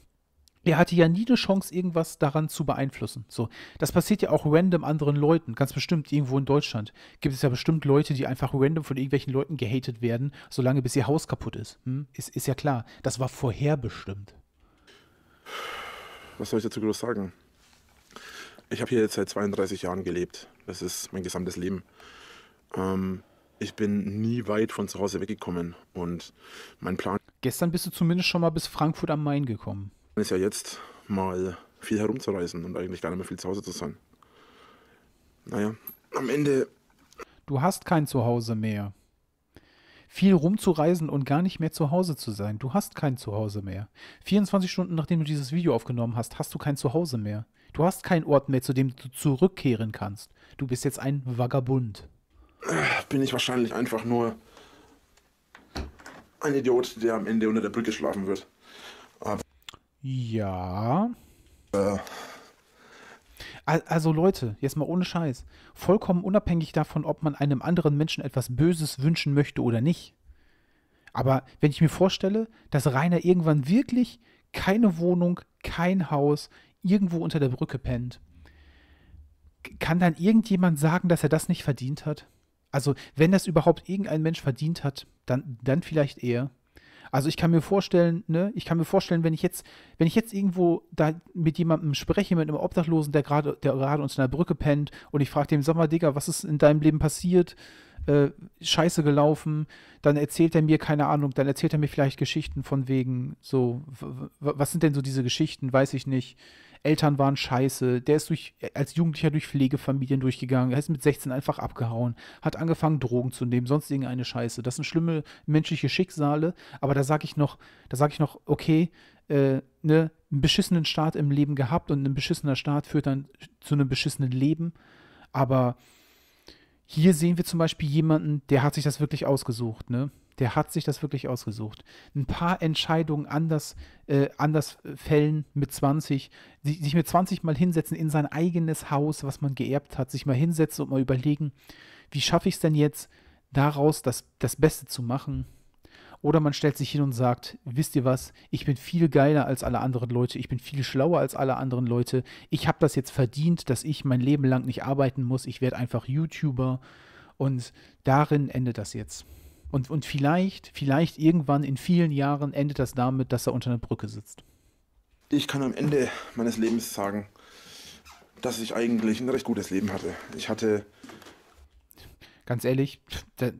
er hatte ja nie eine Chance, irgendwas daran zu beeinflussen. So, das passiert ja auch random anderen Leuten. Ganz bestimmt irgendwo in Deutschland gibt es ja bestimmt Leute, die einfach random von irgendwelchen Leuten gehatet werden, solange bis ihr Haus kaputt ist. Hm? Ist, ist ja klar. Das war vorherbestimmt. Was soll ich dazu groß sagen? Ich habe hier jetzt seit 32 Jahren gelebt. Das ist mein gesamtes Leben. Ähm, ich bin nie weit von zu Hause weggekommen und mein Plan. Gestern bist du zumindest schon mal bis Frankfurt am Main gekommen ist ja jetzt mal viel herumzureisen und eigentlich gar nicht mehr viel zu Hause zu sein. Naja, am Ende. Du hast kein Zuhause mehr. Viel rumzureisen und gar nicht mehr zu Hause zu sein. Du hast kein Zuhause mehr. 24 Stunden nachdem du dieses Video aufgenommen hast, hast du kein Zuhause mehr. Du hast keinen Ort mehr, zu dem du zurückkehren kannst. Du bist jetzt ein Vagabund. Bin ich wahrscheinlich einfach nur ein Idiot, der am Ende unter der Brücke schlafen wird. Ja. Äh. Also Leute, jetzt mal ohne Scheiß. Vollkommen unabhängig davon, ob man einem anderen Menschen etwas Böses wünschen möchte oder nicht. Aber wenn ich mir vorstelle, dass Rainer irgendwann wirklich keine Wohnung, kein Haus, irgendwo unter der Brücke pennt, kann dann irgendjemand sagen, dass er das nicht verdient hat? Also, wenn das überhaupt irgendein Mensch verdient hat, dann, dann vielleicht er. Also ich kann mir vorstellen, ne, ich kann mir vorstellen, wenn ich jetzt, wenn ich jetzt irgendwo da mit jemandem spreche, mit einem Obdachlosen, der gerade, der gerade unter einer Brücke pennt und ich frage dem, sag mal, Digga, was ist in deinem Leben passiert? Äh, scheiße gelaufen, dann erzählt er mir, keine Ahnung, dann erzählt er mir vielleicht Geschichten von wegen, so, was sind denn so diese Geschichten, weiß ich nicht. Eltern waren scheiße, der ist durch, als Jugendlicher durch Pflegefamilien durchgegangen, er ist mit 16 einfach abgehauen, hat angefangen, Drogen zu nehmen, sonst irgendeine Scheiße. Das sind schlimme menschliche Schicksale, aber da sage ich noch, da sage ich noch, okay, äh, ne, einen beschissenen Start im Leben gehabt und ein beschissener Start führt dann zu einem beschissenen Leben. Aber hier sehen wir zum Beispiel jemanden, der hat sich das wirklich ausgesucht, ne? Der hat sich das wirklich ausgesucht. Ein paar Entscheidungen anders, äh, anders fällen mit 20, sich, mit 20 mal hinsetzen in sein eigenes Haus, was man geerbt hat, sich mal hinsetzen und mal überlegen, wie schaffe ich es denn jetzt, daraus das, das Beste zu machen? Oder man stellt sich hin und sagt, wisst ihr was, ich bin viel geiler als alle anderen Leute, ich bin viel schlauer als alle anderen Leute, ich habe das jetzt verdient, dass ich mein Leben lang nicht arbeiten muss, ich werde einfach YouTuber und darin endet das jetzt. Und, und vielleicht, vielleicht irgendwann in vielen Jahren endet das damit, dass er unter einer Brücke sitzt. Ich kann am Ende meines Lebens sagen, dass ich eigentlich ein recht gutes Leben hatte. Ich hatte. Ganz ehrlich,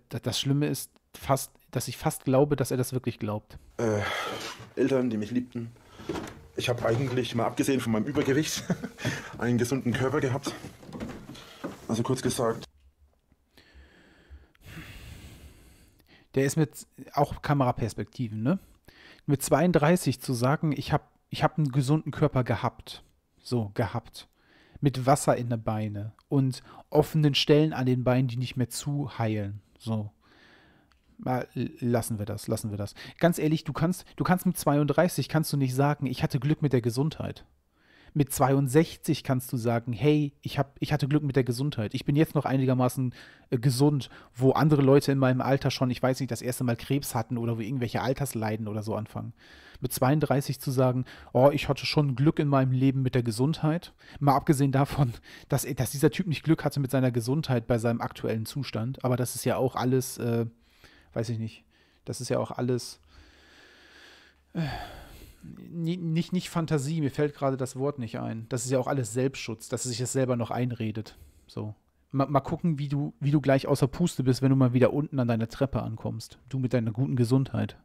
das Schlimme ist fast, dass ich fast glaube, dass er das wirklich glaubt. Äh, Eltern, die mich liebten. Ich habe eigentlich, mal abgesehen von meinem Übergewicht, einen gesunden Körper gehabt. Also kurz gesagt. Der ist mit auch Kameraperspektiven, ne? Mit 32 zu sagen, ich habe ich hab einen gesunden Körper gehabt. So, gehabt. Mit Wasser in den Beine und offenen Stellen an den Beinen, die nicht mehr zuheilen. So. Mal, lassen wir das, lassen wir das. Ganz ehrlich, du kannst, du kannst mit 32 kannst du nicht sagen, ich hatte Glück mit der Gesundheit. Mit 62 kannst du sagen, hey, ich, hab, ich hatte Glück mit der Gesundheit. Ich bin jetzt noch einigermaßen äh, gesund, wo andere Leute in meinem Alter schon, ich weiß nicht, das erste Mal Krebs hatten oder wo irgendwelche Altersleiden oder so anfangen. Mit 32 zu sagen, oh, ich hatte schon Glück in meinem Leben mit der Gesundheit. Mal abgesehen davon, dass, dass dieser Typ nicht Glück hatte mit seiner Gesundheit bei seinem aktuellen Zustand. Aber das ist ja auch alles. Äh, weiß ich nicht. Das ist ja auch alles äh, nicht, nicht Fantasie, mir fällt gerade das Wort nicht ein. Das ist ja auch alles Selbstschutz, dass sich das selber noch einredet. So. Mal, mal gucken, wie du, wie du gleich außer Puste bist, wenn du mal wieder unten an deiner Treppe ankommst. Du mit deiner guten Gesundheit.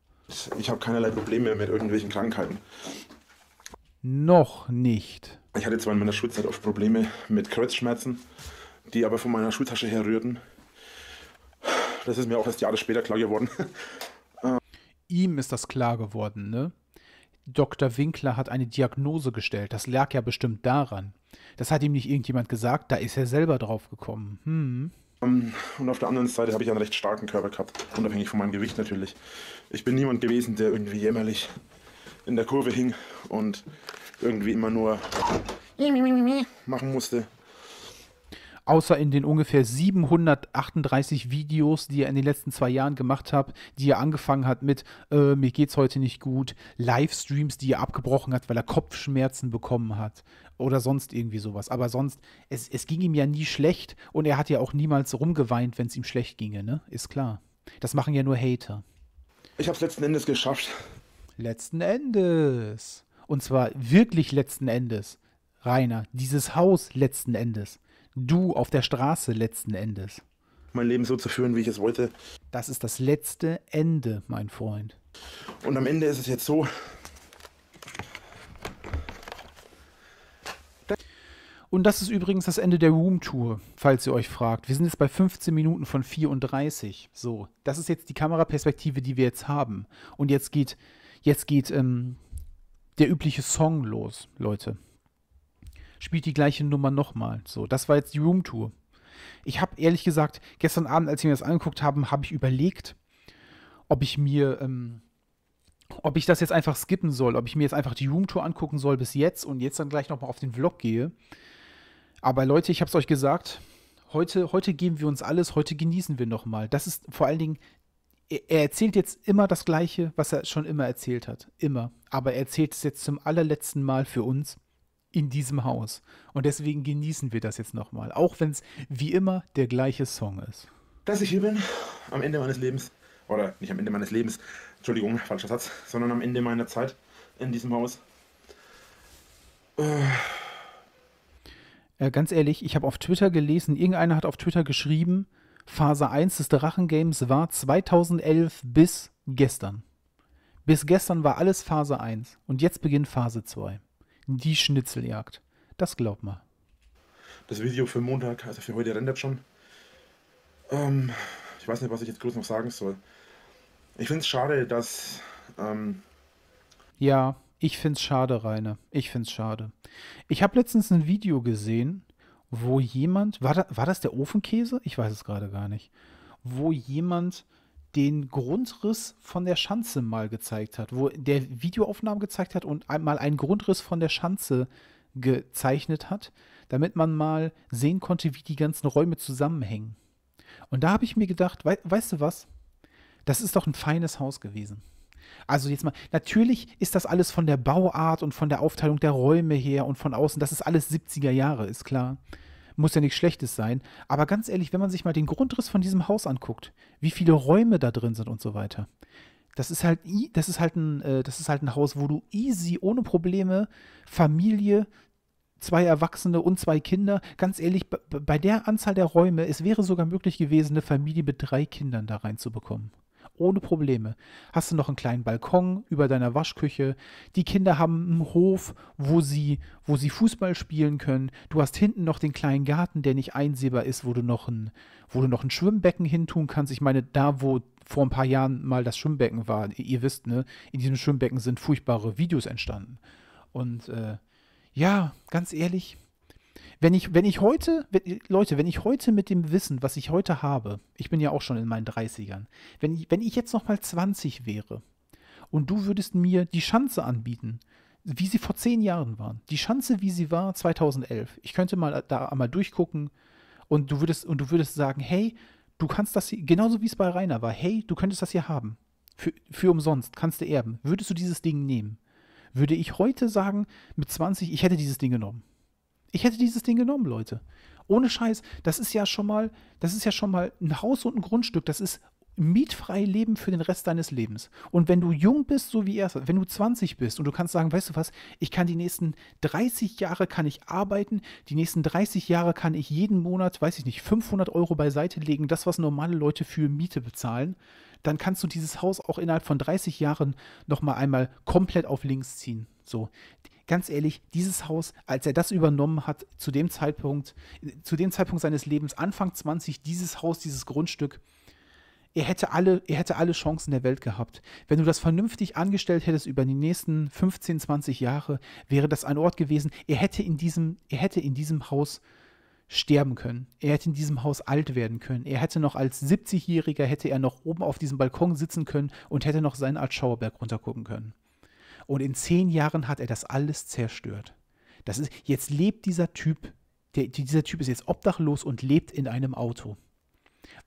Ich habe keinerlei Probleme mit irgendwelchen Krankheiten. Noch nicht. Ich hatte zwar in meiner Schulzeit oft Probleme mit Kreuzschmerzen, die aber von meiner Schultasche herrührten. Das ist mir auch erst Jahre später klar geworden. Ihm ist das klar geworden, ne? Dr. Winkler hat eine Diagnose gestellt. Das lag ja bestimmt daran. Das hat ihm nicht irgendjemand gesagt, da ist er selber drauf gekommen. Hm. Ähm, und auf der anderen Seite habe ich einen recht starken Körper gehabt, unabhängig von meinem Gewicht natürlich. Ich bin niemand gewesen, der irgendwie jämmerlich in der Kurve hing und irgendwie immer nur machen musste außer in den ungefähr 738 Videos, die er in den letzten zwei Jahren gemacht hat, die er angefangen hat mit äh, mir geht's heute nicht gut, Livestreams, die er abgebrochen hat, weil er Kopfschmerzen bekommen hat oder sonst irgendwie sowas. Aber sonst, es, es ging ihm ja nie schlecht und er hat ja auch niemals rumgeweint, wenn es ihm schlecht ginge, ne? Ist klar. Das machen ja nur Hater. Ich hab's letzten Endes geschafft. Letzten Endes. Und zwar wirklich letzten Endes. Rainer, dieses Haus letzten Endes du auf der Straße letzten Endes. Mein Leben so zu führen, wie ich es wollte. Das ist das letzte Ende, mein Freund. Und am Ende ist es jetzt so. Und das ist übrigens das Ende der Room-Tour, falls ihr euch fragt. Wir sind jetzt bei 15 Minuten von 34. So, das ist jetzt die Kameraperspektive, die wir jetzt haben. Und jetzt geht, jetzt geht ähm, der übliche Song los, Leute spielt die gleiche Nummer nochmal. So, das war jetzt die Roomtour. Ich habe ehrlich gesagt, gestern Abend, als wir das angeguckt haben, habe ich überlegt, ob ich mir, ähm, ob ich das jetzt einfach skippen soll, ob ich mir jetzt einfach die Roomtour angucken soll bis jetzt und jetzt dann gleich nochmal auf den Vlog gehe. Aber Leute, ich habe es euch gesagt, heute, heute geben wir uns alles, heute genießen wir nochmal. Das ist vor allen Dingen, er, er erzählt jetzt immer das Gleiche, was er schon immer erzählt hat. Immer. Aber er erzählt es jetzt zum allerletzten Mal für uns in diesem Haus. Und deswegen genießen wir das jetzt nochmal, auch wenn es wie immer der gleiche Song ist. Dass ich hier bin, am Ende meines Lebens, oder nicht am Ende meines Lebens, Entschuldigung, falscher Satz, sondern am Ende meiner Zeit in diesem Haus. Äh, ganz ehrlich, ich habe auf Twitter gelesen, irgendeiner hat auf Twitter geschrieben, Phase 1 des Drachengames war 2011 bis gestern. Bis gestern war alles Phase 1 und jetzt beginnt Phase 2 die Schnitzeljagd. Das glaubt man. Das Video für Montag, also für heute rendert schon. Ähm, ich weiß nicht, was ich jetzt groß noch sagen soll. Ich finde es schade, dass. Ähm ja, ich finde es schade, Rainer. Ich finde es schade. Ich habe letztens ein Video gesehen, wo jemand. War, da, war das der Ofenkäse? Ich weiß es gerade gar nicht. Wo jemand den Grundriss von der Schanze mal gezeigt hat, wo der Videoaufnahmen gezeigt hat und mal einen Grundriss von der Schanze gezeichnet hat, damit man mal sehen konnte, wie die ganzen Räume zusammenhängen. Und da habe ich mir gedacht, we weißt du was? Das ist doch ein feines Haus gewesen. Also jetzt mal, natürlich ist das alles von der Bauart und von der Aufteilung der Räume her und von außen, das ist alles 70er Jahre, ist klar muss ja nichts Schlechtes sein. Aber ganz ehrlich, wenn man sich mal den Grundriss von diesem Haus anguckt, wie viele Räume da drin sind und so weiter. Das ist halt, das ist halt ein, äh, das ist halt ein Haus, wo du easy, ohne Probleme, Familie, zwei Erwachsene und zwei Kinder, ganz ehrlich, bei der Anzahl der Räume, es wäre sogar möglich gewesen, eine Familie mit drei Kindern da reinzubekommen. Ohne Probleme. Hast du noch einen kleinen Balkon über deiner Waschküche. Die Kinder haben einen Hof, wo sie, wo sie Fußball spielen können. Du hast hinten noch den kleinen Garten, der nicht einsehbar ist, wo du noch ein, wo du noch ein Schwimmbecken hintun kannst. Ich meine, da, wo vor ein paar Jahren mal das Schwimmbecken war, ihr wisst, ne, in diesem Schwimmbecken sind furchtbare Videos entstanden. Und äh, ja, ganz ehrlich, wenn ich, wenn ich heute, wenn, Leute, wenn ich heute mit dem Wissen, was ich heute habe, ich bin ja auch schon in meinen 30ern, wenn ich, wenn ich jetzt noch mal 20 wäre und du würdest mir die Chance anbieten, wie sie vor zehn Jahren waren, die Chance, wie sie war 2011, ich könnte mal da einmal durchgucken und du würdest, und du würdest sagen, hey, du kannst das hier, genauso wie es bei Rainer war, hey, du könntest das hier haben. Für, für umsonst, kannst du erben. Würdest du dieses Ding nehmen? Würde ich heute sagen, mit 20, ich hätte dieses Ding genommen. Ich hätte dieses Ding genommen, Leute. Ohne Scheiß, das ist ja schon mal, das ist ja schon mal ein Haus und ein Grundstück, das ist mietfrei leben für den Rest deines Lebens. Und wenn du jung bist, so wie er, wenn du 20 bist und du kannst sagen, weißt du was, ich kann die nächsten 30 Jahre kann ich arbeiten, die nächsten 30 Jahre kann ich jeden Monat, weiß ich nicht, 500 Euro beiseite legen, das, was normale Leute für Miete bezahlen, dann kannst du dieses Haus auch innerhalb von 30 Jahren nochmal einmal komplett auf links ziehen. So, ganz ehrlich, dieses Haus, als er das übernommen hat, zu dem Zeitpunkt, zu dem Zeitpunkt seines Lebens, Anfang 20, dieses Haus, dieses Grundstück, er hätte alle, er hätte alle Chancen der Welt gehabt. Wenn du das vernünftig angestellt hättest über die nächsten 15, 20 Jahre, wäre das ein Ort gewesen. Er hätte in diesem, er hätte in diesem Haus sterben können. Er hätte in diesem Haus alt werden können. Er hätte noch als 70-Jähriger hätte er noch oben auf diesem Balkon sitzen können und hätte noch seinen Altschauerberg runtergucken können. Und in zehn Jahren hat er das alles zerstört. Das ist, jetzt lebt dieser Typ, der, dieser Typ ist jetzt obdachlos und lebt in einem Auto.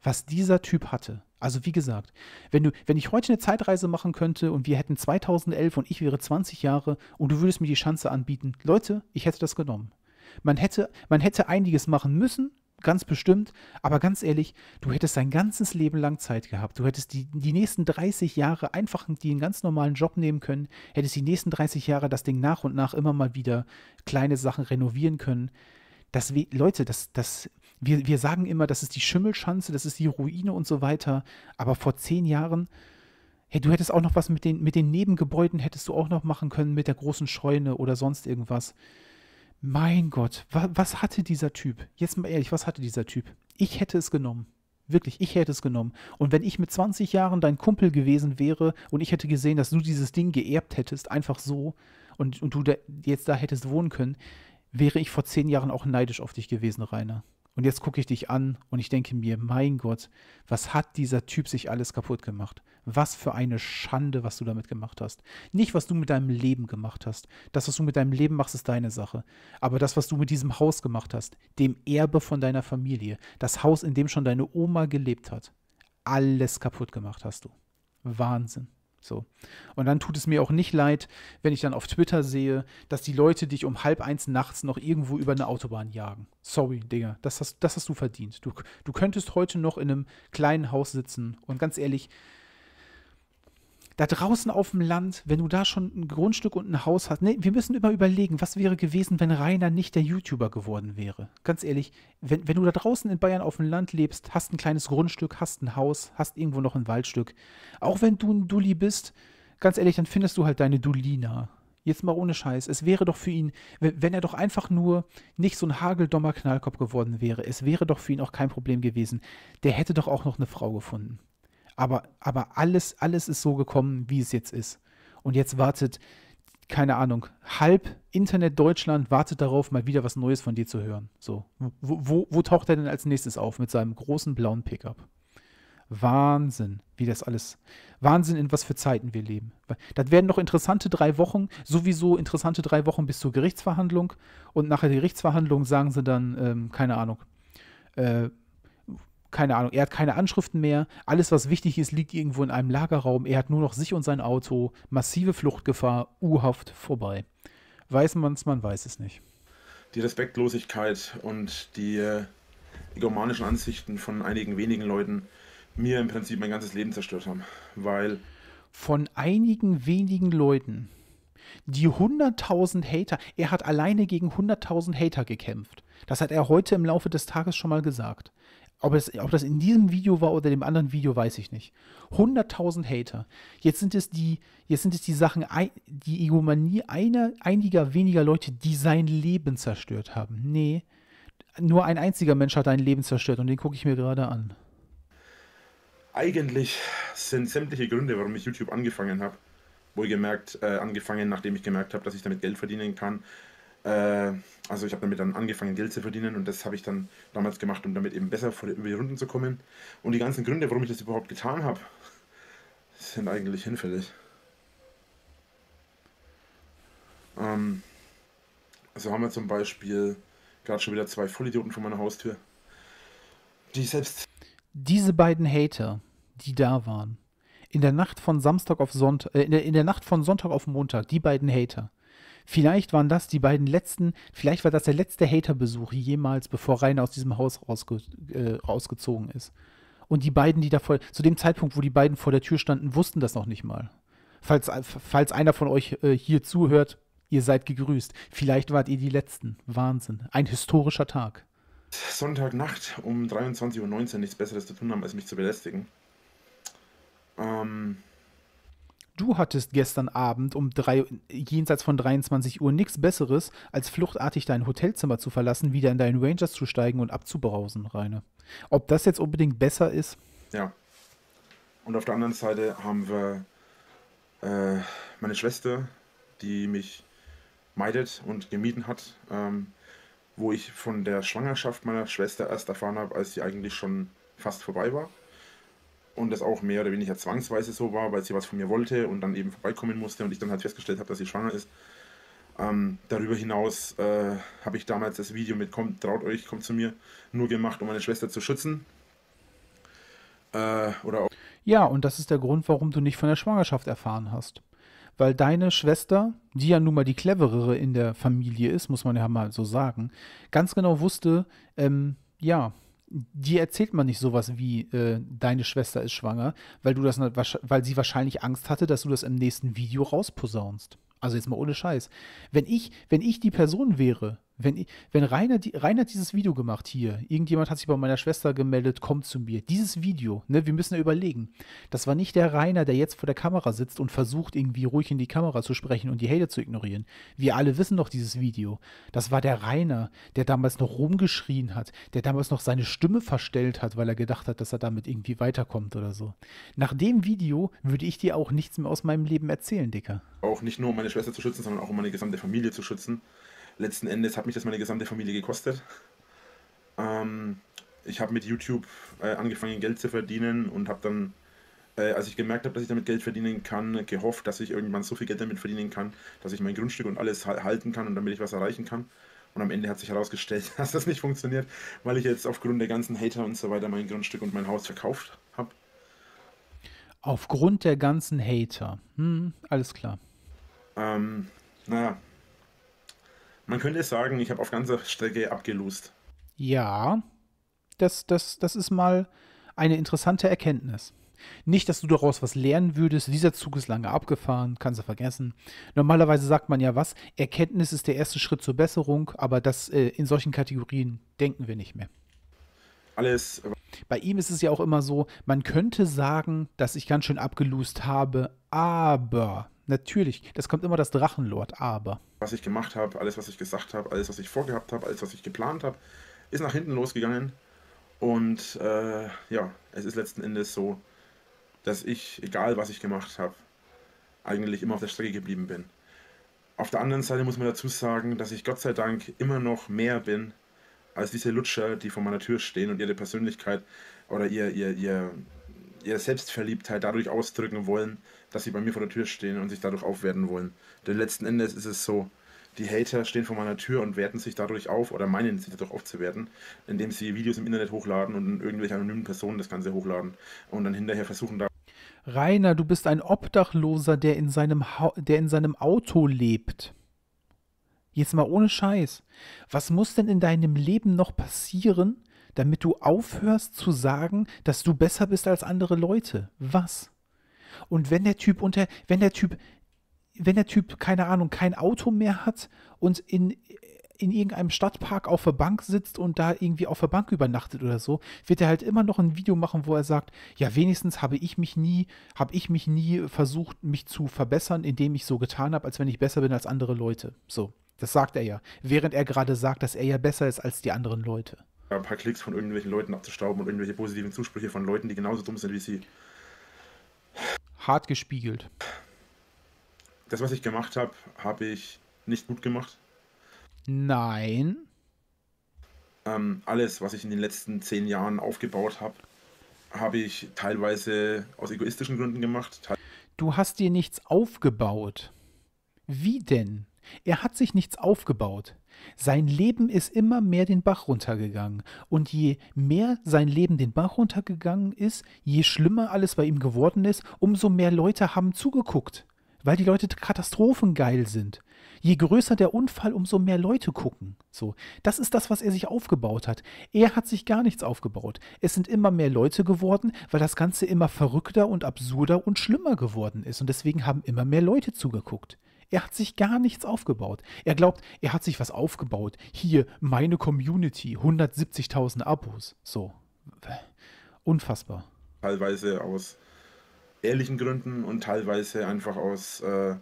Was dieser Typ hatte, also wie gesagt, wenn, du, wenn ich heute eine Zeitreise machen könnte und wir hätten 2011 und ich wäre 20 Jahre und du würdest mir die Chance anbieten, Leute, ich hätte das genommen. Man hätte, man hätte einiges machen müssen, ganz bestimmt. Aber ganz ehrlich, du hättest dein ganzes Leben lang Zeit gehabt. Du hättest die, die nächsten 30 Jahre einfach einen ganz normalen Job nehmen können, hättest die nächsten 30 Jahre das Ding nach und nach immer mal wieder kleine Sachen renovieren können. Das, Leute, das, das, wir, wir sagen immer, das ist die Schimmelschanze, das ist die Ruine und so weiter. Aber vor zehn Jahren, hey, du hättest auch noch was mit den, mit den Nebengebäuden, hättest du auch noch machen können, mit der großen Scheune oder sonst irgendwas. Mein Gott, wa was hatte dieser Typ? Jetzt mal ehrlich, was hatte dieser Typ? Ich hätte es genommen. Wirklich, ich hätte es genommen. Und wenn ich mit 20 Jahren dein Kumpel gewesen wäre und ich hätte gesehen, dass du dieses Ding geerbt hättest, einfach so, und, und du da, jetzt da hättest wohnen können, wäre ich vor 10 Jahren auch neidisch auf dich gewesen, Rainer. Und jetzt gucke ich dich an und ich denke mir, mein Gott, was hat dieser Typ sich alles kaputt gemacht? Was für eine Schande, was du damit gemacht hast. Nicht, was du mit deinem Leben gemacht hast. Das, was du mit deinem Leben machst, ist deine Sache. Aber das, was du mit diesem Haus gemacht hast, dem Erbe von deiner Familie, das Haus, in dem schon deine Oma gelebt hat, alles kaputt gemacht hast du. Wahnsinn. So. Und dann tut es mir auch nicht leid, wenn ich dann auf Twitter sehe, dass die Leute dich um halb eins nachts noch irgendwo über eine Autobahn jagen. Sorry, Digga, das hast, das hast du verdient. Du, du könntest heute noch in einem kleinen Haus sitzen und ganz ehrlich, da draußen auf dem Land, wenn du da schon ein Grundstück und ein Haus hast, nee, wir müssen immer überlegen, was wäre gewesen, wenn Rainer nicht der YouTuber geworden wäre. Ganz ehrlich, wenn, wenn du da draußen in Bayern auf dem Land lebst, hast ein kleines Grundstück, hast ein Haus, hast irgendwo noch ein Waldstück, auch wenn du ein Dulli bist, ganz ehrlich, dann findest du halt deine Dulina. Jetzt mal ohne Scheiß. Es wäre doch für ihn, wenn er doch einfach nur nicht so ein hageldommer Knallkopf geworden wäre, es wäre doch für ihn auch kein Problem gewesen. Der hätte doch auch noch eine Frau gefunden. Aber, aber alles, alles ist so gekommen, wie es jetzt ist. Und jetzt wartet, keine Ahnung, halb Internet Deutschland wartet darauf, mal wieder was Neues von dir zu hören. So, wo, wo, wo taucht er denn als nächstes auf mit seinem großen blauen Pickup? Wahnsinn, wie das alles. Wahnsinn, in was für Zeiten wir leben. Das werden noch interessante drei Wochen, sowieso interessante drei Wochen bis zur Gerichtsverhandlung. Und nach der Gerichtsverhandlung sagen sie dann, ähm, keine Ahnung, äh, keine Ahnung, er hat keine Anschriften mehr. Alles, was wichtig ist, liegt irgendwo in einem Lagerraum. Er hat nur noch sich und sein Auto. Massive Fluchtgefahr, U-Haft vorbei. Weiß man es, man weiß es nicht. Die Respektlosigkeit und die äh, egomanischen Ansichten von einigen wenigen Leuten mir im Prinzip mein ganzes Leben zerstört haben. Weil. Von einigen wenigen Leuten, die 100.000 Hater, er hat alleine gegen 100.000 Hater gekämpft. Das hat er heute im Laufe des Tages schon mal gesagt Ob, es, ob das in diesem Video war oder dem anderen Video, weiß ich nicht. 100.000 Hater. Jetzt sind es die, jetzt sind es die Sachen, die Egomanie einer, einiger weniger Leute, die sein Leben zerstört haben. Nee, nur ein einziger Mensch hat ein Leben zerstört und den gucke ich mir gerade an. Eigentlich sind sämtliche Gründe, warum ich YouTube angefangen habe, wohlgemerkt äh, angefangen, nachdem ich gemerkt habe, dass ich damit Geld verdienen kann, äh, also ich habe damit dann angefangen, Geld zu verdienen und das habe ich dann damals gemacht, um damit eben besser vor die, über die Runden zu kommen. Und die ganzen Gründe, warum ich das überhaupt getan habe, sind eigentlich hinfällig. Ähm, also haben wir zum Beispiel gerade schon wieder zwei Vollidioten vor meiner Haustür, die selbst. Diese beiden Hater, die da waren, in der Nacht von Samstag auf Sonntag, äh, in, der, in der Nacht von Sonntag auf Montag, die beiden Hater, Vielleicht waren das die beiden letzten, vielleicht war das der letzte Haterbesuch jemals, bevor Rainer aus diesem Haus rausge, äh, rausgezogen ist. Und die beiden, die da vor, zu dem Zeitpunkt, wo die beiden vor der Tür standen, wussten das noch nicht mal. Falls, falls einer von euch äh, hier zuhört, ihr seid gegrüßt. Vielleicht wart ihr die Letzten. Wahnsinn. Ein historischer Tag. Sonntagnacht um 23.19 Uhr nichts Besseres zu tun haben, als mich zu belästigen. Ähm, Du hattest gestern Abend um drei, jenseits von 23 Uhr nichts Besseres, als fluchtartig dein Hotelzimmer zu verlassen, wieder in deinen Rangers zu steigen und abzubrausen, Reine. Ob das jetzt unbedingt besser ist? Ja. Und auf der anderen Seite haben wir äh, meine Schwester, die mich meidet und gemieden hat, ähm, wo ich von der Schwangerschaft meiner Schwester erst erfahren habe, als sie eigentlich schon fast vorbei war und das auch mehr oder weniger zwangsweise so war, weil sie was von mir wollte und dann eben vorbeikommen musste und ich dann halt festgestellt habe, dass sie schwanger ist. Ähm, darüber hinaus äh, habe ich damals das Video mit Kommt, traut euch, kommt zu mir, nur gemacht, um meine Schwester zu schützen. Äh, oder auch ja, und das ist der Grund, warum du nicht von der Schwangerschaft erfahren hast. Weil deine Schwester, die ja nun mal die cleverere in der Familie ist, muss man ja mal so sagen, ganz genau wusste, ähm, ja, die erzählt man nicht sowas wie, äh, deine Schwester ist schwanger, weil du das, weil sie wahrscheinlich Angst hatte, dass du das im nächsten Video rausposaunst. Also jetzt mal ohne Scheiß. Wenn ich, wenn ich die Person wäre, wenn, wenn Rainer, Rainer dieses Video gemacht hier, irgendjemand hat sich bei meiner Schwester gemeldet, kommt zu mir. Dieses Video, ne, wir müssen ja überlegen. Das war nicht der Rainer, der jetzt vor der Kamera sitzt und versucht, irgendwie ruhig in die Kamera zu sprechen und die Hater zu ignorieren. Wir alle wissen doch dieses Video. Das war der Rainer, der damals noch rumgeschrien hat, der damals noch seine Stimme verstellt hat, weil er gedacht hat, dass er damit irgendwie weiterkommt oder so. Nach dem Video würde ich dir auch nichts mehr aus meinem Leben erzählen, Dicker. Auch nicht nur um meine Schwester zu schützen, sondern auch um meine gesamte Familie zu schützen letzten Endes hat mich das meine gesamte Familie gekostet. Ähm, ich habe mit YouTube äh, angefangen, Geld zu verdienen und habe dann, äh, als ich gemerkt habe, dass ich damit Geld verdienen kann, gehofft, dass ich irgendwann so viel Geld damit verdienen kann, dass ich mein Grundstück und alles halten kann und damit ich was erreichen kann. Und am Ende hat sich herausgestellt, dass das nicht funktioniert, weil ich jetzt aufgrund der ganzen Hater und so weiter mein Grundstück und mein Haus verkauft habe. Aufgrund der ganzen Hater. Hm, alles klar. Ähm, naja, man könnte sagen, ich habe auf ganzer Strecke abgelost. Ja, das, das, das ist mal eine interessante Erkenntnis. Nicht, dass du daraus was lernen würdest. Dieser Zug ist lange abgefahren, kannst du vergessen. Normalerweise sagt man ja was, Erkenntnis ist der erste Schritt zur Besserung, aber das äh, in solchen Kategorien denken wir nicht mehr. Alles. Bei ihm ist es ja auch immer so, man könnte sagen, dass ich ganz schön abgelust habe, aber Natürlich, das kommt immer das Drachenlord, aber. Was ich gemacht habe, alles, was ich gesagt habe, alles, was ich vorgehabt habe, alles, was ich geplant habe, ist nach hinten losgegangen. Und äh, ja, es ist letzten Endes so, dass ich, egal was ich gemacht habe, eigentlich immer auf der Strecke geblieben bin. Auf der anderen Seite muss man dazu sagen, dass ich Gott sei Dank immer noch mehr bin als diese Lutscher, die vor meiner Tür stehen und ihre Persönlichkeit oder ihr, ihr, ihr, ihre Selbstverliebtheit dadurch ausdrücken wollen, dass sie bei mir vor der Tür stehen und sich dadurch aufwerten wollen. Denn letzten Endes ist es so, die Hater stehen vor meiner Tür und werten sich dadurch auf oder meinen sich dadurch aufzuwerten, indem sie Videos im Internet hochladen und irgendwelche anonymen Personen das Ganze hochladen und dann hinterher versuchen da. Rainer, du bist ein Obdachloser, der in seinem, ha der in seinem Auto lebt. Jetzt mal ohne Scheiß. Was muss denn in deinem Leben noch passieren, damit du aufhörst zu sagen, dass du besser bist als andere Leute? Was? Und wenn der Typ unter, wenn der Typ, wenn der Typ, keine Ahnung, kein Auto mehr hat und in, in irgendeinem Stadtpark auf der Bank sitzt und da irgendwie auf der Bank übernachtet oder so, wird er halt immer noch ein Video machen, wo er sagt, ja, wenigstens habe ich mich nie, habe ich mich nie versucht, mich zu verbessern, indem ich so getan habe, als wenn ich besser bin als andere Leute. So, das sagt er ja. Während er gerade sagt, dass er ja besser ist als die anderen Leute. Ein paar Klicks von irgendwelchen Leuten abzustauben und irgendwelche positiven Zusprüche von Leuten, die genauso dumm sind wie sie. Hart gespiegelt. Das, was ich gemacht habe, habe ich nicht gut gemacht. Nein. Ähm, alles, was ich in den letzten zehn Jahren aufgebaut habe, habe ich teilweise aus egoistischen Gründen gemacht. Du hast dir nichts aufgebaut. Wie denn? Er hat sich nichts aufgebaut. Sein Leben ist immer mehr den Bach runtergegangen. Und je mehr sein Leben den Bach runtergegangen ist, je schlimmer alles bei ihm geworden ist, umso mehr Leute haben zugeguckt. Weil die Leute katastrophengeil sind. Je größer der Unfall, umso mehr Leute gucken. So, das ist das, was er sich aufgebaut hat. Er hat sich gar nichts aufgebaut. Es sind immer mehr Leute geworden, weil das Ganze immer verrückter und absurder und schlimmer geworden ist. Und deswegen haben immer mehr Leute zugeguckt. Er hat sich gar nichts aufgebaut. Er glaubt, er hat sich was aufgebaut. Hier, meine Community, 170.000 Abos. So. Unfassbar. Teilweise aus ehrlichen Gründen und teilweise einfach aus äh,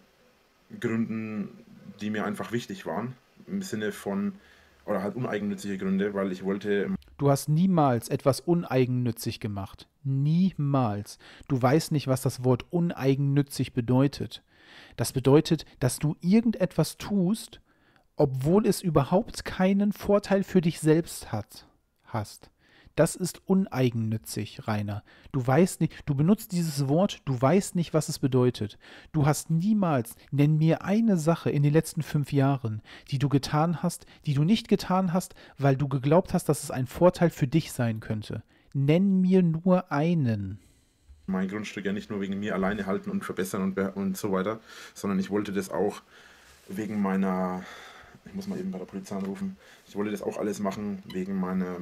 Gründen, die mir einfach wichtig waren. Im Sinne von, oder halt uneigennützige Gründe, weil ich wollte. Du hast niemals etwas uneigennützig gemacht. Niemals. Du weißt nicht, was das Wort uneigennützig bedeutet. Das bedeutet, dass du irgendetwas tust, obwohl es überhaupt keinen Vorteil für dich selbst hat, hast. Das ist uneigennützig, Rainer. Du weißt nicht, du benutzt dieses Wort, du weißt nicht, was es bedeutet. Du hast niemals, nenn mir eine Sache in den letzten fünf Jahren, die du getan hast, die du nicht getan hast, weil du geglaubt hast, dass es ein Vorteil für dich sein könnte. Nenn mir nur einen. Mein Grundstück ja nicht nur wegen mir alleine halten und verbessern und, und so weiter, sondern ich wollte das auch wegen meiner, ich muss mal eben bei der Polizei anrufen, ich wollte das auch alles machen wegen meiner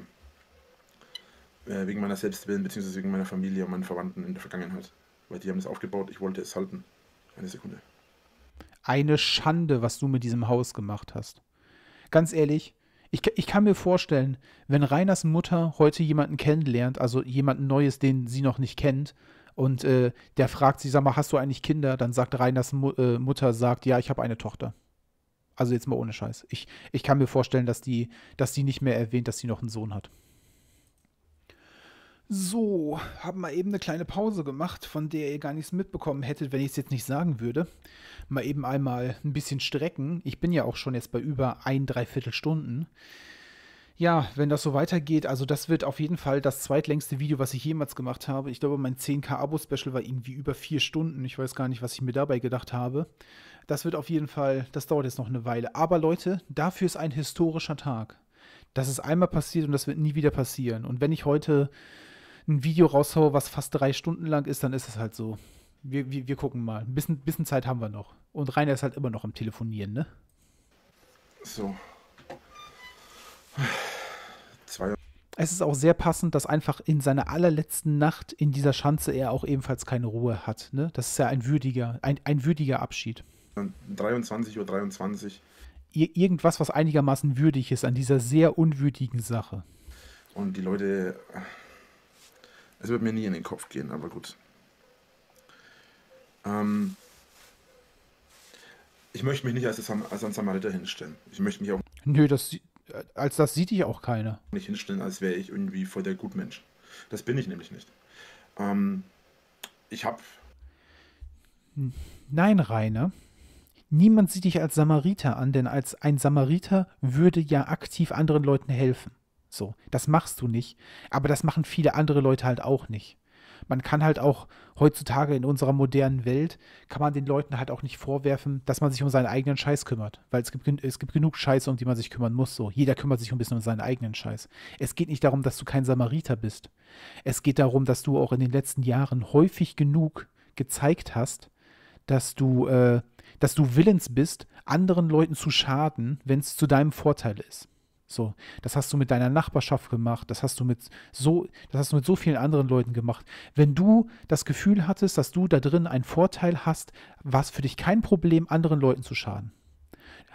äh, wegen meiner Selbstwillen bzw. wegen meiner Familie und meinen Verwandten in der Vergangenheit. Weil die haben es aufgebaut, ich wollte es halten. Eine Sekunde. Eine Schande, was du mit diesem Haus gemacht hast. Ganz ehrlich, ich, ich kann mir vorstellen, wenn Reiners Mutter heute jemanden kennenlernt, also jemanden Neues, den sie noch nicht kennt, und äh, der fragt sie, sag mal, hast du eigentlich Kinder? Dann sagt Reiners Mu äh, Mutter, sagt, ja, ich habe eine Tochter. Also jetzt mal ohne Scheiß. Ich, ich kann mir vorstellen, dass die, dass die nicht mehr erwähnt, dass sie noch einen Sohn hat. So, haben wir eben eine kleine Pause gemacht, von der ihr gar nichts mitbekommen hättet, wenn ich es jetzt nicht sagen würde. Mal eben einmal ein bisschen strecken. Ich bin ja auch schon jetzt bei über ein, dreiviertel Stunden. Ja, wenn das so weitergeht, also das wird auf jeden Fall das zweitlängste Video, was ich jemals gemacht habe. Ich glaube, mein 10k-Abo-Special war irgendwie über vier Stunden. Ich weiß gar nicht, was ich mir dabei gedacht habe. Das wird auf jeden Fall, das dauert jetzt noch eine Weile. Aber Leute, dafür ist ein historischer Tag. Das ist einmal passiert und das wird nie wieder passieren. Und wenn ich heute ein Video raushaue, was fast drei Stunden lang ist, dann ist es halt so. Wir, wir, wir gucken mal. Ein bisschen, bisschen Zeit haben wir noch. Und Rainer ist halt immer noch am Telefonieren, ne? So. Zwei. Es ist auch sehr passend, dass einfach in seiner allerletzten Nacht in dieser Schanze er auch ebenfalls keine Ruhe hat. Ne? Das ist ja ein würdiger, ein, ein würdiger Abschied. 23.23 Uhr. 23. Irgendwas, was einigermaßen würdig ist an dieser sehr unwürdigen Sache. Und die Leute es wird mir nie in den Kopf gehen, aber gut. Ähm, ich möchte mich nicht als, als ein Samariter hinstellen. Ich möchte mich auch. Nö, das, als das sieht dich auch keiner. Nicht hinstellen, als wäre ich irgendwie voll der Gutmensch. Das bin ich nämlich nicht. Ähm, ich habe. Nein, Rainer. Niemand sieht dich als Samariter an, denn als ein Samariter würde ja aktiv anderen Leuten helfen. So, das machst du nicht, aber das machen viele andere Leute halt auch nicht. Man kann halt auch heutzutage in unserer modernen Welt, kann man den Leuten halt auch nicht vorwerfen, dass man sich um seinen eigenen Scheiß kümmert. Weil es gibt, es gibt genug Scheiße, um die man sich kümmern muss. So, jeder kümmert sich ein bisschen um seinen eigenen Scheiß. Es geht nicht darum, dass du kein Samariter bist. Es geht darum, dass du auch in den letzten Jahren häufig genug gezeigt hast, dass du, äh, dass du willens bist, anderen Leuten zu schaden, wenn es zu deinem Vorteil ist. So, das hast du mit deiner Nachbarschaft gemacht, das hast du mit so, das hast du mit so vielen anderen Leuten gemacht. Wenn du das Gefühl hattest, dass du da drin einen Vorteil hast, war es für dich kein Problem, anderen Leuten zu schaden.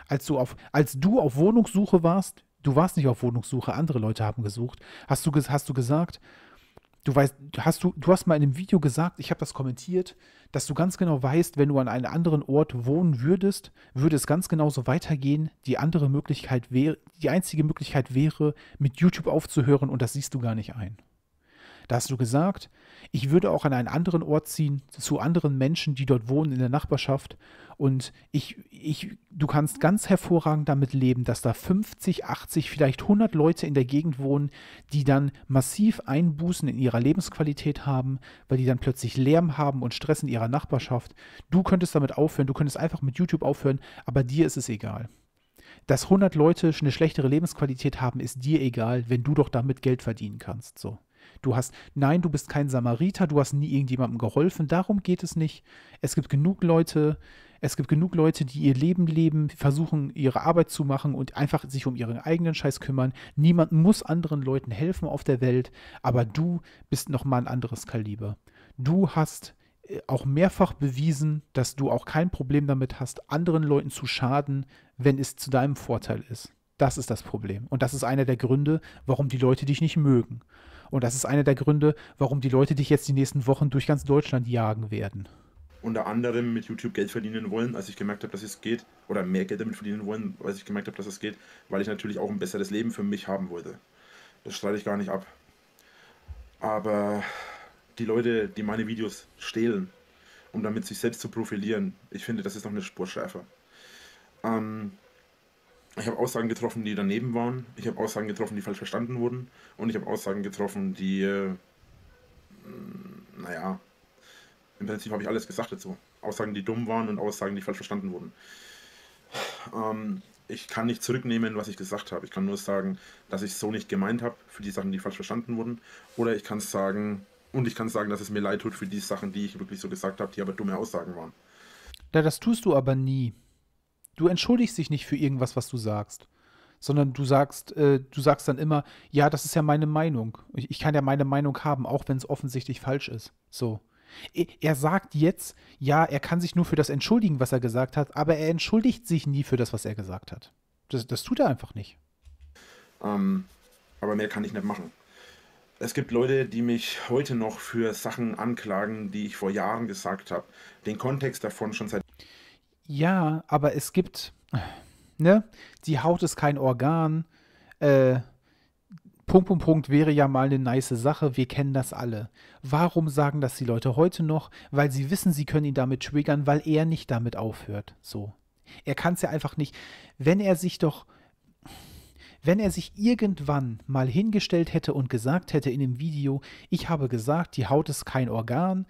Als du auf, als du auf Wohnungssuche warst, du warst nicht auf Wohnungssuche, andere Leute haben gesucht, hast du, hast du gesagt, du weißt, hast du, du hast mal in einem Video gesagt, ich habe das kommentiert, dass du ganz genau weißt, wenn du an einem anderen Ort wohnen würdest, würde es ganz genauso weitergehen. Die andere Möglichkeit wäre, die einzige Möglichkeit wäre, mit YouTube aufzuhören und das siehst du gar nicht ein. Da hast du gesagt, ich würde auch an einen anderen Ort ziehen, zu anderen Menschen, die dort wohnen in der Nachbarschaft. Und ich, ich, du kannst ganz hervorragend damit leben, dass da 50, 80, vielleicht 100 Leute in der Gegend wohnen, die dann massiv Einbußen in ihrer Lebensqualität haben, weil die dann plötzlich Lärm haben und Stress in ihrer Nachbarschaft. Du könntest damit aufhören, du könntest einfach mit YouTube aufhören, aber dir ist es egal. Dass 100 Leute eine schlechtere Lebensqualität haben, ist dir egal, wenn du doch damit Geld verdienen kannst. So. Du hast, nein, du bist kein Samariter, du hast nie irgendjemandem geholfen, darum geht es nicht. Es gibt genug Leute, es gibt genug Leute, die ihr Leben leben, versuchen, ihre Arbeit zu machen und einfach sich um ihren eigenen Scheiß kümmern. Niemand muss anderen Leuten helfen auf der Welt, aber du bist nochmal ein anderes Kaliber. Du hast äh, auch mehrfach bewiesen, dass du auch kein Problem damit hast, anderen Leuten zu schaden, wenn es zu deinem Vorteil ist. Das ist das Problem. Und das ist einer der Gründe, warum die Leute dich nicht mögen. Und das ist einer der Gründe, warum die Leute dich jetzt die nächsten Wochen durch ganz Deutschland jagen werden. Unter anderem mit YouTube Geld verdienen wollen, als ich gemerkt habe, dass es geht. Oder mehr Geld damit verdienen wollen, als ich gemerkt habe, dass es geht. Weil ich natürlich auch ein besseres Leben für mich haben wollte. Das streite ich gar nicht ab. Aber die Leute, die meine Videos stehlen, um damit sich selbst zu profilieren, ich finde, das ist noch eine Spur schärfer. Ähm, ich habe Aussagen getroffen, die daneben waren. Ich habe Aussagen getroffen, die falsch verstanden wurden. Und ich habe Aussagen getroffen, die, äh, naja, im Prinzip habe ich alles gesagt dazu. Aussagen, die dumm waren und Aussagen, die falsch verstanden wurden. Ähm, ich kann nicht zurücknehmen, was ich gesagt habe. Ich kann nur sagen, dass ich es so nicht gemeint habe für die Sachen, die falsch verstanden wurden. Oder ich kann sagen, und ich kann sagen, dass es mir leid tut für die Sachen, die ich wirklich so gesagt habe, die aber dumme Aussagen waren. Ja, das tust du aber nie. Du entschuldigst dich nicht für irgendwas, was du sagst, sondern du sagst, äh, du sagst dann immer, ja, das ist ja meine Meinung. Ich, ich kann ja meine Meinung haben, auch wenn es offensichtlich falsch ist. So. Er sagt jetzt, ja, er kann sich nur für das entschuldigen, was er gesagt hat, aber er entschuldigt sich nie für das, was er gesagt hat. Das, das tut er einfach nicht. Ähm, aber mehr kann ich nicht machen. Es gibt Leute, die mich heute noch für Sachen anklagen, die ich vor Jahren gesagt habe. Den Kontext davon schon seit ja, aber es gibt, ne, die Haut ist kein Organ. Äh, Punkt, Punkt, Punkt wäre ja mal eine nice Sache. Wir kennen das alle. Warum sagen das die Leute heute noch? Weil sie wissen, sie können ihn damit triggern, weil er nicht damit aufhört. So. Er kann es ja einfach nicht. Wenn er sich doch, wenn er sich irgendwann mal hingestellt hätte und gesagt hätte in dem Video, ich habe gesagt, die Haut ist kein Organ,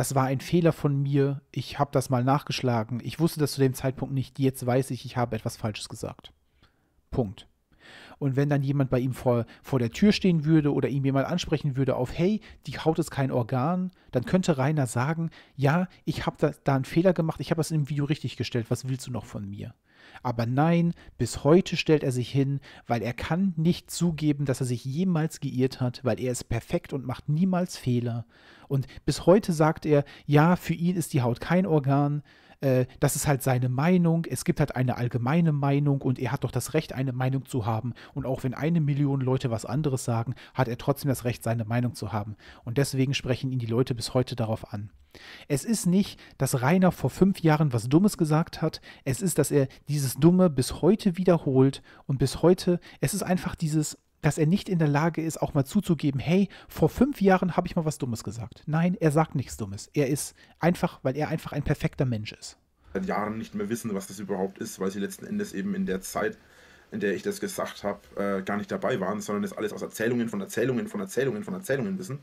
das war ein Fehler von mir, ich habe das mal nachgeschlagen, ich wusste das zu dem Zeitpunkt nicht, jetzt weiß ich, ich habe etwas Falsches gesagt. Punkt. Und wenn dann jemand bei ihm vor, vor der Tür stehen würde oder ihm jemand ansprechen würde auf, hey, die Haut ist kein Organ, dann könnte Rainer sagen, ja, ich habe da, da einen Fehler gemacht, ich habe das im Video richtig gestellt, was willst du noch von mir? Aber nein, bis heute stellt er sich hin, weil er kann nicht zugeben, dass er sich jemals geirrt hat, weil er ist perfekt und macht niemals Fehler. Und bis heute sagt er, ja, für ihn ist die Haut kein Organ, äh, das ist halt seine Meinung. Es gibt halt eine allgemeine Meinung und er hat doch das Recht, eine Meinung zu haben. Und auch wenn eine Million Leute was anderes sagen, hat er trotzdem das Recht, seine Meinung zu haben. Und deswegen sprechen ihn die Leute bis heute darauf an. Es ist nicht, dass Rainer vor fünf Jahren was Dummes gesagt hat. Es ist, dass er dieses Dumme bis heute wiederholt und bis heute, es ist einfach dieses, dass er nicht in der Lage ist, auch mal zuzugeben, hey, vor fünf Jahren habe ich mal was Dummes gesagt. Nein, er sagt nichts Dummes. Er ist einfach, weil er einfach ein perfekter Mensch ist. Seit Jahren nicht mehr wissen, was das überhaupt ist, weil sie letzten Endes eben in der Zeit, in der ich das gesagt habe, äh, gar nicht dabei waren, sondern das alles aus Erzählungen von Erzählungen von Erzählungen von Erzählungen wissen.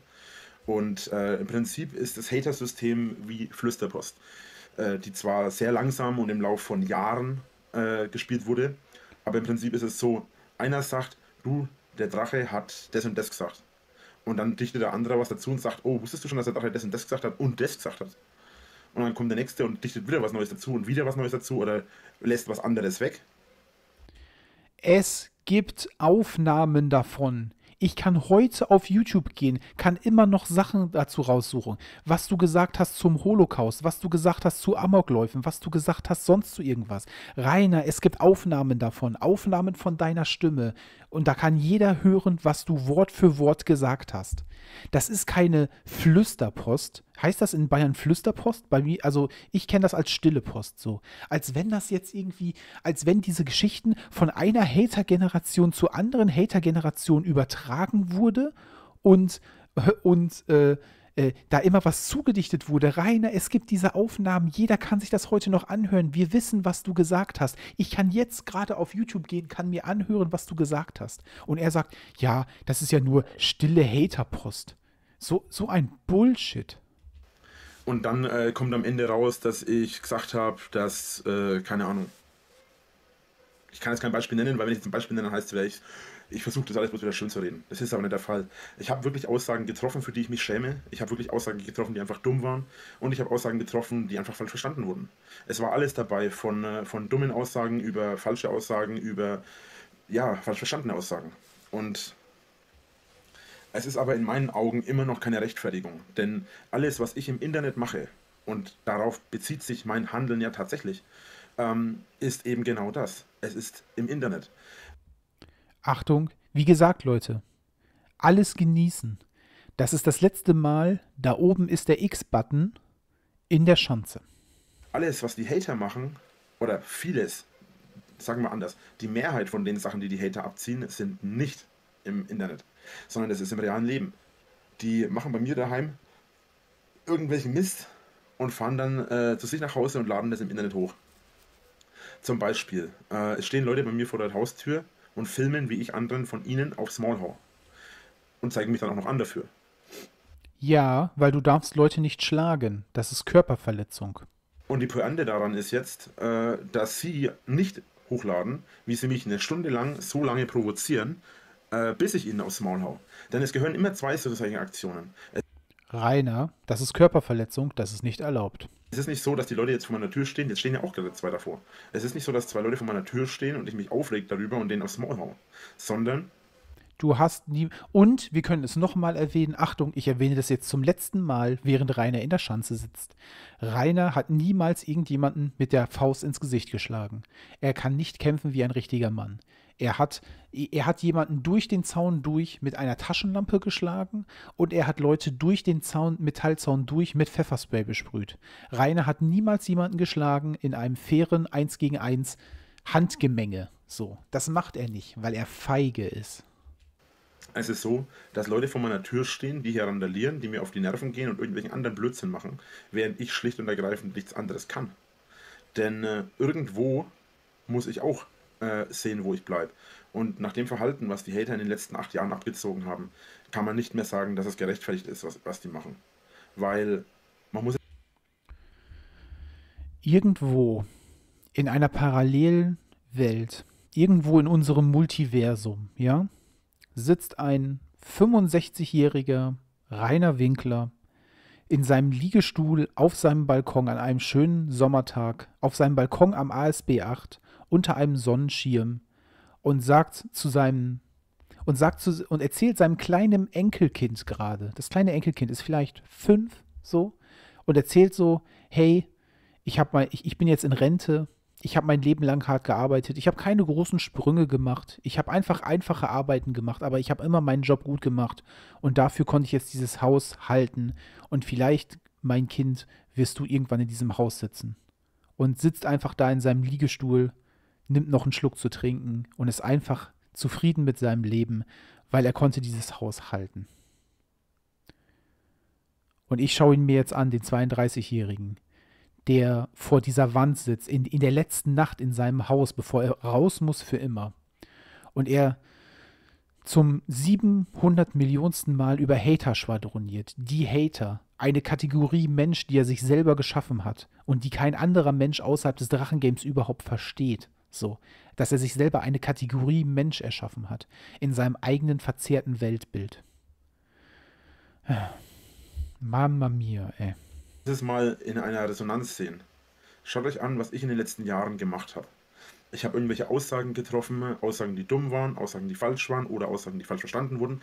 Und äh, im Prinzip ist das Hater-System wie Flüsterpost, äh, die zwar sehr langsam und im Laufe von Jahren äh, gespielt wurde, aber im Prinzip ist es so, einer sagt, du, der Drache hat das und das gesagt. Und dann dichtet der andere was dazu und sagt, oh, wusstest du schon, dass der Drache das und das gesagt hat und das gesagt hat? Und dann kommt der nächste und dichtet wieder was Neues dazu und wieder was Neues dazu oder lässt was anderes weg. Es gibt Aufnahmen davon, Ich kann heute auf YouTube gehen, kann immer noch Sachen dazu raussuchen. Was du gesagt hast zum Holocaust, was du gesagt hast zu Amokläufen, was du gesagt hast sonst zu irgendwas. Rainer, es gibt Aufnahmen davon, Aufnahmen von deiner Stimme. Und da kann jeder hören, was du Wort für Wort gesagt hast. Das ist keine Flüsterpost. Heißt das in Bayern Flüsterpost? Bei mir, also ich kenne das als stille Post so. Als wenn das jetzt irgendwie, als wenn diese Geschichten von einer Hater-Generation zur anderen Hater-Generation übertragen wurde und, und äh, äh, da immer was zugedichtet wurde. Rainer, es gibt diese Aufnahmen, jeder kann sich das heute noch anhören. Wir wissen, was du gesagt hast. Ich kann jetzt gerade auf YouTube gehen, kann mir anhören, was du gesagt hast. Und er sagt, ja, das ist ja nur stille Haterpost. So, so ein Bullshit. Und dann äh, kommt am Ende raus, dass ich gesagt habe, dass, äh, keine Ahnung, ich kann jetzt kein Beispiel nennen, weil wenn ich jetzt ein Beispiel nenne, heißt es, ich ich versuche das alles bloß wieder schön zu reden. Das ist aber nicht der Fall. Ich habe wirklich Aussagen getroffen, für die ich mich schäme. Ich habe wirklich Aussagen getroffen, die einfach dumm waren. Und ich habe Aussagen getroffen, die einfach falsch verstanden wurden. Es war alles dabei, von, äh, von dummen Aussagen über falsche Aussagen, über ja, falsch verstandene Aussagen. Und es ist aber in meinen Augen immer noch keine Rechtfertigung. Denn alles, was ich im Internet mache, und darauf bezieht sich mein Handeln ja tatsächlich, ähm, ist eben genau das. Es ist im Internet. Achtung, wie gesagt, Leute, alles genießen. Das ist das letzte Mal, da oben ist der X-Button in der Schanze. Alles, was die Hater machen, oder vieles, sagen wir anders, die Mehrheit von den Sachen, die die Hater abziehen, sind nicht im Internet, sondern es ist im realen Leben. Die machen bei mir daheim irgendwelchen Mist und fahren dann äh, zu sich nach Hause und laden das im Internet hoch. Zum Beispiel, äh, es stehen Leute bei mir vor der Haustür und filmen, wie ich anderen von ihnen aufs Maul hau. Und zeigen mich dann auch noch an dafür. Ja, weil du darfst Leute nicht schlagen. Das ist Körperverletzung. Und die Pointe daran ist jetzt, äh, dass sie nicht hochladen, wie sie mich eine Stunde lang so lange provozieren, äh, bis ich ihnen aufs Maul hau. Denn es gehören immer zwei solche Aktionen. Rainer, das ist Körperverletzung, das ist nicht erlaubt. Es ist nicht so, dass die Leute jetzt vor meiner Tür stehen, jetzt stehen ja auch gerade zwei davor. Es ist nicht so, dass zwei Leute vor meiner Tür stehen und ich mich aufreg darüber und denen aufs Maul hau, sondern Du hast nie. Und wir können es nochmal erwähnen. Achtung, ich erwähne das jetzt zum letzten Mal, während Rainer in der Schanze sitzt. Rainer hat niemals irgendjemanden mit der Faust ins Gesicht geschlagen. Er kann nicht kämpfen wie ein richtiger Mann. Er hat, er hat jemanden durch den Zaun durch mit einer Taschenlampe geschlagen und er hat Leute durch den Zaun, Metallzaun durch mit Pfefferspray besprüht. Rainer hat niemals jemanden geschlagen in einem fairen 1 gegen 1 Handgemenge. So, das macht er nicht, weil er feige ist. Es ist so, dass Leute vor meiner Tür stehen, die hier randalieren, die mir auf die Nerven gehen und irgendwelchen anderen Blödsinn machen, während ich schlicht und ergreifend nichts anderes kann. Denn äh, irgendwo muss ich auch äh, sehen, wo ich bleibe. Und nach dem Verhalten, was die Hater in den letzten acht Jahren abgezogen haben, kann man nicht mehr sagen, dass es gerechtfertigt ist, was, was die machen. Weil man muss. Irgendwo in einer parallelen Welt, irgendwo in unserem Multiversum, ja, sitzt ein 65-jähriger Rainer Winkler in seinem Liegestuhl auf seinem Balkon an einem schönen Sommertag, auf seinem Balkon am ASB 8 unter einem Sonnenschirm und sagt zu seinem und sagt zu und erzählt seinem kleinen Enkelkind gerade. Das kleine Enkelkind ist vielleicht fünf so und erzählt so: Hey, ich habe mal, ich, ich bin jetzt in Rente. Ich habe mein Leben lang hart gearbeitet. Ich habe keine großen Sprünge gemacht. Ich habe einfach einfache Arbeiten gemacht, aber ich habe immer meinen Job gut gemacht. Und dafür konnte ich jetzt dieses Haus halten. Und vielleicht, mein Kind, wirst du irgendwann in diesem Haus sitzen. Und sitzt einfach da in seinem Liegestuhl nimmt noch einen Schluck zu trinken und ist einfach zufrieden mit seinem Leben, weil er konnte dieses Haus halten. Und ich schaue ihn mir jetzt an, den 32-Jährigen, der vor dieser Wand sitzt, in, in der letzten Nacht in seinem Haus, bevor er raus muss für immer. Und er zum 700 Millionsten Mal über Hater schwadroniert. Die Hater, eine Kategorie Mensch, die er sich selber geschaffen hat und die kein anderer Mensch außerhalb des Drachengames überhaupt versteht. So, dass er sich selber eine Kategorie Mensch erschaffen hat, in seinem eigenen verzerrten Weltbild. Mamma mia, ey. Das mal in einer Resonanz sehen. Schaut euch an, was ich in den letzten Jahren gemacht habe. ich habe irgendwelche Aussagen getroffen, Aussagen, die dumm waren, Aussagen, die falsch waren oder Aussagen, die falsch verstanden wurden.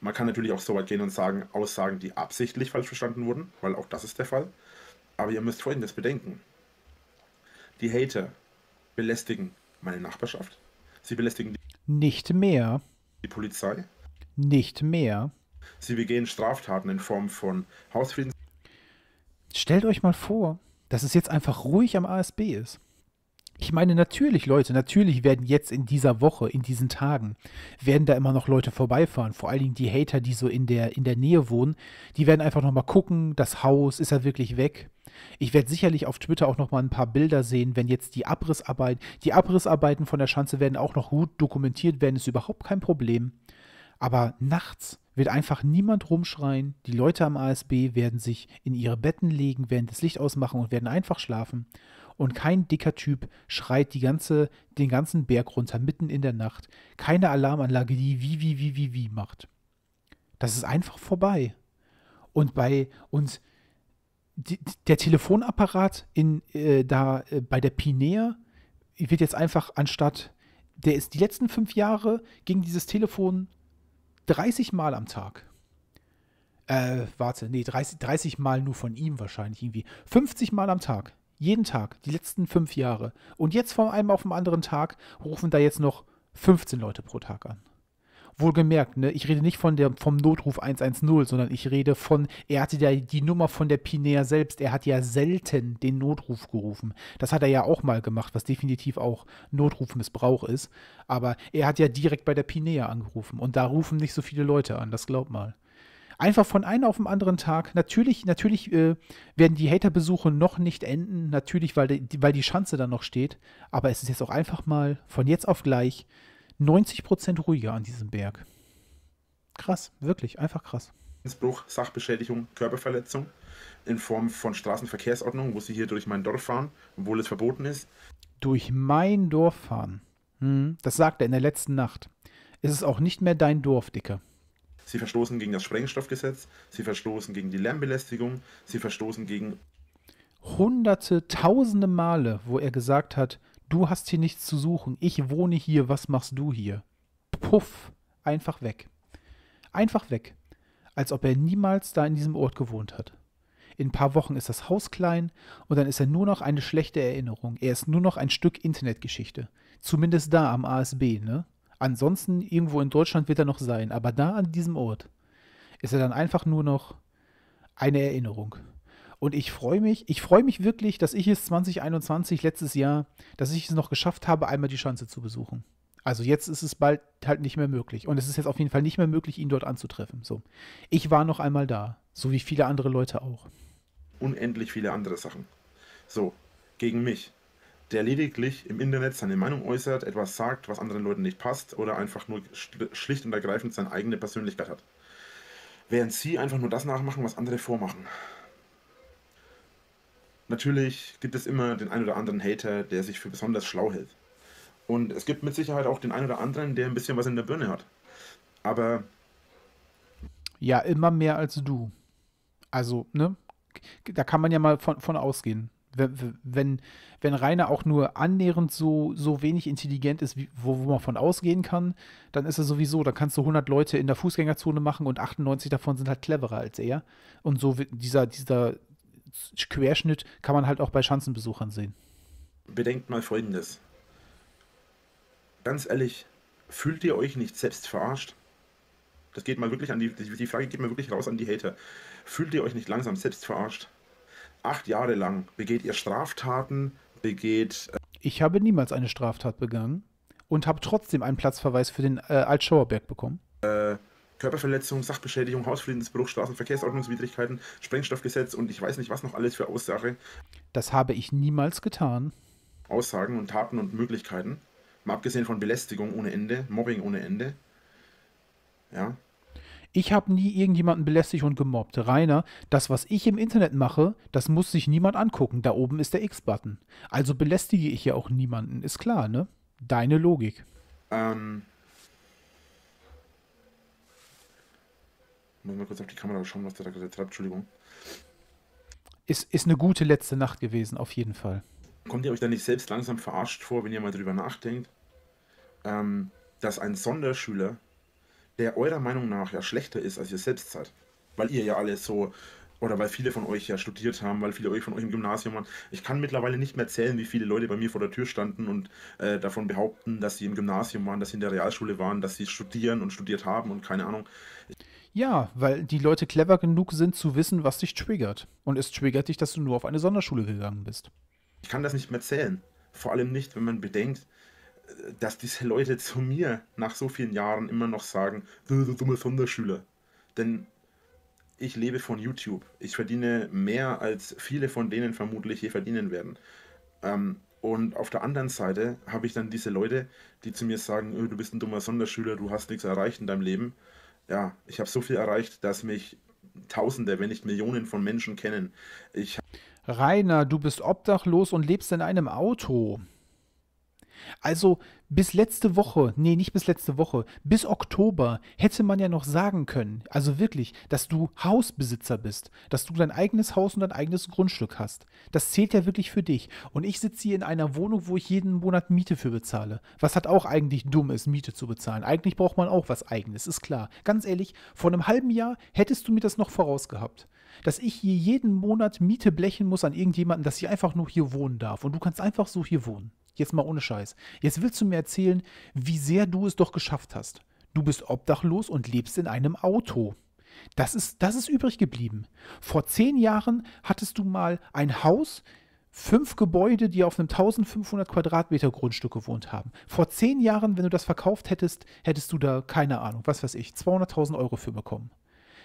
Man kann natürlich auch so weit gehen und sagen, Aussagen, die absichtlich falsch verstanden wurden, weil auch das ist der Fall. Aber ihr müsst folgendes bedenken. Die Hater belästigen meine Nachbarschaft. Sie belästigen die, Nicht mehr. die Polizei. Nicht mehr. Sie begehen Straftaten in Form von Hausfriedens Stellt euch mal vor, dass es jetzt einfach ruhig am ASB ist. Ich meine, natürlich, Leute, natürlich werden jetzt in dieser Woche, in diesen Tagen, werden da immer noch Leute vorbeifahren. Vor allen Dingen die Hater, die so in der, in der Nähe wohnen, die werden einfach nochmal gucken, das Haus, ist er wirklich weg? Ich werde sicherlich auf Twitter auch nochmal ein paar Bilder sehen, wenn jetzt die Abrissarbeiten, die Abrissarbeiten von der Schanze werden auch noch gut dokumentiert werden, ist überhaupt kein Problem. Aber nachts wird einfach niemand rumschreien. Die Leute am ASB werden sich in ihre Betten legen, werden das Licht ausmachen und werden einfach schlafen. Und kein dicker Typ schreit die ganze, den ganzen Berg runter mitten in der Nacht. Keine Alarmanlage, die wie, wie, wie, wie, wie macht. Das ist einfach vorbei. Und bei uns, der Telefonapparat in, äh, da äh, bei der Pinea wird jetzt einfach anstatt, der ist die letzten fünf Jahre ging dieses Telefon 30 Mal am Tag. Äh, warte, nee, 30, 30 Mal nur von ihm wahrscheinlich irgendwie. 50 Mal am Tag. Jeden Tag, die letzten fünf Jahre. Und jetzt von einem auf den anderen Tag rufen da jetzt noch 15 Leute pro Tag an. Wohlgemerkt, ne, ich rede nicht von der, vom Notruf 110, sondern ich rede von, er hatte ja die Nummer von der Pinea selbst. Er hat ja selten den Notruf gerufen. Das hat er ja auch mal gemacht, was definitiv auch Notrufmissbrauch ist. Aber er hat ja direkt bei der Pinea angerufen. Und da rufen nicht so viele Leute an, das glaub mal. Einfach von einem auf den anderen Tag. Natürlich, natürlich äh, werden die Haterbesuche noch nicht enden. Natürlich, weil die, weil die Schanze dann noch steht. Aber es ist jetzt auch einfach mal von jetzt auf gleich 90% ruhiger an diesem Berg. Krass, wirklich, einfach krass. Bruch, Sachbeschädigung, Körperverletzung in Form von Straßenverkehrsordnung, wo sie hier durch mein Dorf fahren, obwohl es verboten ist. Durch mein Dorf fahren. Hm, das sagt er in der letzten Nacht. Es ist auch nicht mehr dein Dorf, Dicke. Sie verstoßen gegen das Sprengstoffgesetz, sie verstoßen gegen die Lärmbelästigung, sie verstoßen gegen Hunderte, tausende Male, wo er gesagt hat, du hast hier nichts zu suchen, ich wohne hier, was machst du hier? Puff, einfach weg. Einfach weg. Als ob er niemals da in diesem Ort gewohnt hat. In ein paar Wochen ist das Haus klein und dann ist er nur noch eine schlechte Erinnerung. Er ist nur noch ein Stück Internetgeschichte. Zumindest da am ASB, ne? Ansonsten irgendwo in Deutschland wird er noch sein, aber da an diesem Ort ist er dann einfach nur noch eine Erinnerung. Und ich freue mich, ich freue mich wirklich, dass ich es 2021, letztes Jahr, dass ich es noch geschafft habe, einmal die Schanze zu besuchen. Also jetzt ist es bald halt nicht mehr möglich. Und es ist jetzt auf jeden Fall nicht mehr möglich, ihn dort anzutreffen. So. Ich war noch einmal da, so wie viele andere Leute auch. unendlich viele andere Sachen. So, gegen mich, der lediglich im Internet seine Meinung äußert, etwas sagt, was anderen Leuten nicht passt oder einfach nur schl- schlicht und ergreifend seine eigene Persönlichkeit hat. Während sie einfach nur das nachmachen, was andere vormachen. Natürlich gibt es immer den einen oder anderen Hater, der sich für besonders schlau hält. Und es gibt mit Sicherheit auch den einen oder anderen, der ein bisschen was in der Birne hat. Aber Ja, immer mehr als du. Also, ne? Da kann man ja mal von, von ausgehen. Wenn, wenn, wenn Rainer auch nur annähernd so, so wenig intelligent ist, wie, wo, wo man von ausgehen kann, dann ist er sowieso, da kannst du 100 Leute in der Fußgängerzone machen und 98 davon sind halt cleverer als er. Und so dieser, dieser Querschnitt kann man halt auch bei Schanzenbesuchern sehen. bedenkt mal Folgendes. Ganz ehrlich, fühlt ihr euch nicht selbst verarscht? Das geht mal wirklich an die die Frage geht mal wirklich raus an die Hater. Fühlt ihr euch nicht langsam selbst verarscht? Acht Jahre lang begeht ihr Straftaten, begeht Ich habe niemals eine Straftat begangen und habe trotzdem einen Platzverweis für den äh, Altschauerberg bekommen. äh, Körperverletzung, Sachbeschädigung, Hausfriedensbruch, Straßenverkehrsordnungswidrigkeiten, Sprengstoffgesetz und ich weiß nicht was noch alles für Aussage, Das habe ich niemals getan. Aussagen und Taten und Möglichkeiten. Mal abgesehen von Belästigung ohne Ende, Mobbing ohne Ende. Ja, Ich habe nie irgendjemanden belästigt und gemobbt. Rainer, das, was ich im Internet mache, das muss sich niemand angucken. Da oben ist der X-Button. Also belästige ich ja auch niemanden. Ist klar, ne? Deine Logik. Ähm. Muss mal kurz auf die Kamera schauen, was der da gerade treibt. Entschuldigung. Ist, ist eine gute letzte Nacht gewesen, auf jeden Fall. Kommt ihr euch da nicht selbst langsam verarscht vor, wenn ihr mal drüber nachdenkt, ähm, dass ein Sonderschüler, der eurer Meinung nach ja schlechter ist, als ihr selbst seid, weil ihr ja alle so oder weil viele von euch ja studiert haben, weil viele von euch im Gymnasium waren. Ich kann mittlerweile nicht mehr zählen, wie viele Leute bei mir vor der Tür standen und äh, davon behaupten, dass sie im Gymnasium waren, dass sie in der Realschule waren, dass sie studieren und studiert haben und keine Ahnung. Ja, weil die Leute clever genug sind zu wissen, was dich triggert. Und es triggert dich, dass du nur auf eine Sonderschule gegangen bist. Ich kann das nicht mehr zählen. Vor allem nicht, wenn man bedenkt, dass diese Leute zu mir nach so vielen Jahren immer noch sagen, du, du dumme Sonderschüler. Denn ich lebe von YouTube. Ich verdiene mehr, als viele von denen vermutlich je verdienen werden. Ähm, und auf der anderen Seite habe ich dann diese Leute, die zu mir sagen, oh, du bist ein dummer Sonderschüler, du hast nichts erreicht in deinem Leben. Ja, ich habe so viel erreicht, dass mich Tausende, wenn nicht Millionen von Menschen kennen. Ich Rainer, du bist obdachlos und lebst in einem Auto. Also bis letzte Woche, nee, nicht bis letzte Woche, bis Oktober hätte man ja noch sagen können, also wirklich, dass du Hausbesitzer bist, dass du dein eigenes Haus und dein eigenes Grundstück hast. Das zählt ja wirklich für dich. Und ich sitze hier in einer Wohnung, wo ich jeden Monat Miete für bezahle. Was hat auch eigentlich dumm ist, Miete zu bezahlen. Eigentlich braucht man auch was eigenes, ist klar. Ganz ehrlich, vor einem halben Jahr hättest du mir das noch vorausgehabt dass ich hier jeden Monat Miete blechen muss an irgendjemanden, dass ich einfach nur hier wohnen darf. Und du kannst einfach so hier wohnen. Jetzt mal ohne Scheiß. Jetzt willst du mir erzählen, wie sehr du es doch geschafft hast. Du bist obdachlos und lebst in einem Auto. Das ist, das ist übrig geblieben. Vor zehn Jahren hattest du mal ein Haus, fünf Gebäude, die auf einem 1500 Quadratmeter Grundstück gewohnt haben. Vor zehn Jahren, wenn du das verkauft hättest, hättest du da, keine Ahnung, was weiß ich, 200.000 Euro für bekommen.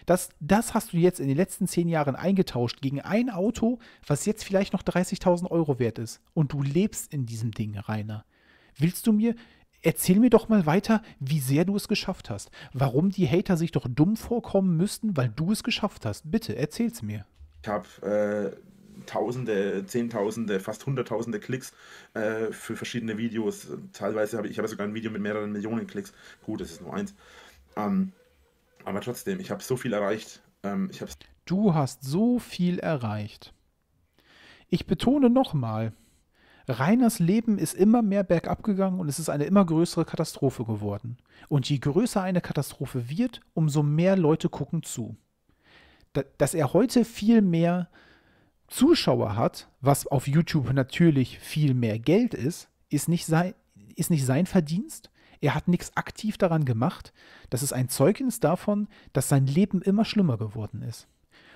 Das, das hast du jetzt in den letzten zehn Jahren eingetauscht gegen ein Auto, was jetzt vielleicht noch 30.000 Euro wert ist. Und du lebst in diesem Ding, Rainer. Willst du mir, erzähl mir doch mal weiter, wie sehr du es geschafft hast. Warum die Hater sich doch dumm vorkommen müssten, weil du es geschafft hast. Bitte, erzähl's mir. Ich habe äh, Tausende, Zehntausende, fast Hunderttausende Klicks äh, für verschiedene Videos. Teilweise habe ich, ich habe sogar ein Video mit mehreren Millionen Klicks. Gut, das ist nur eins. Ähm, aber trotzdem, ich habe so viel erreicht. Ähm, ich du hast so viel erreicht. Ich betone nochmal, Reiners Leben ist immer mehr bergab gegangen und es ist eine immer größere Katastrophe geworden. Und je größer eine Katastrophe wird, umso mehr Leute gucken zu. dass er heute viel mehr Zuschauer hat, was auf YouTube natürlich viel mehr Geld ist, ist nicht sein, ist nicht sein Verdienst, er hat nichts aktiv daran gemacht. Das ist ein Zeugnis davon, dass sein Leben immer schlimmer geworden ist.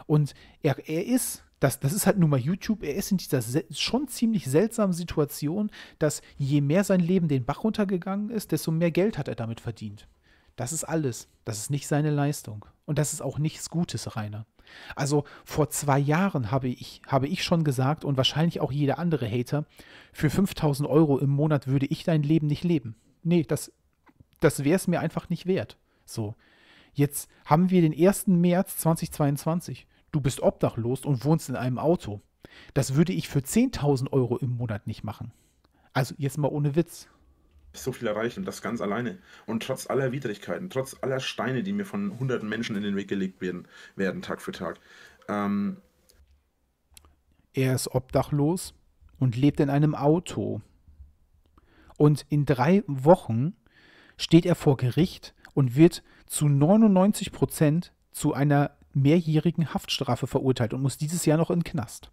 Und er, er ist, das, das ist halt nun mal YouTube, er ist in dieser schon ziemlich seltsamen Situation, dass je mehr sein Leben den Bach runtergegangen ist, desto mehr Geld hat er damit verdient. Das ist alles. Das ist nicht seine Leistung. Und das ist auch nichts Gutes, Rainer. Also vor zwei Jahren habe ich, habe ich schon gesagt und wahrscheinlich auch jeder andere Hater, für 5000 Euro im Monat würde ich dein Leben nicht leben nee, das, das wäre es mir einfach nicht wert. So. Jetzt haben wir den 1. März 2022. Du bist obdachlos und wohnst in einem Auto. Das würde ich für 10.000 Euro im Monat nicht machen. Also jetzt mal ohne Witz. So viel erreicht und das ganz alleine. Und trotz aller Widrigkeiten, trotz aller Steine, die mir von hunderten Menschen in den Weg gelegt werden, werden Tag für Tag. Ähm er ist obdachlos und lebt in einem Auto. Und in drei Wochen steht er vor Gericht und wird zu 99 Prozent zu einer mehrjährigen Haftstrafe verurteilt und muss dieses Jahr noch in den Knast.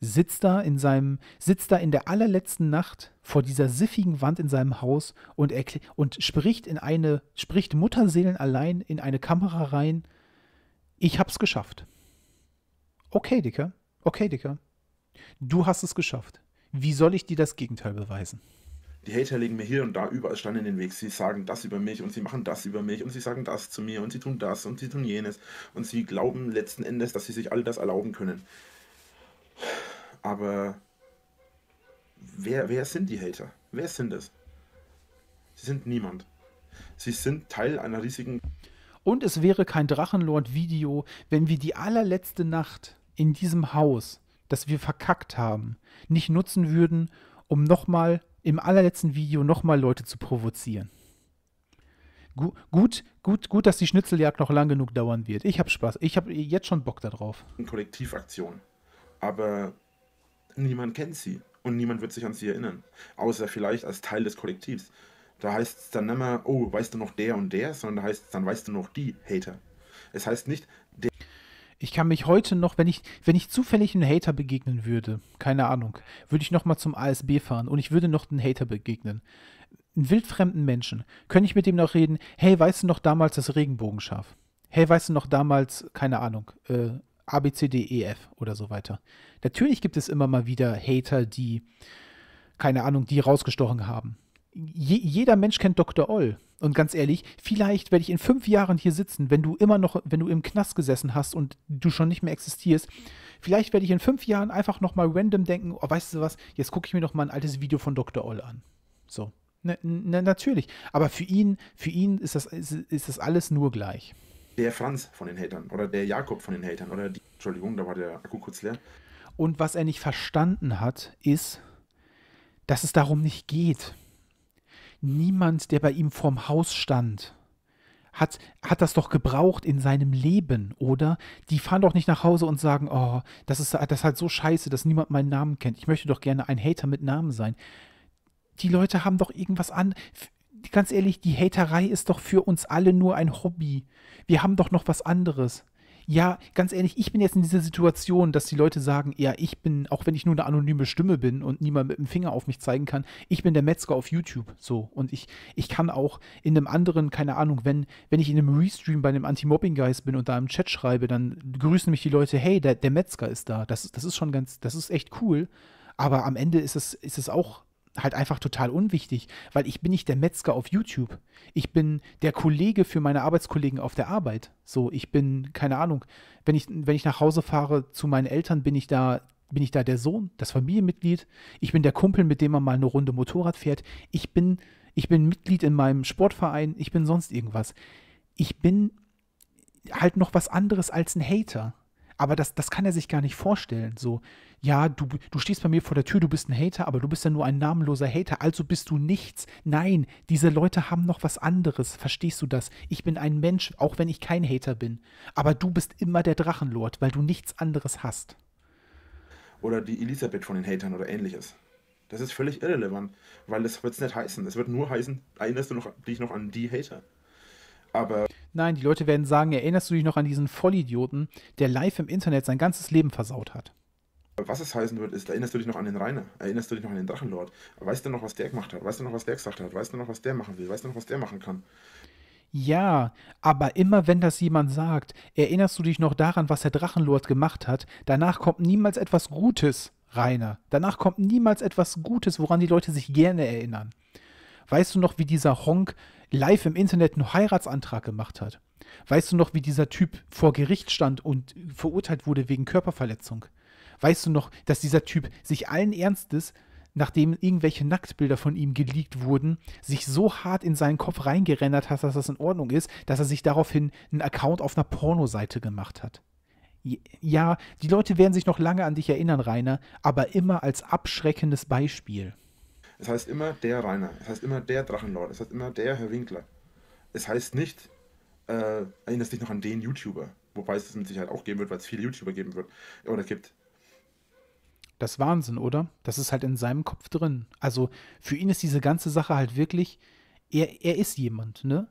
Sitzt da in seinem, sitzt da in der allerletzten Nacht vor dieser siffigen Wand in seinem Haus und, und spricht in eine, spricht Mutterseelen allein in eine Kamera rein. Ich hab's geschafft. Okay, Dicker. Okay, Dicker. Du hast es geschafft. Wie soll ich dir das Gegenteil beweisen? Die Hater legen mir hier und da überall Steine in den Weg. Sie sagen das über mich und sie machen das über mich und sie sagen das zu mir und sie tun das und sie tun jenes. Und sie glauben letzten Endes, dass sie sich all das erlauben können. Aber wer, wer sind die Hater? Wer sind es? Sie sind niemand. Sie sind Teil einer riesigen. Und es wäre kein Drachenlord-Video, wenn wir die allerletzte Nacht in diesem Haus, das wir verkackt haben, nicht nutzen würden, um nochmal im allerletzten Video nochmal Leute zu provozieren. Gut, gut, gut, gut, dass die Schnitzeljagd noch lang genug dauern wird. Ich habe Spaß. Ich habe jetzt schon Bock darauf. Kollektivaktion. Aber niemand kennt sie und niemand wird sich an sie erinnern. Außer vielleicht als Teil des Kollektivs. Da heißt es dann nicht mehr, oh, weißt du noch der und der, sondern da heißt es, dann weißt du noch die Hater. Es heißt nicht. Ich kann mich heute noch, wenn ich, wenn ich zufällig einem Hater begegnen würde, keine Ahnung, würde ich noch mal zum ASB fahren und ich würde noch einen Hater begegnen. Einen wildfremden Menschen. Könnte ich mit dem noch reden, hey, weißt du noch damals das Regenbogenschaf? Hey, weißt du noch damals, keine Ahnung, äh, ABCDEF oder so weiter. Natürlich gibt es immer mal wieder Hater, die, keine Ahnung, die rausgestochen haben. Je, jeder Mensch kennt Dr. Oll. Und ganz ehrlich, vielleicht werde ich in fünf Jahren hier sitzen, wenn du immer noch, wenn du im Knast gesessen hast und du schon nicht mehr existierst. Vielleicht werde ich in fünf Jahren einfach noch mal random denken, oh, weißt du was, jetzt gucke ich mir noch mal ein altes Video von Dr. Oll an. So. Ne, ne, natürlich. Aber für ihn, für ihn ist das, ist, ist das alles nur gleich der Franz von den Hatern oder der Jakob von den Hatern oder die, Entschuldigung, da war der Akku kurz leer. Und was er nicht verstanden hat, ist, dass es darum nicht geht. Niemand, der bei ihm vorm Haus stand, hat, hat das doch gebraucht in seinem Leben, oder? Die fahren doch nicht nach Hause und sagen, oh, das ist, das ist halt so scheiße, dass niemand meinen Namen kennt. Ich möchte doch gerne ein Hater mit Namen sein. Die Leute haben doch irgendwas an ganz ehrlich, die Haterei ist doch für uns alle nur ein Hobby. Wir haben doch noch was anderes. Ja, ganz ehrlich, ich bin jetzt in dieser Situation, dass die Leute sagen, ja, ich bin, auch wenn ich nur eine anonyme Stimme bin und niemand mit dem Finger auf mich zeigen kann, ich bin der Metzger auf YouTube. So. Und ich, ich kann auch in einem anderen, keine Ahnung, wenn, wenn ich in einem Restream bei einem Anti-Mobbing-Geist bin und da im Chat schreibe, dann grüßen mich die Leute, hey, der, der Metzger ist da. Das, das ist schon ganz, das ist echt cool. Aber am Ende ist es, ist es auch halt einfach total unwichtig, weil ich bin nicht der Metzger auf YouTube. Ich bin der Kollege für meine Arbeitskollegen auf der Arbeit. So, ich bin, keine Ahnung, wenn ich, wenn ich nach Hause fahre zu meinen Eltern, bin ich da, bin ich da der Sohn, das Familienmitglied. Ich bin der Kumpel, mit dem man mal eine Runde Motorrad fährt. Ich bin, ich bin Mitglied in meinem Sportverein, ich bin sonst irgendwas. Ich bin halt noch was anderes als ein Hater. Aber das, das kann er sich gar nicht vorstellen. So, ja, du, du stehst bei mir vor der Tür, du bist ein Hater, aber du bist ja nur ein namenloser Hater, also bist du nichts. Nein, diese Leute haben noch was anderes. Verstehst du das? Ich bin ein Mensch, auch wenn ich kein Hater bin. Aber du bist immer der Drachenlord, weil du nichts anderes hast. Oder die Elisabeth von den Hatern oder ähnliches. Das ist völlig irrelevant, weil das wird es nicht heißen. Es wird nur heißen, erinnerst du noch, dich noch an die Hater. Aber. Nein, die Leute werden sagen, erinnerst du dich noch an diesen Vollidioten, der live im Internet sein ganzes Leben versaut hat? Was es heißen wird, ist, erinnerst du dich noch an den Rainer? Erinnerst du dich noch an den Drachenlord? Weißt du noch, was der gemacht hat? Weißt du noch, was der gesagt hat? Weißt du noch, was der machen will? Weißt du noch, was der machen kann? Ja, aber immer wenn das jemand sagt, erinnerst du dich noch daran, was der Drachenlord gemacht hat, danach kommt niemals etwas Gutes, Rainer. Danach kommt niemals etwas Gutes, woran die Leute sich gerne erinnern. Weißt du noch, wie dieser Honk live im Internet einen Heiratsantrag gemacht hat? Weißt du noch, wie dieser Typ vor Gericht stand und verurteilt wurde wegen Körperverletzung? Weißt du noch, dass dieser Typ sich allen Ernstes, nachdem irgendwelche Nacktbilder von ihm geleakt wurden, sich so hart in seinen Kopf reingerendert hat, dass das in Ordnung ist, dass er sich daraufhin einen Account auf einer Pornoseite gemacht hat? Ja, die Leute werden sich noch lange an dich erinnern, Rainer, aber immer als abschreckendes Beispiel. Es heißt immer der Rainer, es heißt immer der Drachenlord, es heißt immer der Herr Winkler. Es heißt nicht, äh, erinnerst dich noch an den YouTuber. Wobei es das mit Sicherheit auch geben wird, weil es viele YouTuber geben wird oder gibt. Das ist Wahnsinn, oder? Das ist halt in seinem Kopf drin. Also für ihn ist diese ganze Sache halt wirklich, er, er ist jemand, ne?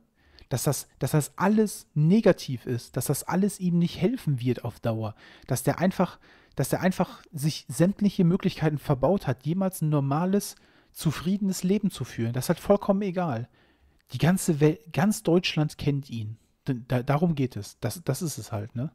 Dass das, dass das alles negativ ist, dass das alles ihm nicht helfen wird auf Dauer. Dass der einfach, dass der einfach sich sämtliche Möglichkeiten verbaut hat, jemals ein normales, zufriedenes Leben zu führen. Das ist halt vollkommen egal. Die ganze Welt, ganz Deutschland kennt ihn. Da, darum geht es. Das, das ist es halt, ne?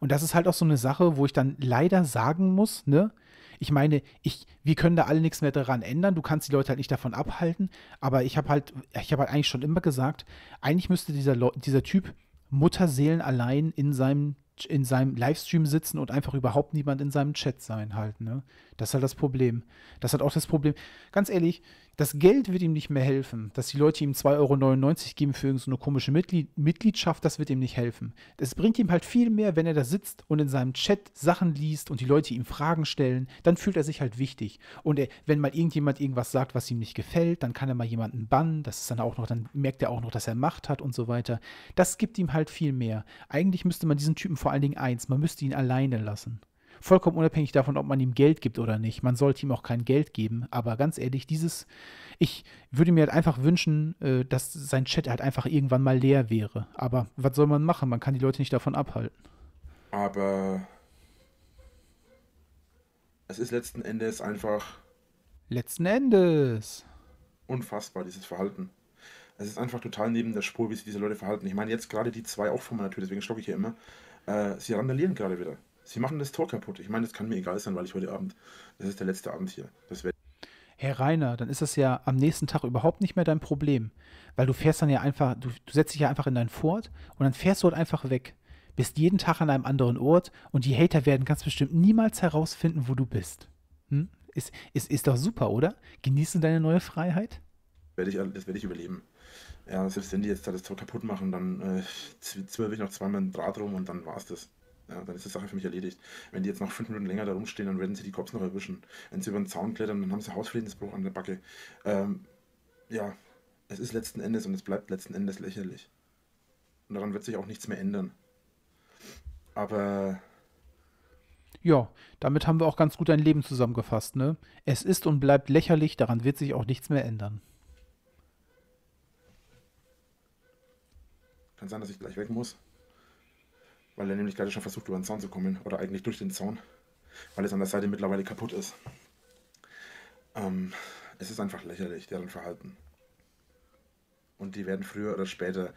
Und das ist halt auch so eine Sache, wo ich dann leider sagen muss, ne? Ich meine, ich, wir können da alle nichts mehr daran ändern. Du kannst die Leute halt nicht davon abhalten. Aber ich habe halt, ich habe halt eigentlich schon immer gesagt, eigentlich müsste dieser, dieser Typ Mutterseelen allein in seinem in seinem Livestream sitzen und einfach überhaupt niemand in seinem Chat sein halt, ne? Das ist halt das Problem. Das hat auch das Problem. Ganz ehrlich, das Geld wird ihm nicht mehr helfen. Dass die Leute ihm 2,99 Euro geben für irgendeine komische Mitglied Mitgliedschaft, das wird ihm nicht helfen. Es bringt ihm halt viel mehr, wenn er da sitzt und in seinem Chat Sachen liest und die Leute ihm Fragen stellen, dann fühlt er sich halt wichtig. Und er, wenn mal irgendjemand irgendwas sagt, was ihm nicht gefällt, dann kann er mal jemanden bannen. Das ist dann auch noch, dann merkt er auch noch, dass er Macht hat und so weiter. Das gibt ihm halt viel mehr. Eigentlich müsste man diesen Typen vor allen Dingen eins, man müsste ihn alleine lassen. Vollkommen unabhängig davon, ob man ihm Geld gibt oder nicht. Man sollte ihm auch kein Geld geben. Aber ganz ehrlich, dieses, ich würde mir halt einfach wünschen, äh, dass sein Chat halt einfach irgendwann mal leer wäre. Aber was soll man machen? Man kann die Leute nicht davon abhalten. Aber es ist letzten Endes einfach Letzten Endes. unfassbar, dieses Verhalten. Es ist einfach total neben der Spur, wie sich diese Leute verhalten. Ich meine, jetzt gerade die zwei auch vor meiner Tür, deswegen stocke ich hier immer. Äh, sie randalieren gerade wieder. Sie machen das Tor kaputt. Ich meine, das kann mir egal sein, weil ich heute Abend, das ist der letzte Abend hier. Herr Rainer, dann ist das ja am nächsten Tag überhaupt nicht mehr dein Problem. Weil du fährst dann ja einfach, du, du setzt dich ja einfach in dein Ford und dann fährst du halt einfach weg. Bist jeden Tag an einem anderen Ort und die Hater werden ganz bestimmt niemals herausfinden, wo du bist. Hm? Ist, ist, ist doch super, oder? Genießt du deine neue Freiheit? werde ich, das werde ich überleben. Ja, selbst wenn die jetzt da das Tor kaputt machen, dann äh, zw- zwirbe ich noch zweimal ein Draht rum und dann war's das. Ja, dann ist die Sache für mich erledigt. Wenn die jetzt noch fünf Minuten länger da rumstehen, dann werden sie die Cops noch erwischen. Wenn sie über den Zaun klettern, dann haben sie Hausfriedensbruch an der Backe. Ähm, ja, es ist letzten Endes und es bleibt letzten Endes lächerlich. Und daran wird sich auch nichts mehr ändern. Aber Ja, damit haben wir auch ganz gut dein Leben zusammengefasst, ne? Es ist und bleibt lächerlich, daran wird sich auch nichts mehr ändern. kann sein, dass ich gleich weg muss. Weil er nämlich gerade schon versucht, über den Zaun zu kommen. Oder eigentlich durch den Zaun. Weil es an der Seite mittlerweile kaputt ist. Ähm, es ist einfach lächerlich, deren Verhalten. Und die werden früher oder später,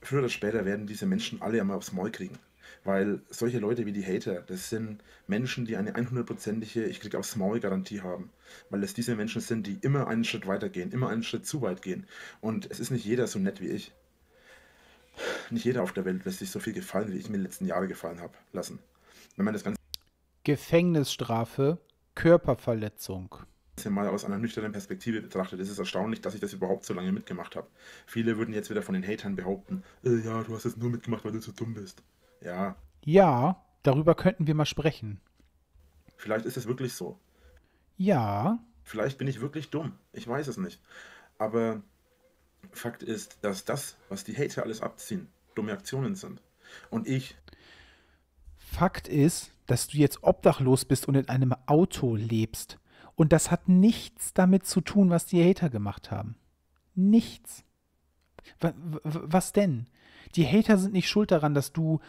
früher oder später werden diese Menschen alle einmal aufs Maul kriegen. Weil solche Leute wie die Hater, das sind Menschen, die eine 100%ige Ich krieg aufs Maul Garantie haben. Weil es diese Menschen sind, die immer einen Schritt weiter gehen, immer einen Schritt zu weit gehen. Und es ist nicht jeder so nett wie ich. Nicht jeder auf der Welt lässt sich so viel gefallen, wie ich mir die letzten Jahre gefallen habe, lassen. Wenn man das Ganze Gefängnisstrafe, Körperverletzung. mal aus einer nüchternen Perspektive betrachtet, ist es erstaunlich, dass ich das überhaupt so lange mitgemacht habe. Viele würden jetzt wieder von den Hatern behaupten, äh, ja, du hast es nur mitgemacht, weil du so dumm bist. Ja, Ja, darüber könnten wir mal sprechen. vielleicht ist es wirklich so. Ja, Vielleicht bin ich wirklich dumm. Ich weiß es nicht. Aber Fakt ist, dass das, was die Hater alles abziehen, dumme Aktionen sind. Und ich Fakt ist, dass du jetzt obdachlos bist und in einem Auto lebst. Und das hat nichts damit zu tun, was die Hater gemacht haben. Nichts. Wa- Was denn? Die Hater sind nicht schuld daran, dass du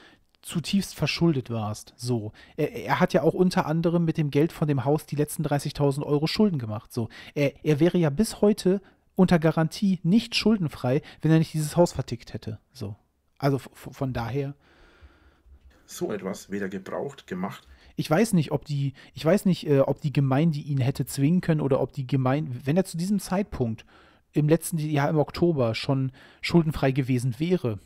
zutiefst verschuldet warst. So. Er, er hat ja auch unter anderem mit dem Geld von dem Haus die letzten 30.000 Euro Schulden gemacht. So. Er, er wäre ja bis heute unter Garantie nicht schuldenfrei, wenn er nicht dieses Haus vertickt hätte. So. Also von daher. so etwas weder gebraucht, gemacht, Ich weiß nicht, ob die, ich weiß nicht, äh, ob die Gemeinde ihn hätte zwingen können oder ob die Gemeinde, wenn er zu diesem Zeitpunkt im letzten Jahr im Oktober schon schuldenfrei gewesen wäre,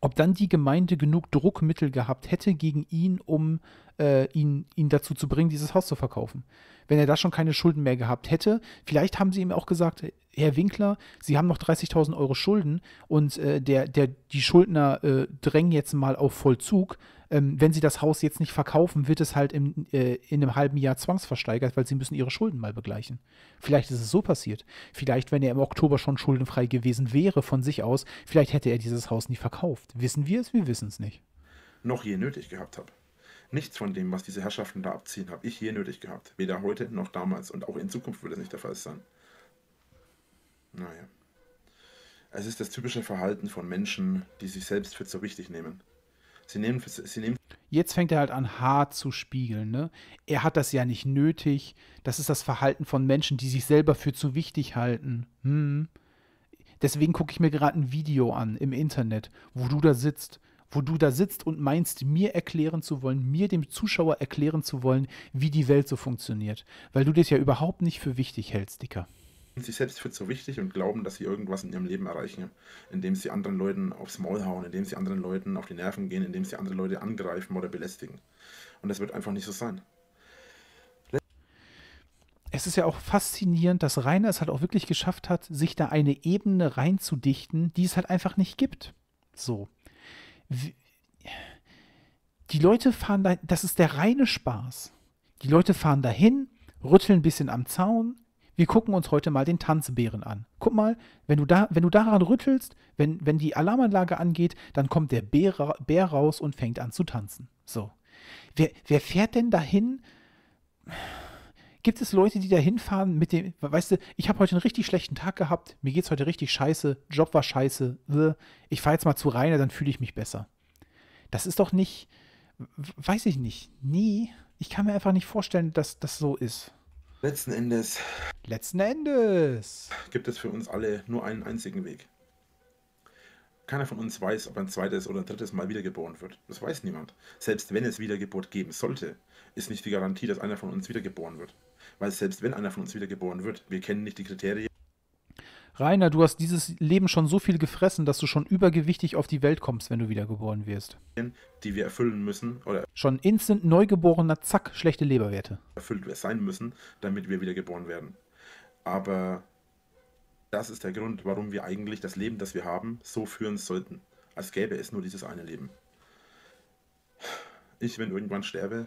ob dann die Gemeinde genug Druckmittel gehabt hätte gegen ihn, um äh, ihn, ihn dazu zu bringen, dieses Haus zu verkaufen. Wenn er da schon keine Schulden mehr gehabt hätte, vielleicht haben sie ihm auch gesagt, Herr Winkler, Sie haben noch 30.000 Euro Schulden und äh, der, der, die Schuldner äh, drängen jetzt mal auf Vollzug. Ähm, wenn Sie das Haus jetzt nicht verkaufen, wird es halt im, äh, in einem halben Jahr zwangsversteigert, weil Sie müssen Ihre Schulden mal begleichen. Vielleicht ist es so passiert. Vielleicht, wenn er im Oktober schon schuldenfrei gewesen wäre von sich aus, vielleicht hätte er dieses Haus nie verkauft. Wissen wir es? Wir wissen es nicht. noch je nötig gehabt habe. Nichts von dem, was diese Herrschaften da abziehen, habe ich je nötig gehabt. Weder heute noch damals und auch in Zukunft wird es nicht der Fall sein. Naja. Es ist das typische Verhalten von Menschen, die sich selbst für zu wichtig nehmen. Sie nehmen, sie nehmen Jetzt fängt er halt an, hart zu spiegeln. Ne? Er hat das ja nicht nötig. Das ist das Verhalten von Menschen, die sich selber für zu wichtig halten. Hm. Deswegen gucke ich mir gerade ein Video an im Internet, wo du da sitzt. Wo du da sitzt und meinst, mir erklären zu wollen, mir dem Zuschauer erklären zu wollen, wie die Welt so funktioniert. Weil du das ja überhaupt nicht für wichtig hältst, Dicker. Sich selbst für zu wichtig und glauben, dass sie irgendwas in ihrem Leben erreichen, indem sie anderen Leuten aufs Maul hauen, indem sie anderen Leuten auf die Nerven gehen, indem sie andere Leute angreifen oder belästigen. Und das wird einfach nicht so sein. es ist ja auch faszinierend, dass Rainer es halt auch wirklich geschafft hat, sich da eine Ebene reinzudichten, die es halt einfach nicht gibt. So. Die Leute fahren da, das ist der reine Spaß. Die Leute fahren dahin, rütteln ein bisschen am Zaun. Wir gucken uns heute mal den Tanzbären an. Guck mal, wenn du, da, wenn du daran rüttelst, wenn, wenn die Alarmanlage angeht, dann kommt der Bär, Bär raus und fängt an zu tanzen. So. Wer, wer fährt denn dahin? Gibt es Leute, die da hinfahren mit dem, weißt du, ich habe heute einen richtig schlechten Tag gehabt, mir geht es heute richtig scheiße, Job war scheiße, ich fahre jetzt mal zu Rainer, dann fühle ich mich besser. Das ist doch nicht, weiß ich nicht, nie. Ich kann mir einfach nicht vorstellen, dass das so ist. Letzten Endes. Letzten Endes. Gibt es für uns alle nur einen einzigen Weg. Keiner von uns weiß, ob ein zweites oder ein drittes Mal wiedergeboren wird. Das weiß niemand. Selbst wenn es Wiedergeburt geben sollte, ist nicht die Garantie, dass einer von uns wiedergeboren wird. Weil selbst wenn einer von uns wiedergeboren wird, wir kennen nicht die Kriterien. Rainer, du hast dieses Leben schon so viel gefressen, dass du schon übergewichtig auf die Welt kommst, wenn du wiedergeboren wirst. Die wir erfüllen müssen oder schon instant neugeborener, zack, schlechte Leberwerte. Erfüllt sein müssen, damit wir wiedergeboren werden. Aber das ist der Grund, warum wir eigentlich das Leben, das wir haben, so führen sollten. Als gäbe es nur dieses eine Leben. Ich, wenn irgendwann sterbe.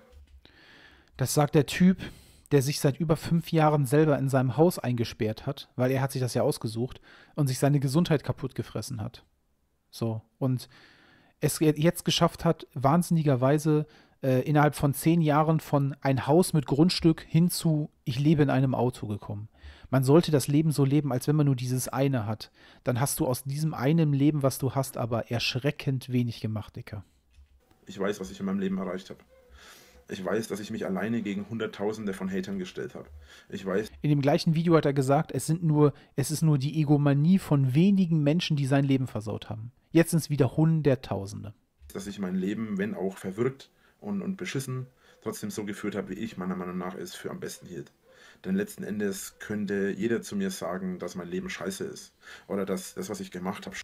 Das sagt der Typ, der sich seit über fünf Jahren selber in seinem Haus eingesperrt hat, weil er hat sich das ja ausgesucht und sich seine Gesundheit kaputt gefressen hat. So. Und es jetzt geschafft hat, wahnsinnigerweise äh, innerhalb von zehn Jahren von ein Haus mit Grundstück hin zu ich lebe in einem Auto gekommen. Man sollte das Leben so leben, als wenn man nur dieses eine hat. Dann hast du aus diesem einen Leben, was du hast, aber erschreckend wenig gemacht, Dicker. Ich weiß, was ich in meinem Leben erreicht habe. Ich weiß, dass ich mich alleine gegen Hunderttausende von Hatern gestellt habe. Ich weiß. In dem gleichen Video hat er gesagt, es sind nur, es ist nur die Egomanie von wenigen Menschen, die sein Leben versaut haben. Jetzt sind es wieder Hunderttausende. Dass ich mein Leben, wenn auch verwirrt und, und beschissen, trotzdem so geführt habe, wie ich meiner Meinung nach es für am besten hielt. Denn letzten Endes könnte jeder zu mir sagen, dass mein Leben scheiße ist. Oder dass das, was ich gemacht habe,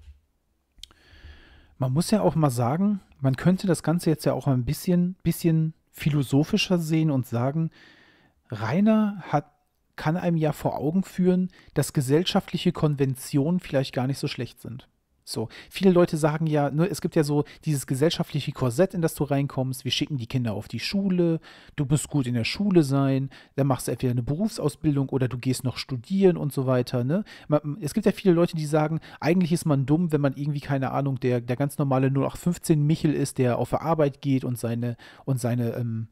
man muss ja auch mal sagen, man könnte das Ganze jetzt ja auch ein bisschen, bisschen philosophischer sehen und sagen, Rainer hat, kann einem ja vor Augen führen, dass gesellschaftliche Konventionen vielleicht gar nicht so schlecht sind. So, viele Leute sagen ja, ne, es gibt ja so dieses gesellschaftliche Korsett, in das du reinkommst. Wir schicken die Kinder auf die Schule, du musst gut in der Schule sein, dann machst du entweder eine Berufsausbildung oder du gehst noch studieren und so weiter. Ne? Es gibt ja viele Leute, die sagen, eigentlich ist man dumm, wenn man irgendwie, keine Ahnung, der, der ganz normale 0815 Michel ist, der auf der Arbeit geht und seine, und seine, ähm,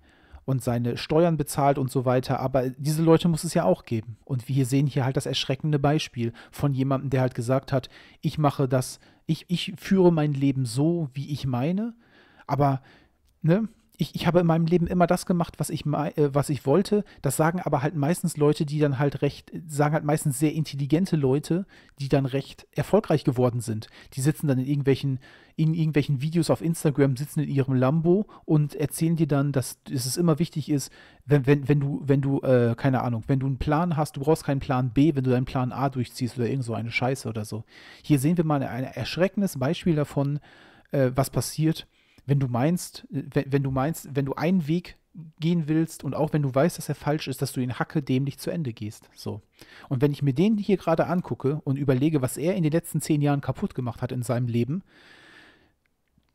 und seine Steuern bezahlt und so weiter. Aber diese Leute muss es ja auch geben. Und wir sehen hier halt das erschreckende Beispiel von jemandem, der halt gesagt hat, ich mache das, ich, ich führe mein Leben so, wie ich meine, aber ne, ich, ich habe in meinem Leben immer das gemacht, was ich, äh, was ich wollte. Das sagen aber halt meistens Leute, die dann halt recht, sagen halt meistens sehr intelligente Leute, die dann recht erfolgreich geworden sind. Die sitzen dann in irgendwelchen, in irgendwelchen Videos auf Instagram, sitzen in ihrem Lambo und erzählen dir dann, dass, dass es immer wichtig ist, wenn, wenn, wenn du, wenn du, äh, keine Ahnung, wenn du einen Plan hast, du brauchst keinen Plan B, wenn du deinen Plan A durchziehst oder irgend so eine Scheiße oder so. Hier sehen wir mal ein erschreckendes Beispiel davon, äh, was passiert wenn du meinst, wenn, wenn du meinst, wenn du einen Weg gehen willst und auch wenn du weißt, dass er falsch ist, dass du ihn hacke dämlich zu Ende gehst. So. Und wenn ich mir den hier gerade angucke und überlege, was er in den letzten zehn Jahren kaputt gemacht hat in seinem Leben,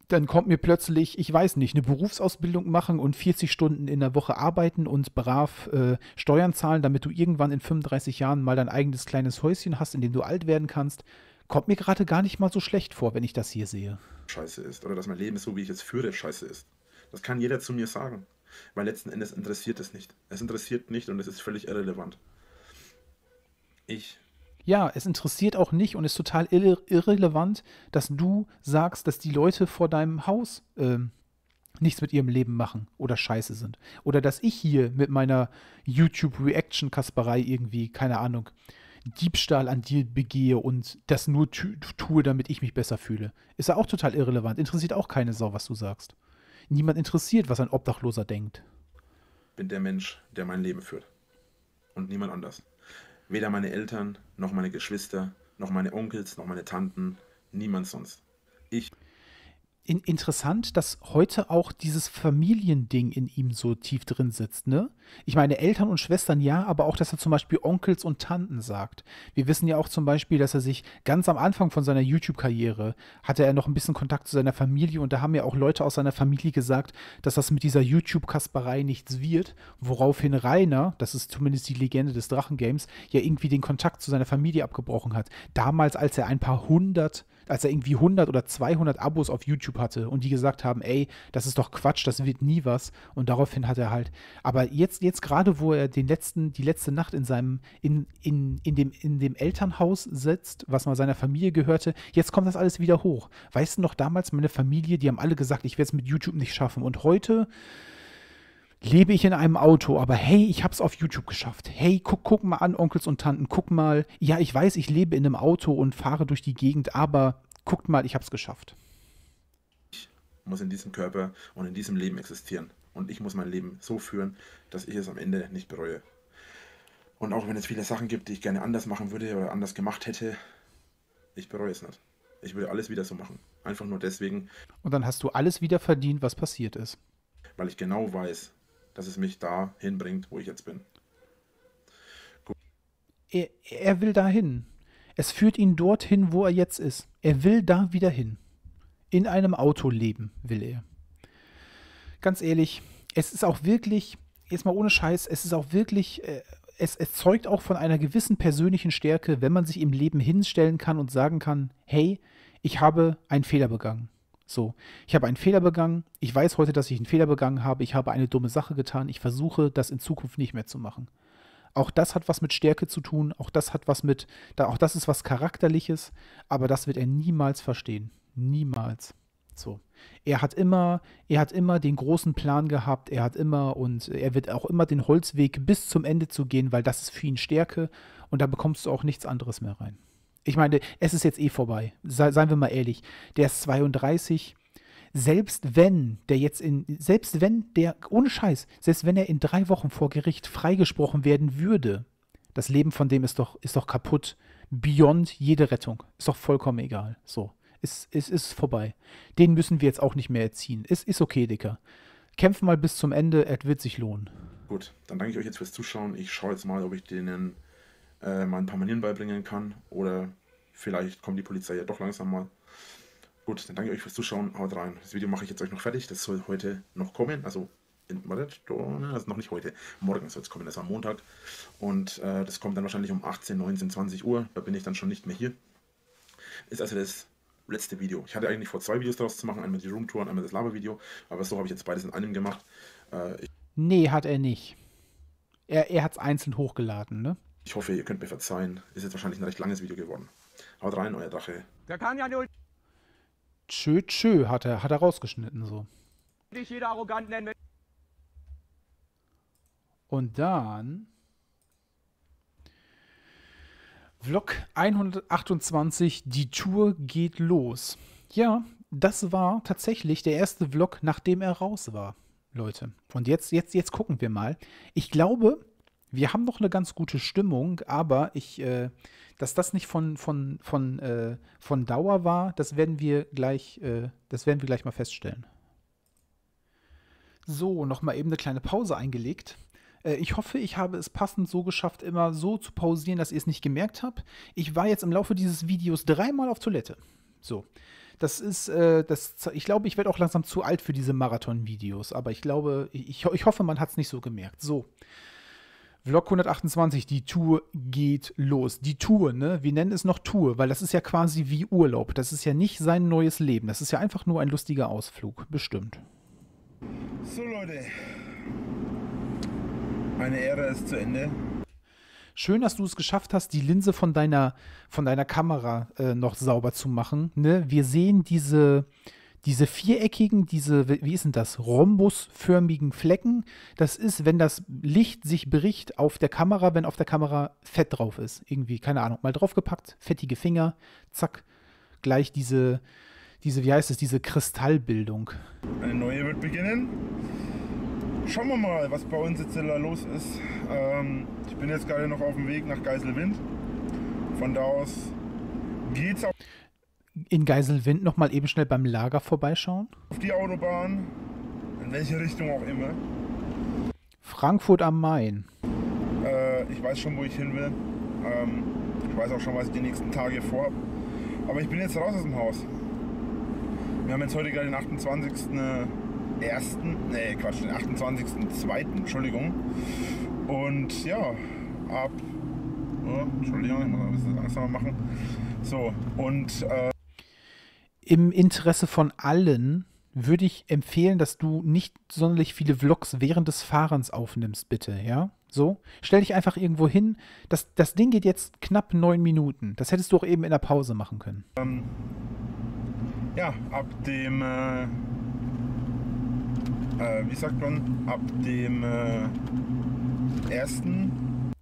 dann kommt mir plötzlich, ich weiß nicht, eine Berufsausbildung machen und 40 Stunden in der Woche arbeiten und brav äh, Steuern zahlen, damit du irgendwann in 35 Jahren mal dein eigenes kleines Häuschen hast, in dem du alt werden kannst. Kommt mir gerade gar nicht mal so schlecht vor, wenn ich das hier sehe. Scheiße ist. Oder dass mein Leben so, wie ich es führe, scheiße ist. Das kann jeder zu mir sagen. Weil letzten Endes interessiert es nicht. Es interessiert nicht und es ist völlig irrelevant. Ich. Ja, es interessiert auch nicht und ist total irre irrelevant, dass du sagst, dass die Leute vor deinem Haus äh, nichts mit ihrem Leben machen oder scheiße sind. Oder dass ich hier mit meiner YouTube-Reaction-Kasperei irgendwie, keine Ahnung, Diebstahl an dir begehe und das nur tue, damit ich mich besser fühle. Ist ja auch total irrelevant. Interessiert auch keine Sau, was du sagst. Niemand interessiert, was ein Obdachloser denkt. Bin der Mensch, der mein Leben führt. Und niemand anders. Weder meine Eltern, noch meine Geschwister, noch meine Onkels, noch meine Tanten, niemand sonst. Ich in, interessant, dass heute auch dieses Familiending in ihm so tief drin sitzt, ne? Ich meine, Eltern und Schwestern ja, aber auch, dass er zum Beispiel Onkels und Tanten sagt. Wir wissen ja auch zum Beispiel, dass er sich ganz am Anfang von seiner YouTube-Karriere hatte er noch ein bisschen Kontakt zu seiner Familie und da haben ja auch Leute aus seiner Familie gesagt, dass das mit dieser YouTube-Kasperei nichts wird, woraufhin Rainer, das ist zumindest die Legende des Drachengames, ja irgendwie den Kontakt zu seiner Familie abgebrochen hat. Damals, als er ein paar hundert als er irgendwie 100 oder 200 Abos auf YouTube hatte und die gesagt haben, ey, das ist doch Quatsch, das wird nie was. Und daraufhin hat er halt, aber jetzt, jetzt gerade, wo er den letzten, die letzte Nacht in seinem, in, in, in, dem, in dem Elternhaus sitzt, was mal seiner Familie gehörte, jetzt kommt das alles wieder hoch. Weißt du noch, damals meine Familie, die haben alle gesagt, ich werde es mit YouTube nicht schaffen. Und heute lebe ich in einem Auto, aber hey, ich habe es auf YouTube geschafft. Hey, guck, guck mal an, Onkels und Tanten, guck mal. Ja, ich weiß, ich lebe in einem Auto und fahre durch die Gegend, aber guckt mal, ich habe es geschafft. Ich muss in diesem Körper und in diesem Leben existieren. Und ich muss mein Leben so führen, dass ich es am Ende nicht bereue. Und auch wenn es viele Sachen gibt, die ich gerne anders machen würde oder anders gemacht hätte, ich bereue es nicht. Ich würde alles wieder so machen. Einfach nur deswegen. Und dann hast du alles wieder verdient, was passiert ist. Weil ich genau weiß, dass es mich da hinbringt, wo ich jetzt bin. Er, er will dahin. Es führt ihn dorthin, wo er jetzt ist. Er will da wieder hin. In einem Auto leben will er. Ganz ehrlich, es ist auch wirklich, jetzt mal ohne Scheiß, es ist auch wirklich, äh, es, es zeugt auch von einer gewissen persönlichen Stärke, wenn man sich im Leben hinstellen kann und sagen kann, hey, ich habe einen Fehler begangen. So, ich habe einen Fehler begangen. Ich weiß heute, dass ich einen Fehler begangen habe. Ich habe eine dumme Sache getan. Ich versuche, das in Zukunft nicht mehr zu machen. Auch das hat was mit Stärke zu tun. Auch das hat was mit, auch das ist was Charakterliches. Aber das wird er niemals verstehen. Niemals. So. Er hat immer, er hat immer den großen Plan gehabt. Er hat immer und er wird auch immer den Holzweg bis zum Ende zu gehen, weil das ist für ihn Stärke. Und da bekommst du auch nichts anderes mehr rein. Ich meine, es ist jetzt eh vorbei. Sei, seien wir mal ehrlich. Der ist 32. Selbst wenn der jetzt in, selbst wenn der, ohne Scheiß, selbst wenn er in drei Wochen vor Gericht freigesprochen werden würde, das Leben von dem ist doch, ist doch kaputt. Beyond jede Rettung. Ist doch vollkommen egal. So. Es ist, ist, ist vorbei. Den müssen wir jetzt auch nicht mehr erziehen. Ist, ist okay, Dicker. Kämpfen mal bis zum Ende, es wird sich lohnen. Gut, dann danke ich euch jetzt fürs Zuschauen. Ich schaue jetzt mal, ob ich denen äh, mal ein paar Manieren beibringen kann. Oder vielleicht kommt die Polizei ja doch langsam mal. Gut, dann danke ich euch fürs Zuschauen. Haut rein. Das Video mache ich jetzt euch noch fertig. Das soll heute noch kommen. Also, in, also noch nicht heute. Morgen soll es kommen. Das ist am Montag. Und äh, das kommt dann wahrscheinlich um 18, 19, 20 Uhr. Da bin ich dann schon nicht mehr hier. Ist also das letzte Video. Ich hatte eigentlich vor zwei Videos daraus zu machen. Einmal die Roomtour und einmal das Labervideo. Aber so habe ich jetzt beides in einem gemacht. Äh, nee, hat er nicht. Er, er hat es einzeln hochgeladen, ne? Ich hoffe, ihr könnt mir verzeihen. Ist jetzt wahrscheinlich ein recht langes Video geworden. Haut rein, euer Drache. Der kann ja nur. Tschö, tschö, hat er, hat er rausgeschnitten so. Nicht jeder arrogant nennen. Und dann. Vlog 128, die Tour geht los. Ja, das war tatsächlich der erste Vlog, nachdem er raus war, Leute. Und jetzt, jetzt, jetzt gucken wir mal. Ich glaube, wir haben noch eine ganz gute Stimmung, aber ich, äh, dass das nicht von, von, von, äh, von Dauer war, das werden wir gleich, äh, das werden wir gleich mal feststellen. So, nochmal eben eine kleine Pause eingelegt. Äh, ich hoffe, ich habe es passend so geschafft, immer so zu pausieren, dass ihr es nicht gemerkt habt. Ich war jetzt im Laufe dieses Videos dreimal auf Toilette. So. Das ist, äh, das, ich glaube, ich werde auch langsam zu alt für diese Marathon-Videos, aber ich glaube, ich, ich hoffe, man hat es nicht so gemerkt. So. Vlog 128, die Tour geht los. Die Tour, ne? Wir nennen es noch Tour, weil das ist ja quasi wie Urlaub. Das ist ja nicht sein neues Leben. Das ist ja einfach nur ein lustiger Ausflug. Bestimmt. So, Leute. Meine Ehre ist zu Ende. Schön, dass du es geschafft hast, die Linse von deiner, von deiner Kamera äh, noch sauber zu machen. Ne? Wir sehen diese, diese viereckigen, diese, wie ist denn das, rhombusförmigen Flecken, das ist, wenn das Licht sich bricht auf der Kamera, wenn auf der Kamera Fett drauf ist. Irgendwie, keine Ahnung, mal draufgepackt, fettige Finger, zack, gleich diese, diese, wie heißt es, diese Kristallbildung. Eine neue wird beginnen. Schauen wir mal, was bei uns jetzt da los ist. Ähm, ich bin jetzt gerade noch auf dem Weg nach Geiselwind. Von da aus geht's auch in Geiselwind noch mal eben schnell beim Lager vorbeischauen? Auf die Autobahn, in welche Richtung auch immer. Frankfurt am Main. Äh, ich weiß schon, wo ich hin will. Ähm, ich weiß auch schon, was ich die nächsten Tage vorhabe. Aber ich bin jetzt raus aus dem Haus. Wir haben jetzt heute gerade den 28. Ersten, nee, Quatsch, den 28.2. Entschuldigung. Und ja, ab. Oh, Entschuldigung, ich muss ein bisschen langsamer machen. So, und. Äh, im Interesse von allen würde ich empfehlen, dass du nicht sonderlich viele Vlogs während des Fahrens aufnimmst, bitte, ja? So, stell dich einfach irgendwo hin. Das, das Ding geht jetzt knapp neun Minuten. Das hättest du auch eben in der Pause machen können. Ähm, ja, ab dem, äh, äh, wie sagt man, ab dem äh, ersten.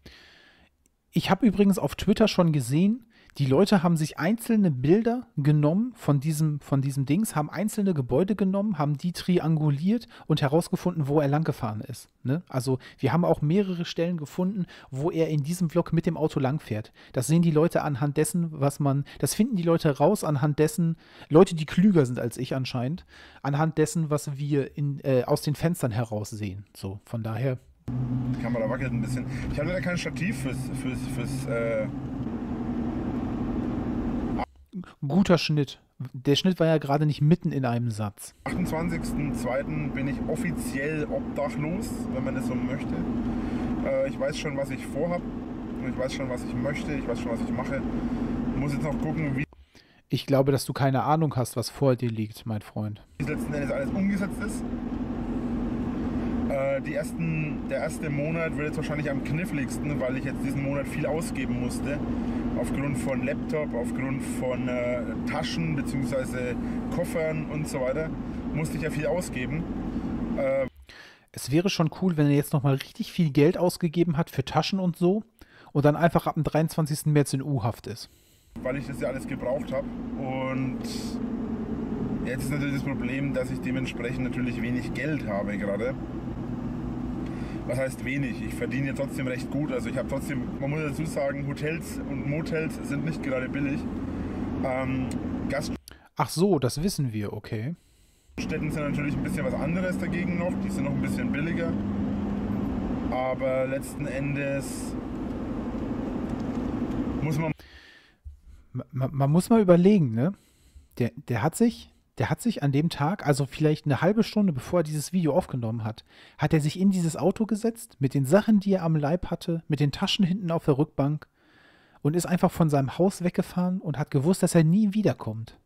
Ich habe übrigens auf Twitter schon gesehen, die Leute haben sich einzelne Bilder genommen von diesem, von diesem Dings, haben einzelne Gebäude genommen, haben die trianguliert und herausgefunden, wo er langgefahren ist. Ne? Also wir haben auch mehrere Stellen gefunden, wo er in diesem Vlog mit dem Auto langfährt. Das sehen die Leute anhand dessen, was man, das finden die Leute raus anhand dessen, Leute, die klüger sind als ich anscheinend, anhand dessen, was wir in, äh, aus den Fenstern heraus sehen. So, von daher. Die Kamera wackelt ein bisschen. Ich habe leider kein Stativ fürs, fürs, fürs äh guter Schnitt. Der Schnitt war ja gerade nicht mitten in einem Satz. 28.02. bin ich offiziell obdachlos, wenn man das so möchte. Äh, ich weiß schon, was ich vorhabe. Ich weiß schon, was ich möchte. Ich weiß schon, was ich mache. Muss jetzt noch gucken, wie. Ich glaube, dass du keine Ahnung hast, was vor dir liegt, mein Freund. Wie letzten Endes alles umgesetzt ist. Äh, die ersten, der erste Monat wird jetzt wahrscheinlich am kniffligsten, weil ich jetzt diesen Monat viel ausgeben musste aufgrund von Laptop, aufgrund von äh, Taschen bzw. Koffern und so weiter, musste ich ja viel ausgeben. Äh, es wäre schon cool, wenn er jetzt nochmal richtig viel Geld ausgegeben hat für Taschen und so und dann einfach ab dem 23. März in U-Haft ist. Weil ich das ja alles gebraucht habe und jetzt ist natürlich das Problem, dass ich dementsprechend natürlich wenig Geld habe gerade was heißt wenig? Ich verdiene ja trotzdem recht gut. Also ich habe trotzdem, man muss dazu sagen, Hotels und Motels sind nicht gerade billig. Ähm, Ach so, das wissen wir, okay. Städten sind natürlich ein bisschen was anderes dagegen noch. Die sind noch ein bisschen billiger. Aber letzten Endes muss man. Man, man muss mal überlegen, ne? Der, der hat sich der hat sich an dem Tag, also vielleicht eine halbe Stunde bevor er dieses Video aufgenommen hat, hat er sich in dieses Auto gesetzt, mit den Sachen, die er am Leib hatte, mit den Taschen hinten auf der Rückbank und ist einfach von seinem Haus weggefahren und hat gewusst, dass er nie wiederkommt.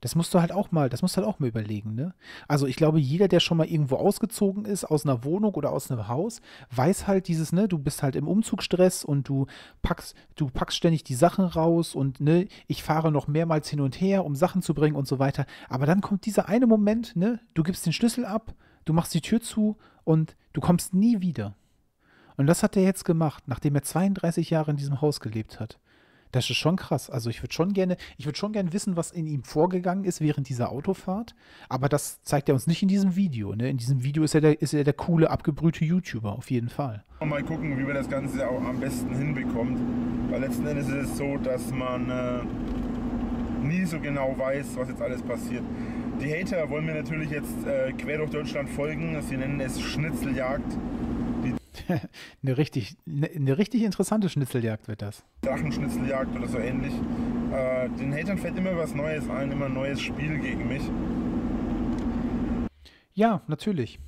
Das musst du halt auch mal, das musst du halt auch mal überlegen, ne? Also ich glaube, jeder, der schon mal irgendwo ausgezogen ist, aus einer Wohnung oder aus einem Haus, weiß halt dieses, ne, du bist halt im Umzugsstress und du packst, du packst ständig die Sachen raus und ne, ich fahre noch mehrmals hin und her, um Sachen zu bringen und so weiter. Aber dann kommt dieser eine Moment, ne, du gibst den Schlüssel ab, du machst die Tür zu und du kommst nie wieder. Und das hat er jetzt gemacht, nachdem er 32 Jahre in diesem Haus gelebt hat. Das ist schon krass. Also ich würde schon gerne, ich würde schon gerne wissen, was in ihm vorgegangen ist während dieser Autofahrt. Aber das zeigt er uns nicht in diesem Video. Ne? In diesem Video ist er, der, ist er der coole, abgebrühte YouTuber, auf jeden Fall. Mal gucken, wie wir das Ganze auch am besten hinbekommt. Weil letzten Endes ist es so, dass man äh, nie so genau weiß, was jetzt alles passiert. Die Hater wollen mir natürlich jetzt äh, quer durch Deutschland folgen. Sie nennen es Schnitzeljagd. eine, richtig, eine, eine, richtig interessante Schnitzeljagd wird das. Drachenschnitzeljagd oder so ähnlich. Äh, den Hatern fällt immer was Neues ein, immer ein neues Spiel gegen mich. Ja, natürlich.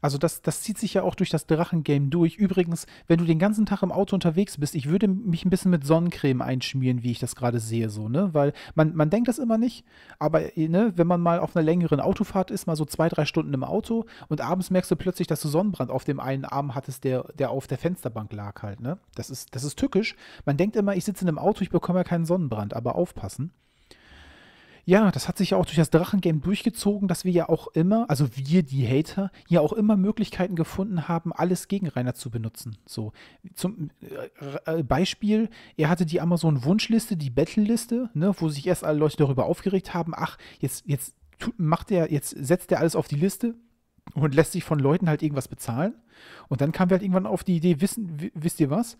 Also das, das zieht sich ja auch durch das Drachengame durch. Übrigens, wenn du den ganzen Tag im Auto unterwegs bist, ich würde mich ein bisschen mit Sonnencreme einschmieren, wie ich das gerade sehe, so, ne? Weil man, man denkt das immer nicht, aber ne, wenn man mal auf einer längeren Autofahrt ist, mal so zwei, drei Stunden im Auto und abends merkst du plötzlich, dass du Sonnenbrand auf dem einen Arm hattest, der, der auf der Fensterbank lag halt, ne? Das ist, das ist tückisch. Man denkt immer, ich sitze in einem Auto, ich bekomme ja keinen Sonnenbrand, aber aufpassen. Ja, das hat sich ja auch durch das Drachengame durchgezogen, dass wir ja auch immer, also wir, die Hater, ja auch immer Möglichkeiten gefunden haben, alles gegen Rainer zu benutzen. So, zum äh, äh Beispiel, er hatte die Amazon-Wunschliste, die Battle-Liste, ne, wo sich erst alle Leute darüber aufgeregt haben, ach, jetzt, jetzt macht er, jetzt setzt er alles auf die Liste und lässt sich von Leuten halt irgendwas bezahlen. Und dann kamen wir halt irgendwann auf die Idee, wissen, wisst ihr was?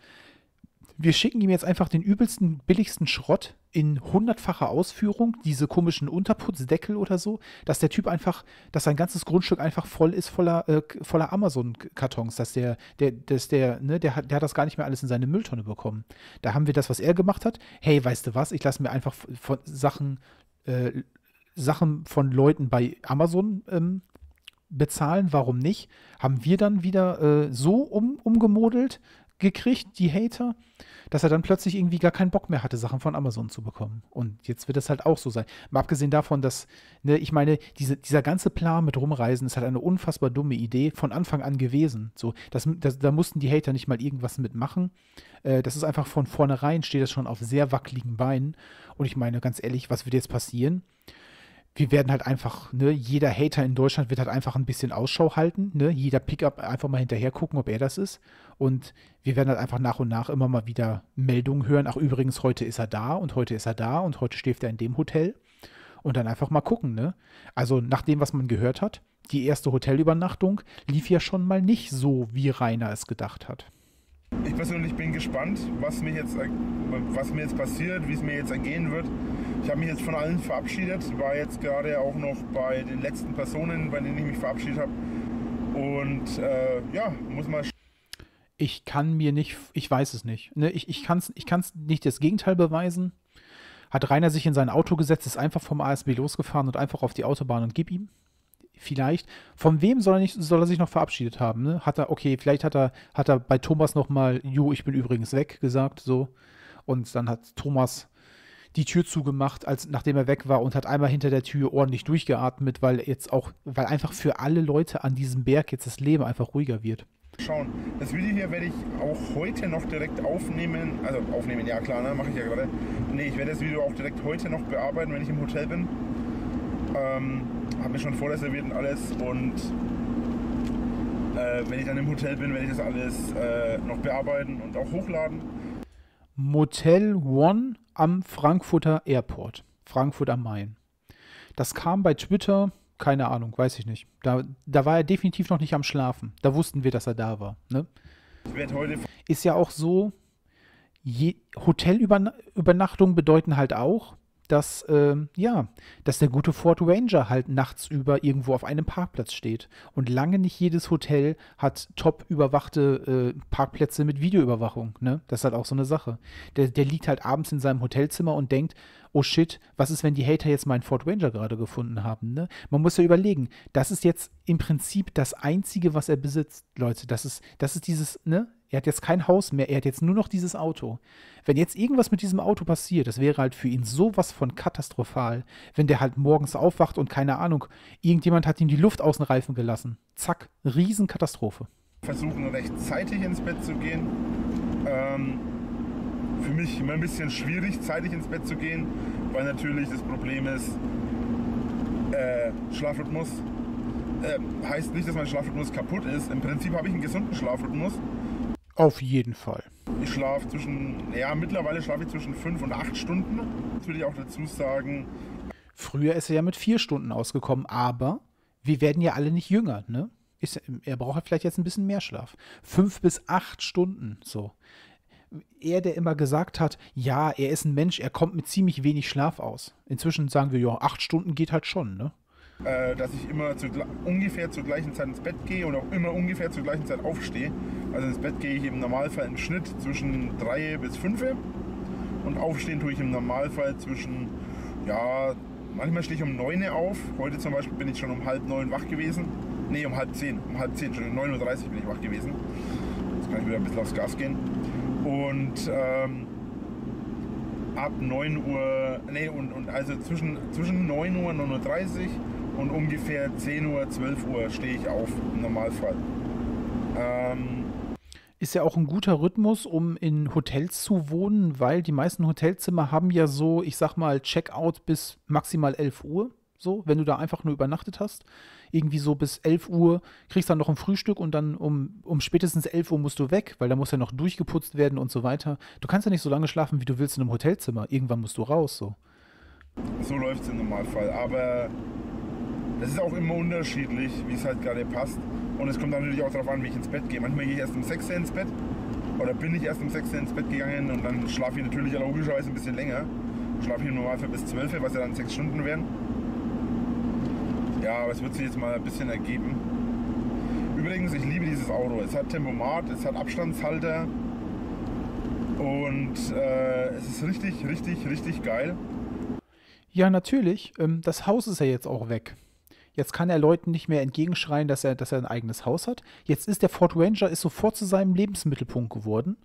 wir schicken ihm jetzt einfach den übelsten, billigsten Schrott in hundertfacher Ausführung, diese komischen Unterputzdeckel oder so, dass der Typ einfach, dass sein ganzes Grundstück einfach voll ist voller, äh, voller Amazon-Kartons, dass der, der, dass der, ne, der hat, der hat das gar nicht mehr alles in seine Mülltonne bekommen. Da haben wir das, was er gemacht hat. Hey, weißt du was? Ich lasse mir einfach von Sachen, äh, Sachen von Leuten bei Amazon ähm, bezahlen, warum nicht? Haben wir dann wieder äh, so um, umgemodelt, gekriegt, die Hater, dass er dann plötzlich irgendwie gar keinen Bock mehr hatte, Sachen von Amazon zu bekommen. Und jetzt wird es halt auch so sein. Mal abgesehen davon, dass, ne, ich meine, diese, dieser ganze Plan mit Rumreisen ist halt eine unfassbar dumme Idee von Anfang an gewesen. So, das, das, da mussten die Hater nicht mal irgendwas mitmachen. Äh, das ist einfach von vornherein, steht das schon auf sehr wackeligen Beinen. Und ich meine, ganz ehrlich, was wird jetzt passieren? Wir werden halt einfach, ne, jeder Hater in Deutschland wird halt einfach ein bisschen Ausschau halten, ne, jeder Pickup einfach mal hinterher gucken, ob er das ist. Und wir werden halt einfach nach und nach immer mal wieder Meldungen hören. Ach, übrigens, heute ist er da und heute ist er da und heute schläft er in dem Hotel. Und dann einfach mal gucken, ne? Also nach dem, was man gehört hat, die erste Hotelübernachtung lief ja schon mal nicht so, wie Rainer es gedacht hat. Ich persönlich bin gespannt, was mir jetzt, was mir jetzt passiert, wie es mir jetzt ergehen wird. Ich habe mich jetzt von allen verabschiedet, war jetzt gerade auch noch bei den letzten Personen, bei denen ich mich verabschiedet habe. Und äh, ja, muss mal. Ich kann mir nicht, ich weiß es nicht. Ne? Ich, ich kann es ich kann's nicht das Gegenteil beweisen. Hat Rainer sich in sein Auto gesetzt, ist einfach vom ASB losgefahren und einfach auf die Autobahn und gib ihm? Vielleicht. Von wem soll er, nicht, soll er sich noch verabschiedet haben? Ne? Hat er, okay, vielleicht hat er, hat er bei Thomas nochmal, Jo, ich bin übrigens weg, gesagt, so. Und dann hat Thomas die Tür zugemacht, als nachdem er weg war und hat einmal hinter der Tür ordentlich durchgeatmet, weil jetzt auch, weil einfach für alle Leute an diesem Berg jetzt das Leben einfach ruhiger wird. Schauen. Das Video hier werde ich auch heute noch direkt aufnehmen. Also aufnehmen, ja klar, ne? mache ich ja gerade. Nee, ich werde das Video auch direkt heute noch bearbeiten, wenn ich im Hotel bin. Ähm, habe mir schon vorreserviert und alles und äh, wenn ich dann im Hotel bin, werde ich das alles äh, noch bearbeiten und auch hochladen. Motel One am Frankfurter Airport, Frankfurt am Main. Das kam bei Twitter, keine Ahnung, weiß ich nicht. Da, da war er definitiv noch nicht am Schlafen. Da wussten wir, dass er da war. Ne? Ist ja auch so, Hotelübernachtungen bedeuten halt auch, dass, äh, ja, dass der gute Ford Ranger halt nachts über irgendwo auf einem Parkplatz steht. Und lange nicht jedes Hotel hat top überwachte äh, Parkplätze mit Videoüberwachung. Ne? Das ist halt auch so eine Sache. Der, der liegt halt abends in seinem Hotelzimmer und denkt, oh shit, was ist, wenn die Hater jetzt meinen Ford Ranger gerade gefunden haben? Ne? Man muss ja überlegen, das ist jetzt im Prinzip das Einzige, was er besitzt, Leute. Das ist, das ist dieses, ne? Er hat jetzt kein Haus mehr, er hat jetzt nur noch dieses Auto. Wenn jetzt irgendwas mit diesem Auto passiert, das wäre halt für ihn sowas von katastrophal, wenn der halt morgens aufwacht und keine Ahnung, irgendjemand hat ihm die Luft aus den Reifen gelassen. Zack, Riesenkatastrophe. Versuchen rechtzeitig ins Bett zu gehen. Ähm, für mich immer ein bisschen schwierig, zeitig ins Bett zu gehen, weil natürlich das Problem ist, äh, Schlafrhythmus. Äh, heißt nicht, dass mein Schlafrhythmus kaputt ist. Im Prinzip habe ich einen gesunden Schlafrhythmus. Auf jeden Fall. Ich schlafe zwischen, ja, mittlerweile schlafe ich zwischen fünf und acht Stunden. Das will ich auch dazu sagen. Früher ist er ja mit vier Stunden ausgekommen, aber wir werden ja alle nicht jünger, ne? Ist, er braucht vielleicht jetzt ein bisschen mehr Schlaf. Fünf bis acht Stunden, so. Er, der immer gesagt hat, ja, er ist ein Mensch, er kommt mit ziemlich wenig Schlaf aus. Inzwischen sagen wir, ja, acht Stunden geht halt schon, ne? Äh, dass ich immer zu, ungefähr zur gleichen Zeit ins Bett gehe und auch immer ungefähr zur gleichen Zeit aufstehe. Also ins Bett gehe ich im Normalfall im Schnitt zwischen 3 bis 5 und aufstehen tue ich im Normalfall zwischen, ja, manchmal stehe ich um 9 auf. Heute zum Beispiel bin ich schon um halb 9 wach gewesen. Ne, um halb 10. Um halb 10, schon um 9.30 Uhr bin ich wach gewesen. Jetzt kann ich wieder ein bisschen aufs Gas gehen. Und ähm, ab 9 Uhr, ne, und, und also zwischen, zwischen 9 Uhr und 9.30 Uhr und ungefähr 10 Uhr, 12 Uhr stehe ich auf im Normalfall. Ähm, ist ja auch ein guter Rhythmus, um in Hotels zu wohnen, weil die meisten Hotelzimmer haben ja so, ich sag mal, Checkout bis maximal 11 Uhr. So, wenn du da einfach nur übernachtet hast. Irgendwie so bis 11 Uhr kriegst dann noch ein Frühstück und dann um, um spätestens 11 Uhr musst du weg, weil da muss ja noch durchgeputzt werden und so weiter. Du kannst ja nicht so lange schlafen, wie du willst in einem Hotelzimmer. Irgendwann musst du raus, so. So läuft es im Normalfall. Aber das ist auch immer unterschiedlich, wie es halt gerade passt. Und es kommt natürlich auch darauf an, wie ich ins Bett gehe. Manchmal gehe ich erst um 6 Uhr ins Bett oder bin ich erst um 6 Uhr ins Bett gegangen und dann schlafe ich natürlich logischerweise ein bisschen länger. Schlafe ich im Normalfall bis 12 Uhr, was ja dann 6 Stunden wären. Ja, aber es wird sich jetzt mal ein bisschen ergeben. Übrigens, ich liebe dieses Auto. Es hat Tempomat, es hat Abstandshalter und äh, es ist richtig, richtig, richtig geil. Ja, natürlich. Ähm, das Haus ist ja jetzt auch weg. Jetzt kann er Leuten nicht mehr entgegenschreien, dass er, dass er ein eigenes Haus hat. Jetzt ist der Ford Ranger ist sofort zu seinem Lebensmittelpunkt geworden.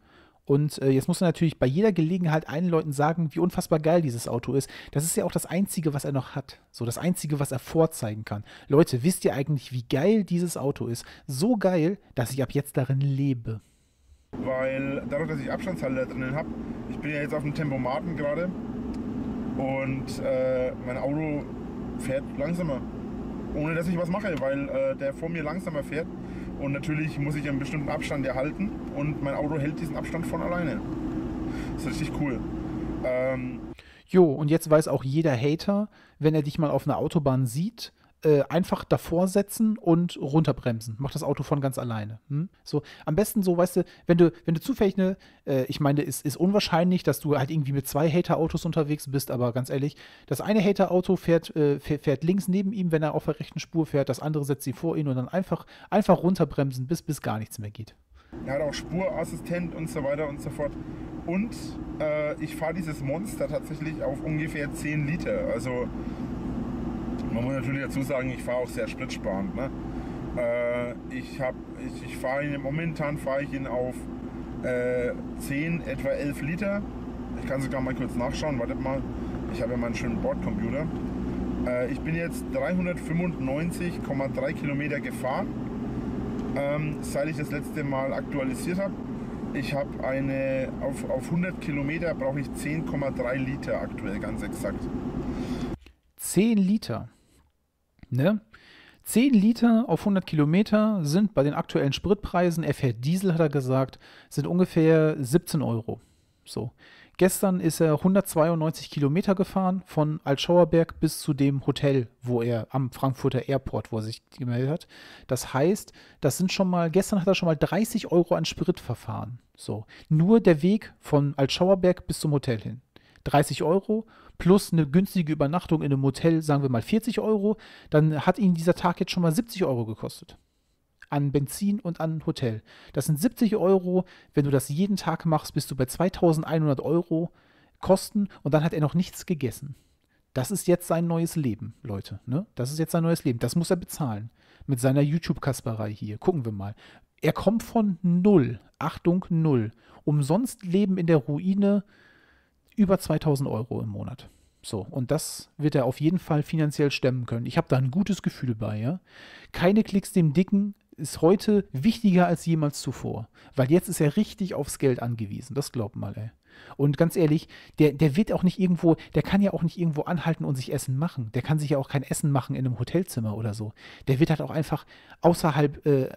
Und äh, jetzt muss er natürlich bei jeder Gelegenheit allen Leuten sagen, wie unfassbar geil dieses Auto ist. Das ist ja auch das Einzige, was er noch hat. So das Einzige, was er vorzeigen kann. Leute, wisst ihr eigentlich, wie geil dieses Auto ist? So geil, dass ich ab jetzt darin lebe. Weil dadurch, dass ich Abstandshalter drinnen habe, ich bin ja jetzt auf dem Tempomaten gerade und äh, mein Auto fährt langsamer. Ohne dass ich was mache, weil äh, der vor mir langsamer fährt und natürlich muss ich einen bestimmten Abstand erhalten und mein Auto hält diesen Abstand von alleine. Das ist richtig cool. Ähm, jo, und jetzt weiß auch jeder Hater, wenn er dich mal auf einer Autobahn sieht, äh, einfach davor setzen und runterbremsen. Macht das Auto von ganz alleine. Hm? So, am besten so, weißt du, wenn du, wenn du zufällig eine, äh, ich meine, es ist, unwahrscheinlich, dass du halt irgendwie mit zwei Hater-Autos unterwegs bist, aber ganz ehrlich, das eine Hater-Auto fährt, äh, fährt, links neben ihm, wenn er auf der rechten Spur fährt, das andere setzt sie vor ihn und dann einfach, einfach runterbremsen, bis, bis gar nichts mehr geht. Er hat auch Spurassistent und so weiter und so fort. Und äh, ich fahre dieses Monster tatsächlich auf ungefähr 10 Liter. Also man muss natürlich dazu sagen, ich fahre auch sehr spritsparend. Ne? Äh, ich ich, ich fahre ihn, momentan fahre ich ihn auf äh, 10, etwa 11 Liter. Ich kann sogar mal kurz nachschauen, wartet mal. Ich habe ja meinen schönen Bordcomputer. Äh, ich bin jetzt 395,3 Kilometer gefahren, ähm, seit ich das letzte Mal aktualisiert habe. Ich habe eine, auf, auf 100 Kilometer brauche ich 10,3 Liter aktuell, ganz exakt. 10 Liter? Ne? 10 Liter auf 100 Kilometer sind bei den aktuellen Spritpreisen, er fährt Diesel, hat er gesagt, sind ungefähr 17 Euro. So. Gestern ist er 192 Kilometer gefahren von Altschauerberg bis zu dem Hotel, wo er am Frankfurter Airport, wo er sich gemeldet hat. Das heißt, das sind schon mal, gestern hat er schon mal 30 Euro an Sprit verfahren. So. Nur der Weg von Altschauerberg bis zum Hotel hin. 30 Euro plus eine günstige Übernachtung in einem Hotel, sagen wir mal 40 Euro, dann hat ihn dieser Tag jetzt schon mal 70 Euro gekostet. An Benzin und an Hotel. Das sind 70 Euro. Wenn du das jeden Tag machst, bist du bei 2100 Euro Kosten und dann hat er noch nichts gegessen. Das ist jetzt sein neues Leben, Leute. Ne? Das ist jetzt sein neues Leben. Das muss er bezahlen. Mit seiner YouTube-Kasperei hier. Gucken wir mal. Er kommt von null. Achtung, null. Umsonst leben in der Ruine über 2000 Euro im Monat. So, und das wird er auf jeden Fall finanziell stemmen können. Ich habe da ein gutes Gefühl bei, ja. Keine Klicks dem Dicken ist heute wichtiger als jemals zuvor. Weil jetzt ist er richtig aufs Geld angewiesen. Das glaubt mal, ey. Und ganz ehrlich, der, der wird auch nicht irgendwo, der kann ja auch nicht irgendwo anhalten und sich Essen machen. Der kann sich ja auch kein Essen machen in einem Hotelzimmer oder so. Der wird halt auch einfach außerhalb, äh,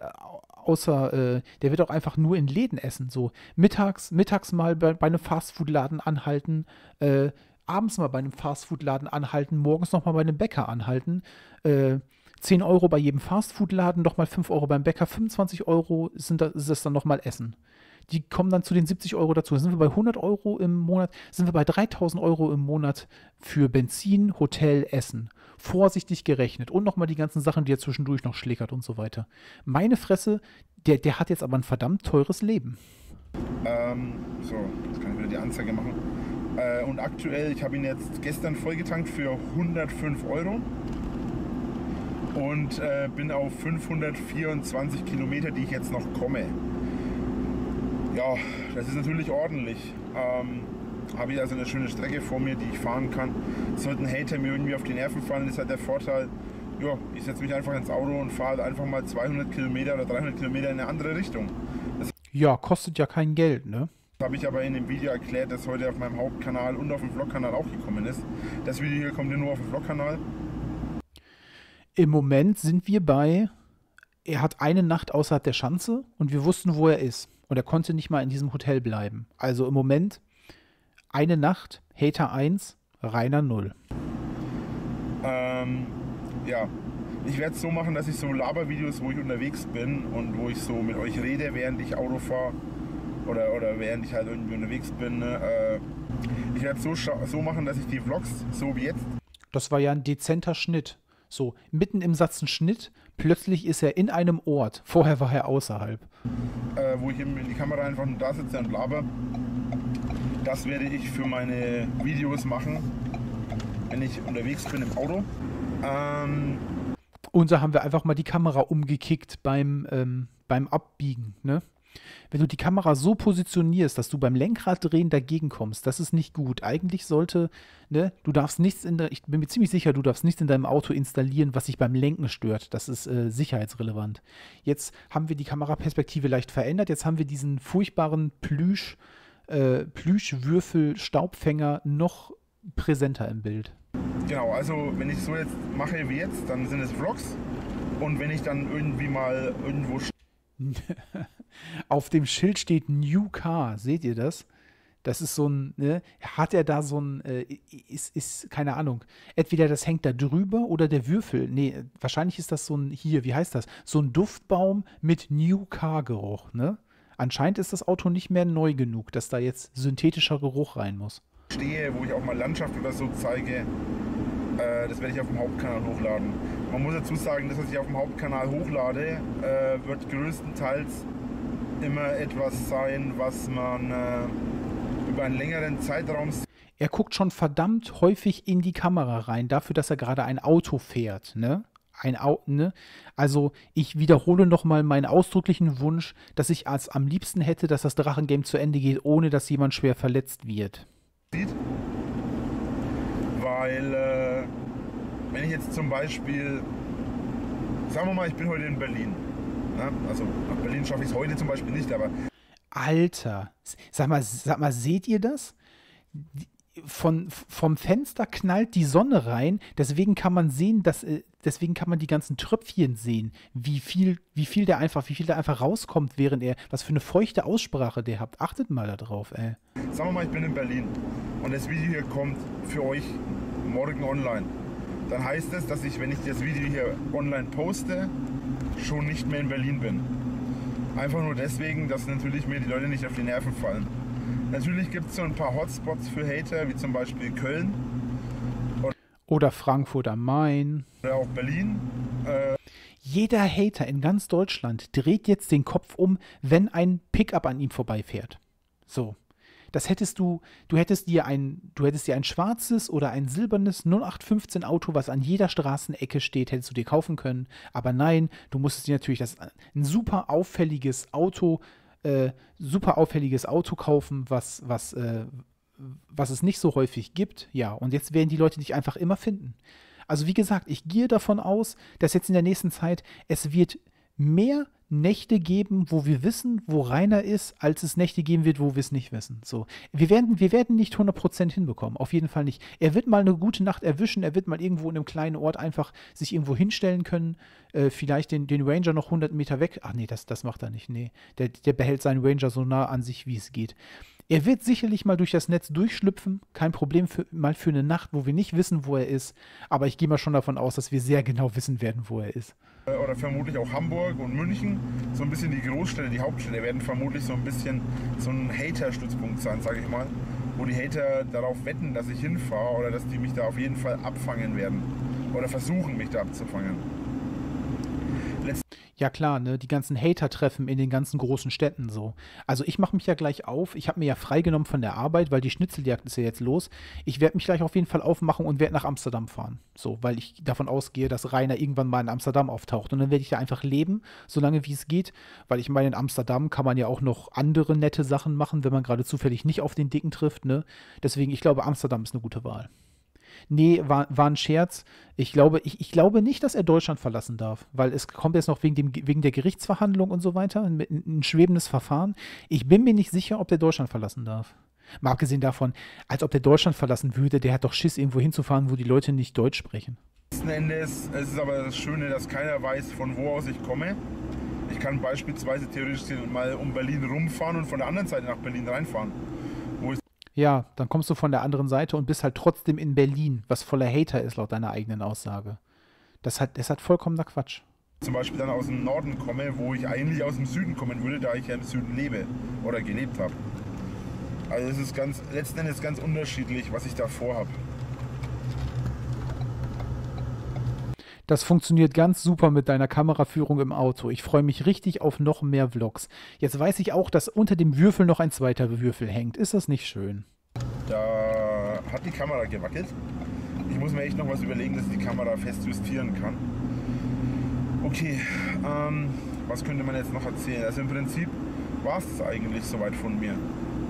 außer, äh, der wird auch einfach nur in Läden essen. So mittags, mittags mal bei, bei einem Fastfood-Laden anhalten, äh, abends mal bei einem Fastfood-Laden anhalten, morgens nochmal bei einem Bäcker anhalten. Äh, 10 Euro bei jedem Fastfood-Laden, nochmal 5 Euro beim Bäcker, 25 Euro sind das, ist das dann nochmal Essen. Die kommen dann zu den 70 Euro dazu. Dann sind wir bei 100 Euro im Monat, sind wir bei 3000 Euro im Monat für Benzin, Hotel, Essen vorsichtig gerechnet und nochmal die ganzen Sachen, die er zwischendurch noch schlägert und so weiter. Meine Fresse, der, der hat jetzt aber ein verdammt teures Leben. Ähm, so, jetzt kann ich wieder die Anzeige machen. Äh, und aktuell, ich habe ihn jetzt gestern vollgetankt für 105 Euro und äh, bin auf 524 Kilometer, die ich jetzt noch komme. Ja, das ist natürlich ordentlich. Ähm, habe ich also eine schöne Strecke vor mir, die ich fahren kann. Sollten Hater mir irgendwie auf die Nerven fallen, ist halt der Vorteil, ja, ich setze mich einfach ins Auto und fahre halt einfach mal 200 Kilometer oder 300 Kilometer in eine andere Richtung. Das ja, kostet ja kein Geld, ne? Habe ich aber in dem Video erklärt, das heute auf meinem Hauptkanal und auf dem Vlogkanal auch gekommen ist. Das Video hier kommt ja nur auf dem Vlogkanal. Im Moment sind wir bei, er hat eine Nacht außerhalb der Schanze und wir wussten, wo er ist. Und er konnte nicht mal in diesem Hotel bleiben. Also im Moment eine Nacht, Hater 1, Rainer 0. Ähm, ja. Ich werde es so machen, dass ich so Labervideos, wo ich unterwegs bin und wo ich so mit euch rede, während ich Auto fahre oder, oder während ich halt irgendwie unterwegs bin. Ne, äh, ich werde es so, so machen, dass ich die Vlogs, so wie jetzt. Das war ja ein dezenter Schnitt. So, mitten im Satz ein Schnitt, plötzlich ist er in einem Ort. Vorher war er außerhalb. Äh, wo ich in die Kamera einfach nur da sitze und laber. Das werde ich für meine Videos machen, wenn ich unterwegs bin im Auto. Ähm Und da haben wir einfach mal die Kamera umgekickt beim, ähm, beim Abbiegen. Ne? Wenn du die Kamera so positionierst, dass du beim Lenkraddrehen dagegen kommst, das ist nicht gut. Eigentlich sollte, ne, du darfst nichts in der, ich bin mir ziemlich sicher, du darfst nichts in deinem Auto installieren, was sich beim Lenken stört. Das ist äh, sicherheitsrelevant. Jetzt haben wir die Kameraperspektive leicht verändert. Jetzt haben wir diesen furchtbaren Plüsch, äh, Plüschwürfel-Staubfänger noch präsenter im Bild. Genau, also wenn ich so jetzt mache wie jetzt, dann sind es Vlogs. Und wenn ich dann irgendwie mal irgendwo Auf dem Schild steht New Car. Seht ihr das? Das ist so ein, ne? Hat er da so ein, äh, ist, ist, keine Ahnung. Entweder das hängt da drüber oder der Würfel. Nee, wahrscheinlich ist das so ein, hier, wie heißt das? So ein Duftbaum mit New Car-Geruch, ne? Anscheinend ist das Auto nicht mehr neu genug, dass da jetzt synthetischer Geruch rein muss. Stehe, wo ich auch mal Landschaft oder so zeige. Äh, das werde ich auf dem Hauptkanal hochladen. Man muss dazu sagen, das, was ich auf dem Hauptkanal hochlade, äh, wird größtenteils immer etwas sein, was man äh, über einen längeren Zeitraum. Er guckt schon verdammt häufig in die Kamera rein, dafür, dass er gerade ein Auto fährt, ne? Ein Auto, ne? Also ich wiederhole nochmal meinen ausdrücklichen Wunsch, dass ich als am liebsten hätte, dass das Drachengame zu Ende geht, ohne dass jemand schwer verletzt wird. Weil äh, wenn ich jetzt zum Beispiel, sagen wir mal, ich bin heute in Berlin. Ne? Also nach Berlin schaffe ich es heute zum Beispiel nicht, aber. Alter, sag mal, sag mal, seht ihr das? Von, vom Fenster knallt die Sonne rein, deswegen kann man sehen, dass, äh, deswegen kann man die ganzen Tröpfchen sehen, wie viel, wie viel der einfach, wie viel der einfach rauskommt, während er, was für eine feuchte Aussprache der habt. Achtet mal darauf, ey. Sagen wir mal, ich bin in Berlin und das Video hier kommt für euch morgen online dann heißt es, dass ich, wenn ich das Video hier online poste, schon nicht mehr in Berlin bin. Einfach nur deswegen, dass natürlich mir die Leute nicht auf die Nerven fallen. Natürlich gibt es so ein paar Hotspots für Hater, wie zum Beispiel Köln. Oder Frankfurt am Main. Oder auch Berlin. Äh Jeder Hater in ganz Deutschland dreht jetzt den Kopf um, wenn ein Pickup an ihm vorbeifährt. So. Das hättest du, du hättest dir ein, du hättest dir ein schwarzes oder ein silbernes 0815 Auto, was an jeder Straßenecke steht, hättest du dir kaufen können. Aber nein, du musstest dir natürlich das, ein super auffälliges Auto, äh, super auffälliges Auto kaufen, was, was, äh, was es nicht so häufig gibt. Ja, und jetzt werden die Leute dich einfach immer finden. Also wie gesagt, ich gehe davon aus, dass jetzt in der nächsten Zeit es wird mehr Nächte geben, wo wir wissen, wo Rainer ist, als es Nächte geben wird, wo wir es nicht wissen. So. Wir werden, wir werden nicht 100% hinbekommen. Auf jeden Fall nicht. Er wird mal eine gute Nacht erwischen. Er wird mal irgendwo in einem kleinen Ort einfach sich irgendwo hinstellen können. Äh, vielleicht den, den Ranger noch 100 Meter weg. Ach nee, das, das macht er nicht. Nee. Der, der behält seinen Ranger so nah an sich, wie es geht. Er wird sicherlich mal durch das Netz durchschlüpfen. Kein Problem für, mal für eine Nacht, wo wir nicht wissen, wo er ist. Aber ich gehe mal schon davon aus, dass wir sehr genau wissen werden, wo er ist. Äh, oder vermutlich auch Hamburg und München, so ein bisschen die Großstädte, die Hauptstädte werden vermutlich so ein bisschen so ein Hater-Stützpunkt sein, sage ich mal, wo die Hater darauf wetten, dass ich hinfahre oder dass die mich da auf jeden Fall abfangen werden oder versuchen, mich da abzufangen. Ja klar, ne, die ganzen Hater-Treffen in den ganzen großen Städten so. Also ich mache mich ja gleich auf. Ich habe mir ja freigenommen von der Arbeit, weil die Schnitzeljagd ist ja jetzt los. Ich werde mich gleich auf jeden Fall aufmachen und werde nach Amsterdam fahren. So, weil ich davon ausgehe, dass Rainer irgendwann mal in Amsterdam auftaucht. Und dann werde ich da einfach leben, solange wie es geht. Weil ich meine, in Amsterdam kann man ja auch noch andere nette Sachen machen, wenn man gerade zufällig nicht auf den Dicken trifft, ne? Deswegen, ich glaube, Amsterdam ist eine gute Wahl. Nee, war, war ein Scherz. Ich glaube, ich, ich glaube nicht, dass er Deutschland verlassen darf, weil es kommt jetzt noch wegen, dem, wegen der Gerichtsverhandlung und so weiter, ein, ein schwebendes Verfahren. Ich bin mir nicht sicher, ob der Deutschland verlassen darf. Mal abgesehen davon, als ob der Deutschland verlassen würde, der hat doch Schiss, irgendwo hinzufahren, wo die Leute nicht Deutsch sprechen. Letzten Endes es ist aber das Schöne, dass keiner weiß, von wo aus ich komme. Ich kann beispielsweise theoretisch mal um Berlin rumfahren und von der anderen Seite nach Berlin reinfahren. Ja, dann kommst du von der anderen Seite und bist halt trotzdem in Berlin, was voller Hater ist, laut deiner eigenen Aussage. Das hat, das hat vollkommener Quatsch. Zum Beispiel dann aus dem Norden komme, wo ich eigentlich aus dem Süden kommen würde, da ich ja im Süden lebe oder gelebt habe. Also es ist ganz, letzten Endes ganz unterschiedlich, was ich da vorhabe. Das funktioniert ganz super mit deiner Kameraführung im Auto. Ich freue mich richtig auf noch mehr Vlogs. Jetzt weiß ich auch, dass unter dem Würfel noch ein zweiter Würfel hängt. Ist das nicht schön? Da hat die Kamera gewackelt. Ich muss mir echt noch was überlegen, dass ich die Kamera fest justieren kann. Okay, ähm, was könnte man jetzt noch erzählen? Also im Prinzip war es eigentlich soweit von mir.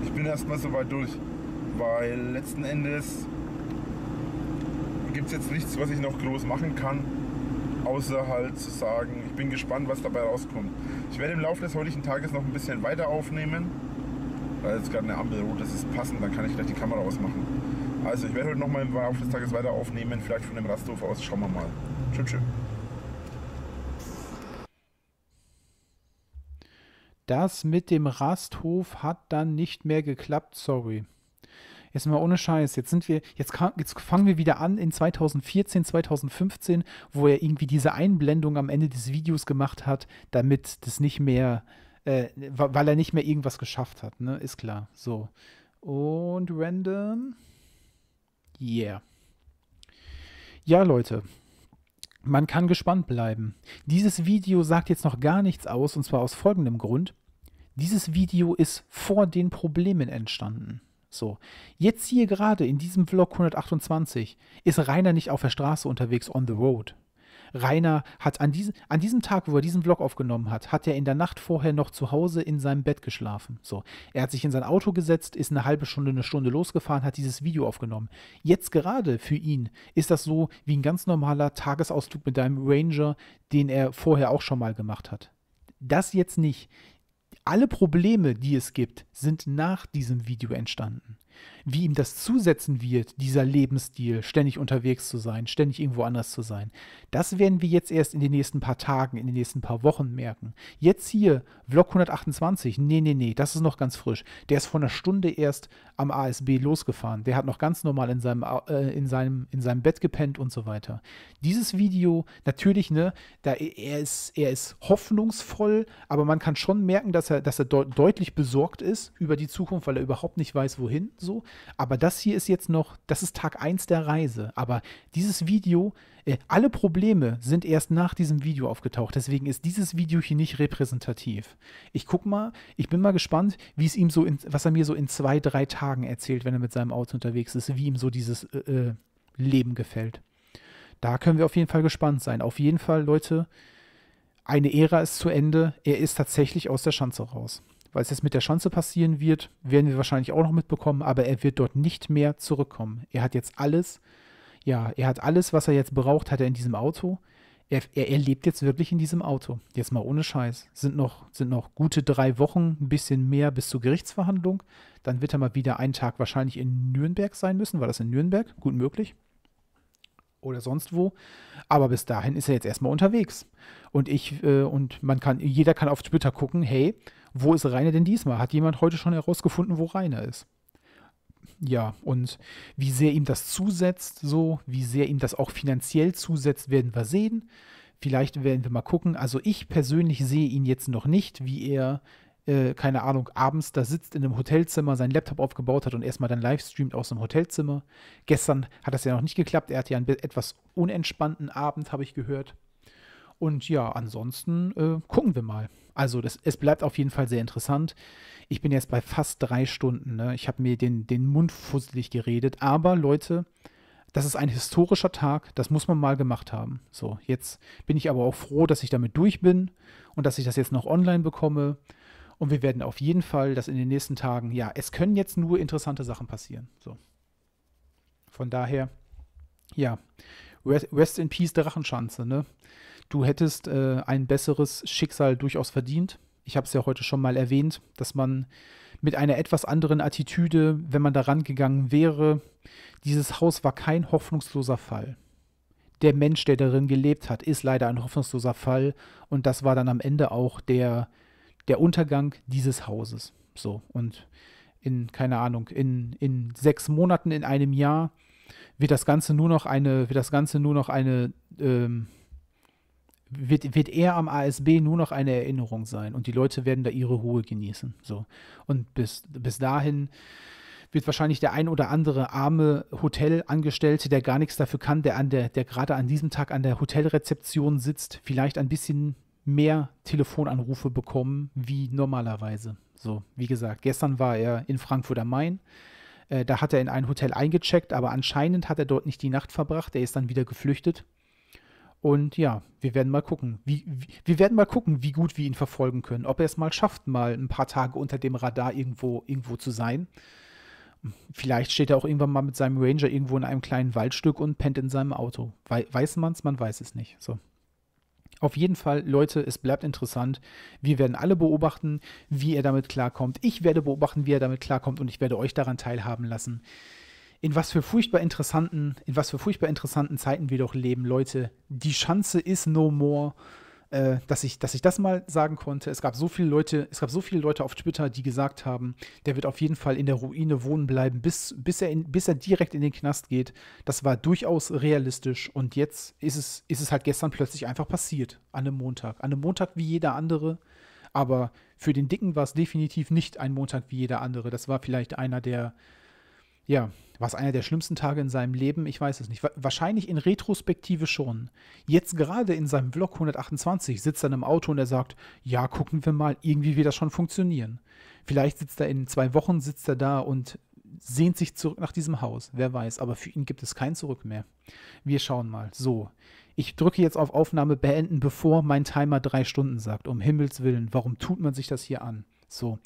Ich bin erstmal soweit durch, weil letzten Endes gibt es jetzt nichts, was ich noch groß machen kann, außer halt zu sagen, ich bin gespannt, was dabei rauskommt. Ich werde im Laufe des heutigen Tages noch ein bisschen weiter aufnehmen, weil jetzt gerade eine Ampel rot ist, ist passend, dann kann ich gleich die Kamera ausmachen. Also ich werde heute noch mal im Laufe des Tages weiter aufnehmen, vielleicht von dem Rasthof aus, schauen wir mal. Tschüss, tschüss. Das mit dem Rasthof hat dann nicht mehr geklappt, sorry. Jetzt mal ohne Scheiß. Jetzt sind wir, jetzt, jetzt, fangen wir wieder an in 2014, 2015, wo er irgendwie diese Einblendung am Ende des Videos gemacht hat, damit das nicht mehr, äh, weil er nicht mehr irgendwas geschafft hat, ne? Ist klar. So. Und random. Yeah. Ja, Leute. Man kann gespannt bleiben. Dieses Video sagt jetzt noch gar nichts aus, und zwar aus folgendem Grund. Dieses Video ist vor den Problemen entstanden. So, jetzt hier gerade in diesem Vlog 128 ist Rainer nicht auf der Straße unterwegs on the road. Rainer hat an, diese, an diesem Tag, wo er diesen Vlog aufgenommen hat, hat er in der Nacht vorher noch zu Hause in seinem Bett geschlafen. So, er hat sich in sein Auto gesetzt, ist eine halbe Stunde, eine Stunde losgefahren, hat dieses Video aufgenommen. Jetzt gerade für ihn ist das so wie ein ganz normaler Tagesausflug mit einem Ranger, den er vorher auch schon mal gemacht hat. Das jetzt nicht alle Probleme, die es gibt, sind nach diesem Video entstanden wie ihm das zusetzen wird, dieser Lebensstil, ständig unterwegs zu sein, ständig irgendwo anders zu sein. Das werden wir jetzt erst in den nächsten paar Tagen, in den nächsten paar Wochen merken. Jetzt hier, Vlog 128, nee, nee, nee, das ist noch ganz frisch. Der ist vor einer Stunde erst am ASB losgefahren. Der hat noch ganz normal in seinem, äh, in seinem, in seinem Bett gepennt und so weiter. Dieses Video, natürlich, ne, da, er, ist, er ist hoffnungsvoll, aber man kann schon merken, dass er, dass er de deutlich besorgt ist über die Zukunft, weil er überhaupt nicht weiß, wohin so. Aber das hier ist jetzt noch, das ist Tag 1 der Reise. Aber dieses Video, äh, alle Probleme sind erst nach diesem Video aufgetaucht. Deswegen ist dieses Video hier nicht repräsentativ. Ich guck mal, ich bin mal gespannt, wie es ihm so, in, was er mir so in zwei, drei Tagen erzählt, wenn er mit seinem Auto unterwegs ist, wie ihm so dieses äh, äh Leben gefällt. Da können wir auf jeden Fall gespannt sein. Auf jeden Fall, Leute, eine Ära ist zu Ende. Er ist tatsächlich aus der Schanze raus. Es jetzt mit der Schanze passieren wird, werden wir wahrscheinlich auch noch mitbekommen, aber er wird dort nicht mehr zurückkommen. Er hat jetzt alles, ja, er hat alles, was er jetzt braucht, hat er in diesem Auto. Er, er, er lebt jetzt wirklich in diesem Auto. Jetzt mal ohne Scheiß. Sind noch, sind noch gute drei Wochen, ein bisschen mehr bis zur Gerichtsverhandlung. Dann wird er mal wieder einen Tag wahrscheinlich in Nürnberg sein müssen. War das in Nürnberg? Gut möglich oder sonst wo. Aber bis dahin ist er jetzt erstmal unterwegs. Und ich, äh, und man kann, jeder kann auf Twitter gucken, hey, wo ist Rainer denn diesmal? Hat jemand heute schon herausgefunden, wo Rainer ist? Ja, und wie sehr ihm das zusetzt, so, wie sehr ihm das auch finanziell zusetzt, werden wir sehen. Vielleicht werden wir mal gucken. Also ich persönlich sehe ihn jetzt noch nicht, wie er äh, keine Ahnung, abends da sitzt in einem Hotelzimmer, seinen Laptop aufgebaut hat und erstmal dann live streamt aus dem Hotelzimmer. Gestern hat das ja noch nicht geklappt. Er hatte ja einen etwas unentspannten Abend, habe ich gehört. Und ja, ansonsten äh, gucken wir mal. Also das, es bleibt auf jeden Fall sehr interessant. Ich bin jetzt bei fast drei Stunden. Ne? Ich habe mir den, den Mund fusselig geredet. Aber Leute, das ist ein historischer Tag. Das muss man mal gemacht haben. So, jetzt bin ich aber auch froh, dass ich damit durch bin und dass ich das jetzt noch online bekomme. Und wir werden auf jeden Fall das in den nächsten Tagen, ja, es können jetzt nur interessante Sachen passieren. So. Von daher, ja, Rest in Peace Drachenschanze, ne? Du hättest äh, ein besseres Schicksal durchaus verdient. Ich habe es ja heute schon mal erwähnt, dass man mit einer etwas anderen Attitüde, wenn man da rangegangen wäre, dieses Haus war kein hoffnungsloser Fall. Der Mensch, der darin gelebt hat, ist leider ein hoffnungsloser Fall und das war dann am Ende auch der der Untergang dieses Hauses. So, und in, keine Ahnung, in, in sechs Monaten, in einem Jahr wird das Ganze nur noch eine, wird das Ganze nur noch eine, ähm, wird, wird er am ASB nur noch eine Erinnerung sein und die Leute werden da ihre Ruhe genießen. So. Und bis, bis dahin wird wahrscheinlich der ein oder andere arme Hotelangestellte, der gar nichts dafür kann, der an der, der gerade an diesem Tag an der Hotelrezeption sitzt, vielleicht ein bisschen mehr Telefonanrufe bekommen wie normalerweise. So, wie gesagt, gestern war er in Frankfurt am Main. Äh, da hat er in ein Hotel eingecheckt, aber anscheinend hat er dort nicht die Nacht verbracht. Er ist dann wieder geflüchtet. Und ja, wir werden mal gucken. Wie, wie, wir werden mal gucken, wie gut wir ihn verfolgen können. Ob er es mal schafft, mal ein paar Tage unter dem Radar irgendwo, irgendwo zu sein. Vielleicht steht er auch irgendwann mal mit seinem Ranger irgendwo in einem kleinen Waldstück und pennt in seinem Auto. weiß man es? Man weiß es nicht. So. Auf jeden Fall, Leute, es bleibt interessant. Wir werden alle beobachten, wie er damit klarkommt. Ich werde beobachten, wie er damit klarkommt und ich werde euch daran teilhaben lassen. In was für furchtbar interessanten, in was für furchtbar interessanten Zeiten wir doch leben, Leute. Die Schanze ist no more äh, dass, ich, dass ich das mal sagen konnte. Es gab so viele Leute, es gab so viele Leute auf Twitter, die gesagt haben, der wird auf jeden Fall in der Ruine wohnen bleiben, bis, bis, er, in, bis er direkt in den Knast geht. Das war durchaus realistisch und jetzt ist es, ist es halt gestern plötzlich einfach passiert, an einem Montag. An einem Montag wie jeder andere. Aber für den Dicken war es definitiv nicht ein Montag wie jeder andere. Das war vielleicht einer der, ja, war es einer der schlimmsten Tage in seinem Leben? Ich weiß es nicht. Wahrscheinlich in Retrospektive schon. Jetzt gerade in seinem Vlog 128 sitzt er im Auto und er sagt, ja, gucken wir mal, irgendwie wird das schon funktionieren. Vielleicht sitzt er in zwei Wochen, sitzt er da und sehnt sich zurück nach diesem Haus. Wer weiß, aber für ihn gibt es kein Zurück mehr. Wir schauen mal. So, ich drücke jetzt auf Aufnahme beenden, bevor mein Timer drei Stunden sagt. Um Himmels Willen, warum tut man sich das hier an? So,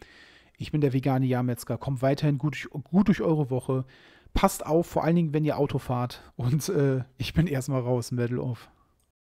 ich bin der vegane Jahrmetzger. Kommt weiterhin gut, gut durch eure Woche passt auf, vor allen Dingen, wenn ihr Auto fahrt. Und äh, ich bin erstmal raus, Medal of.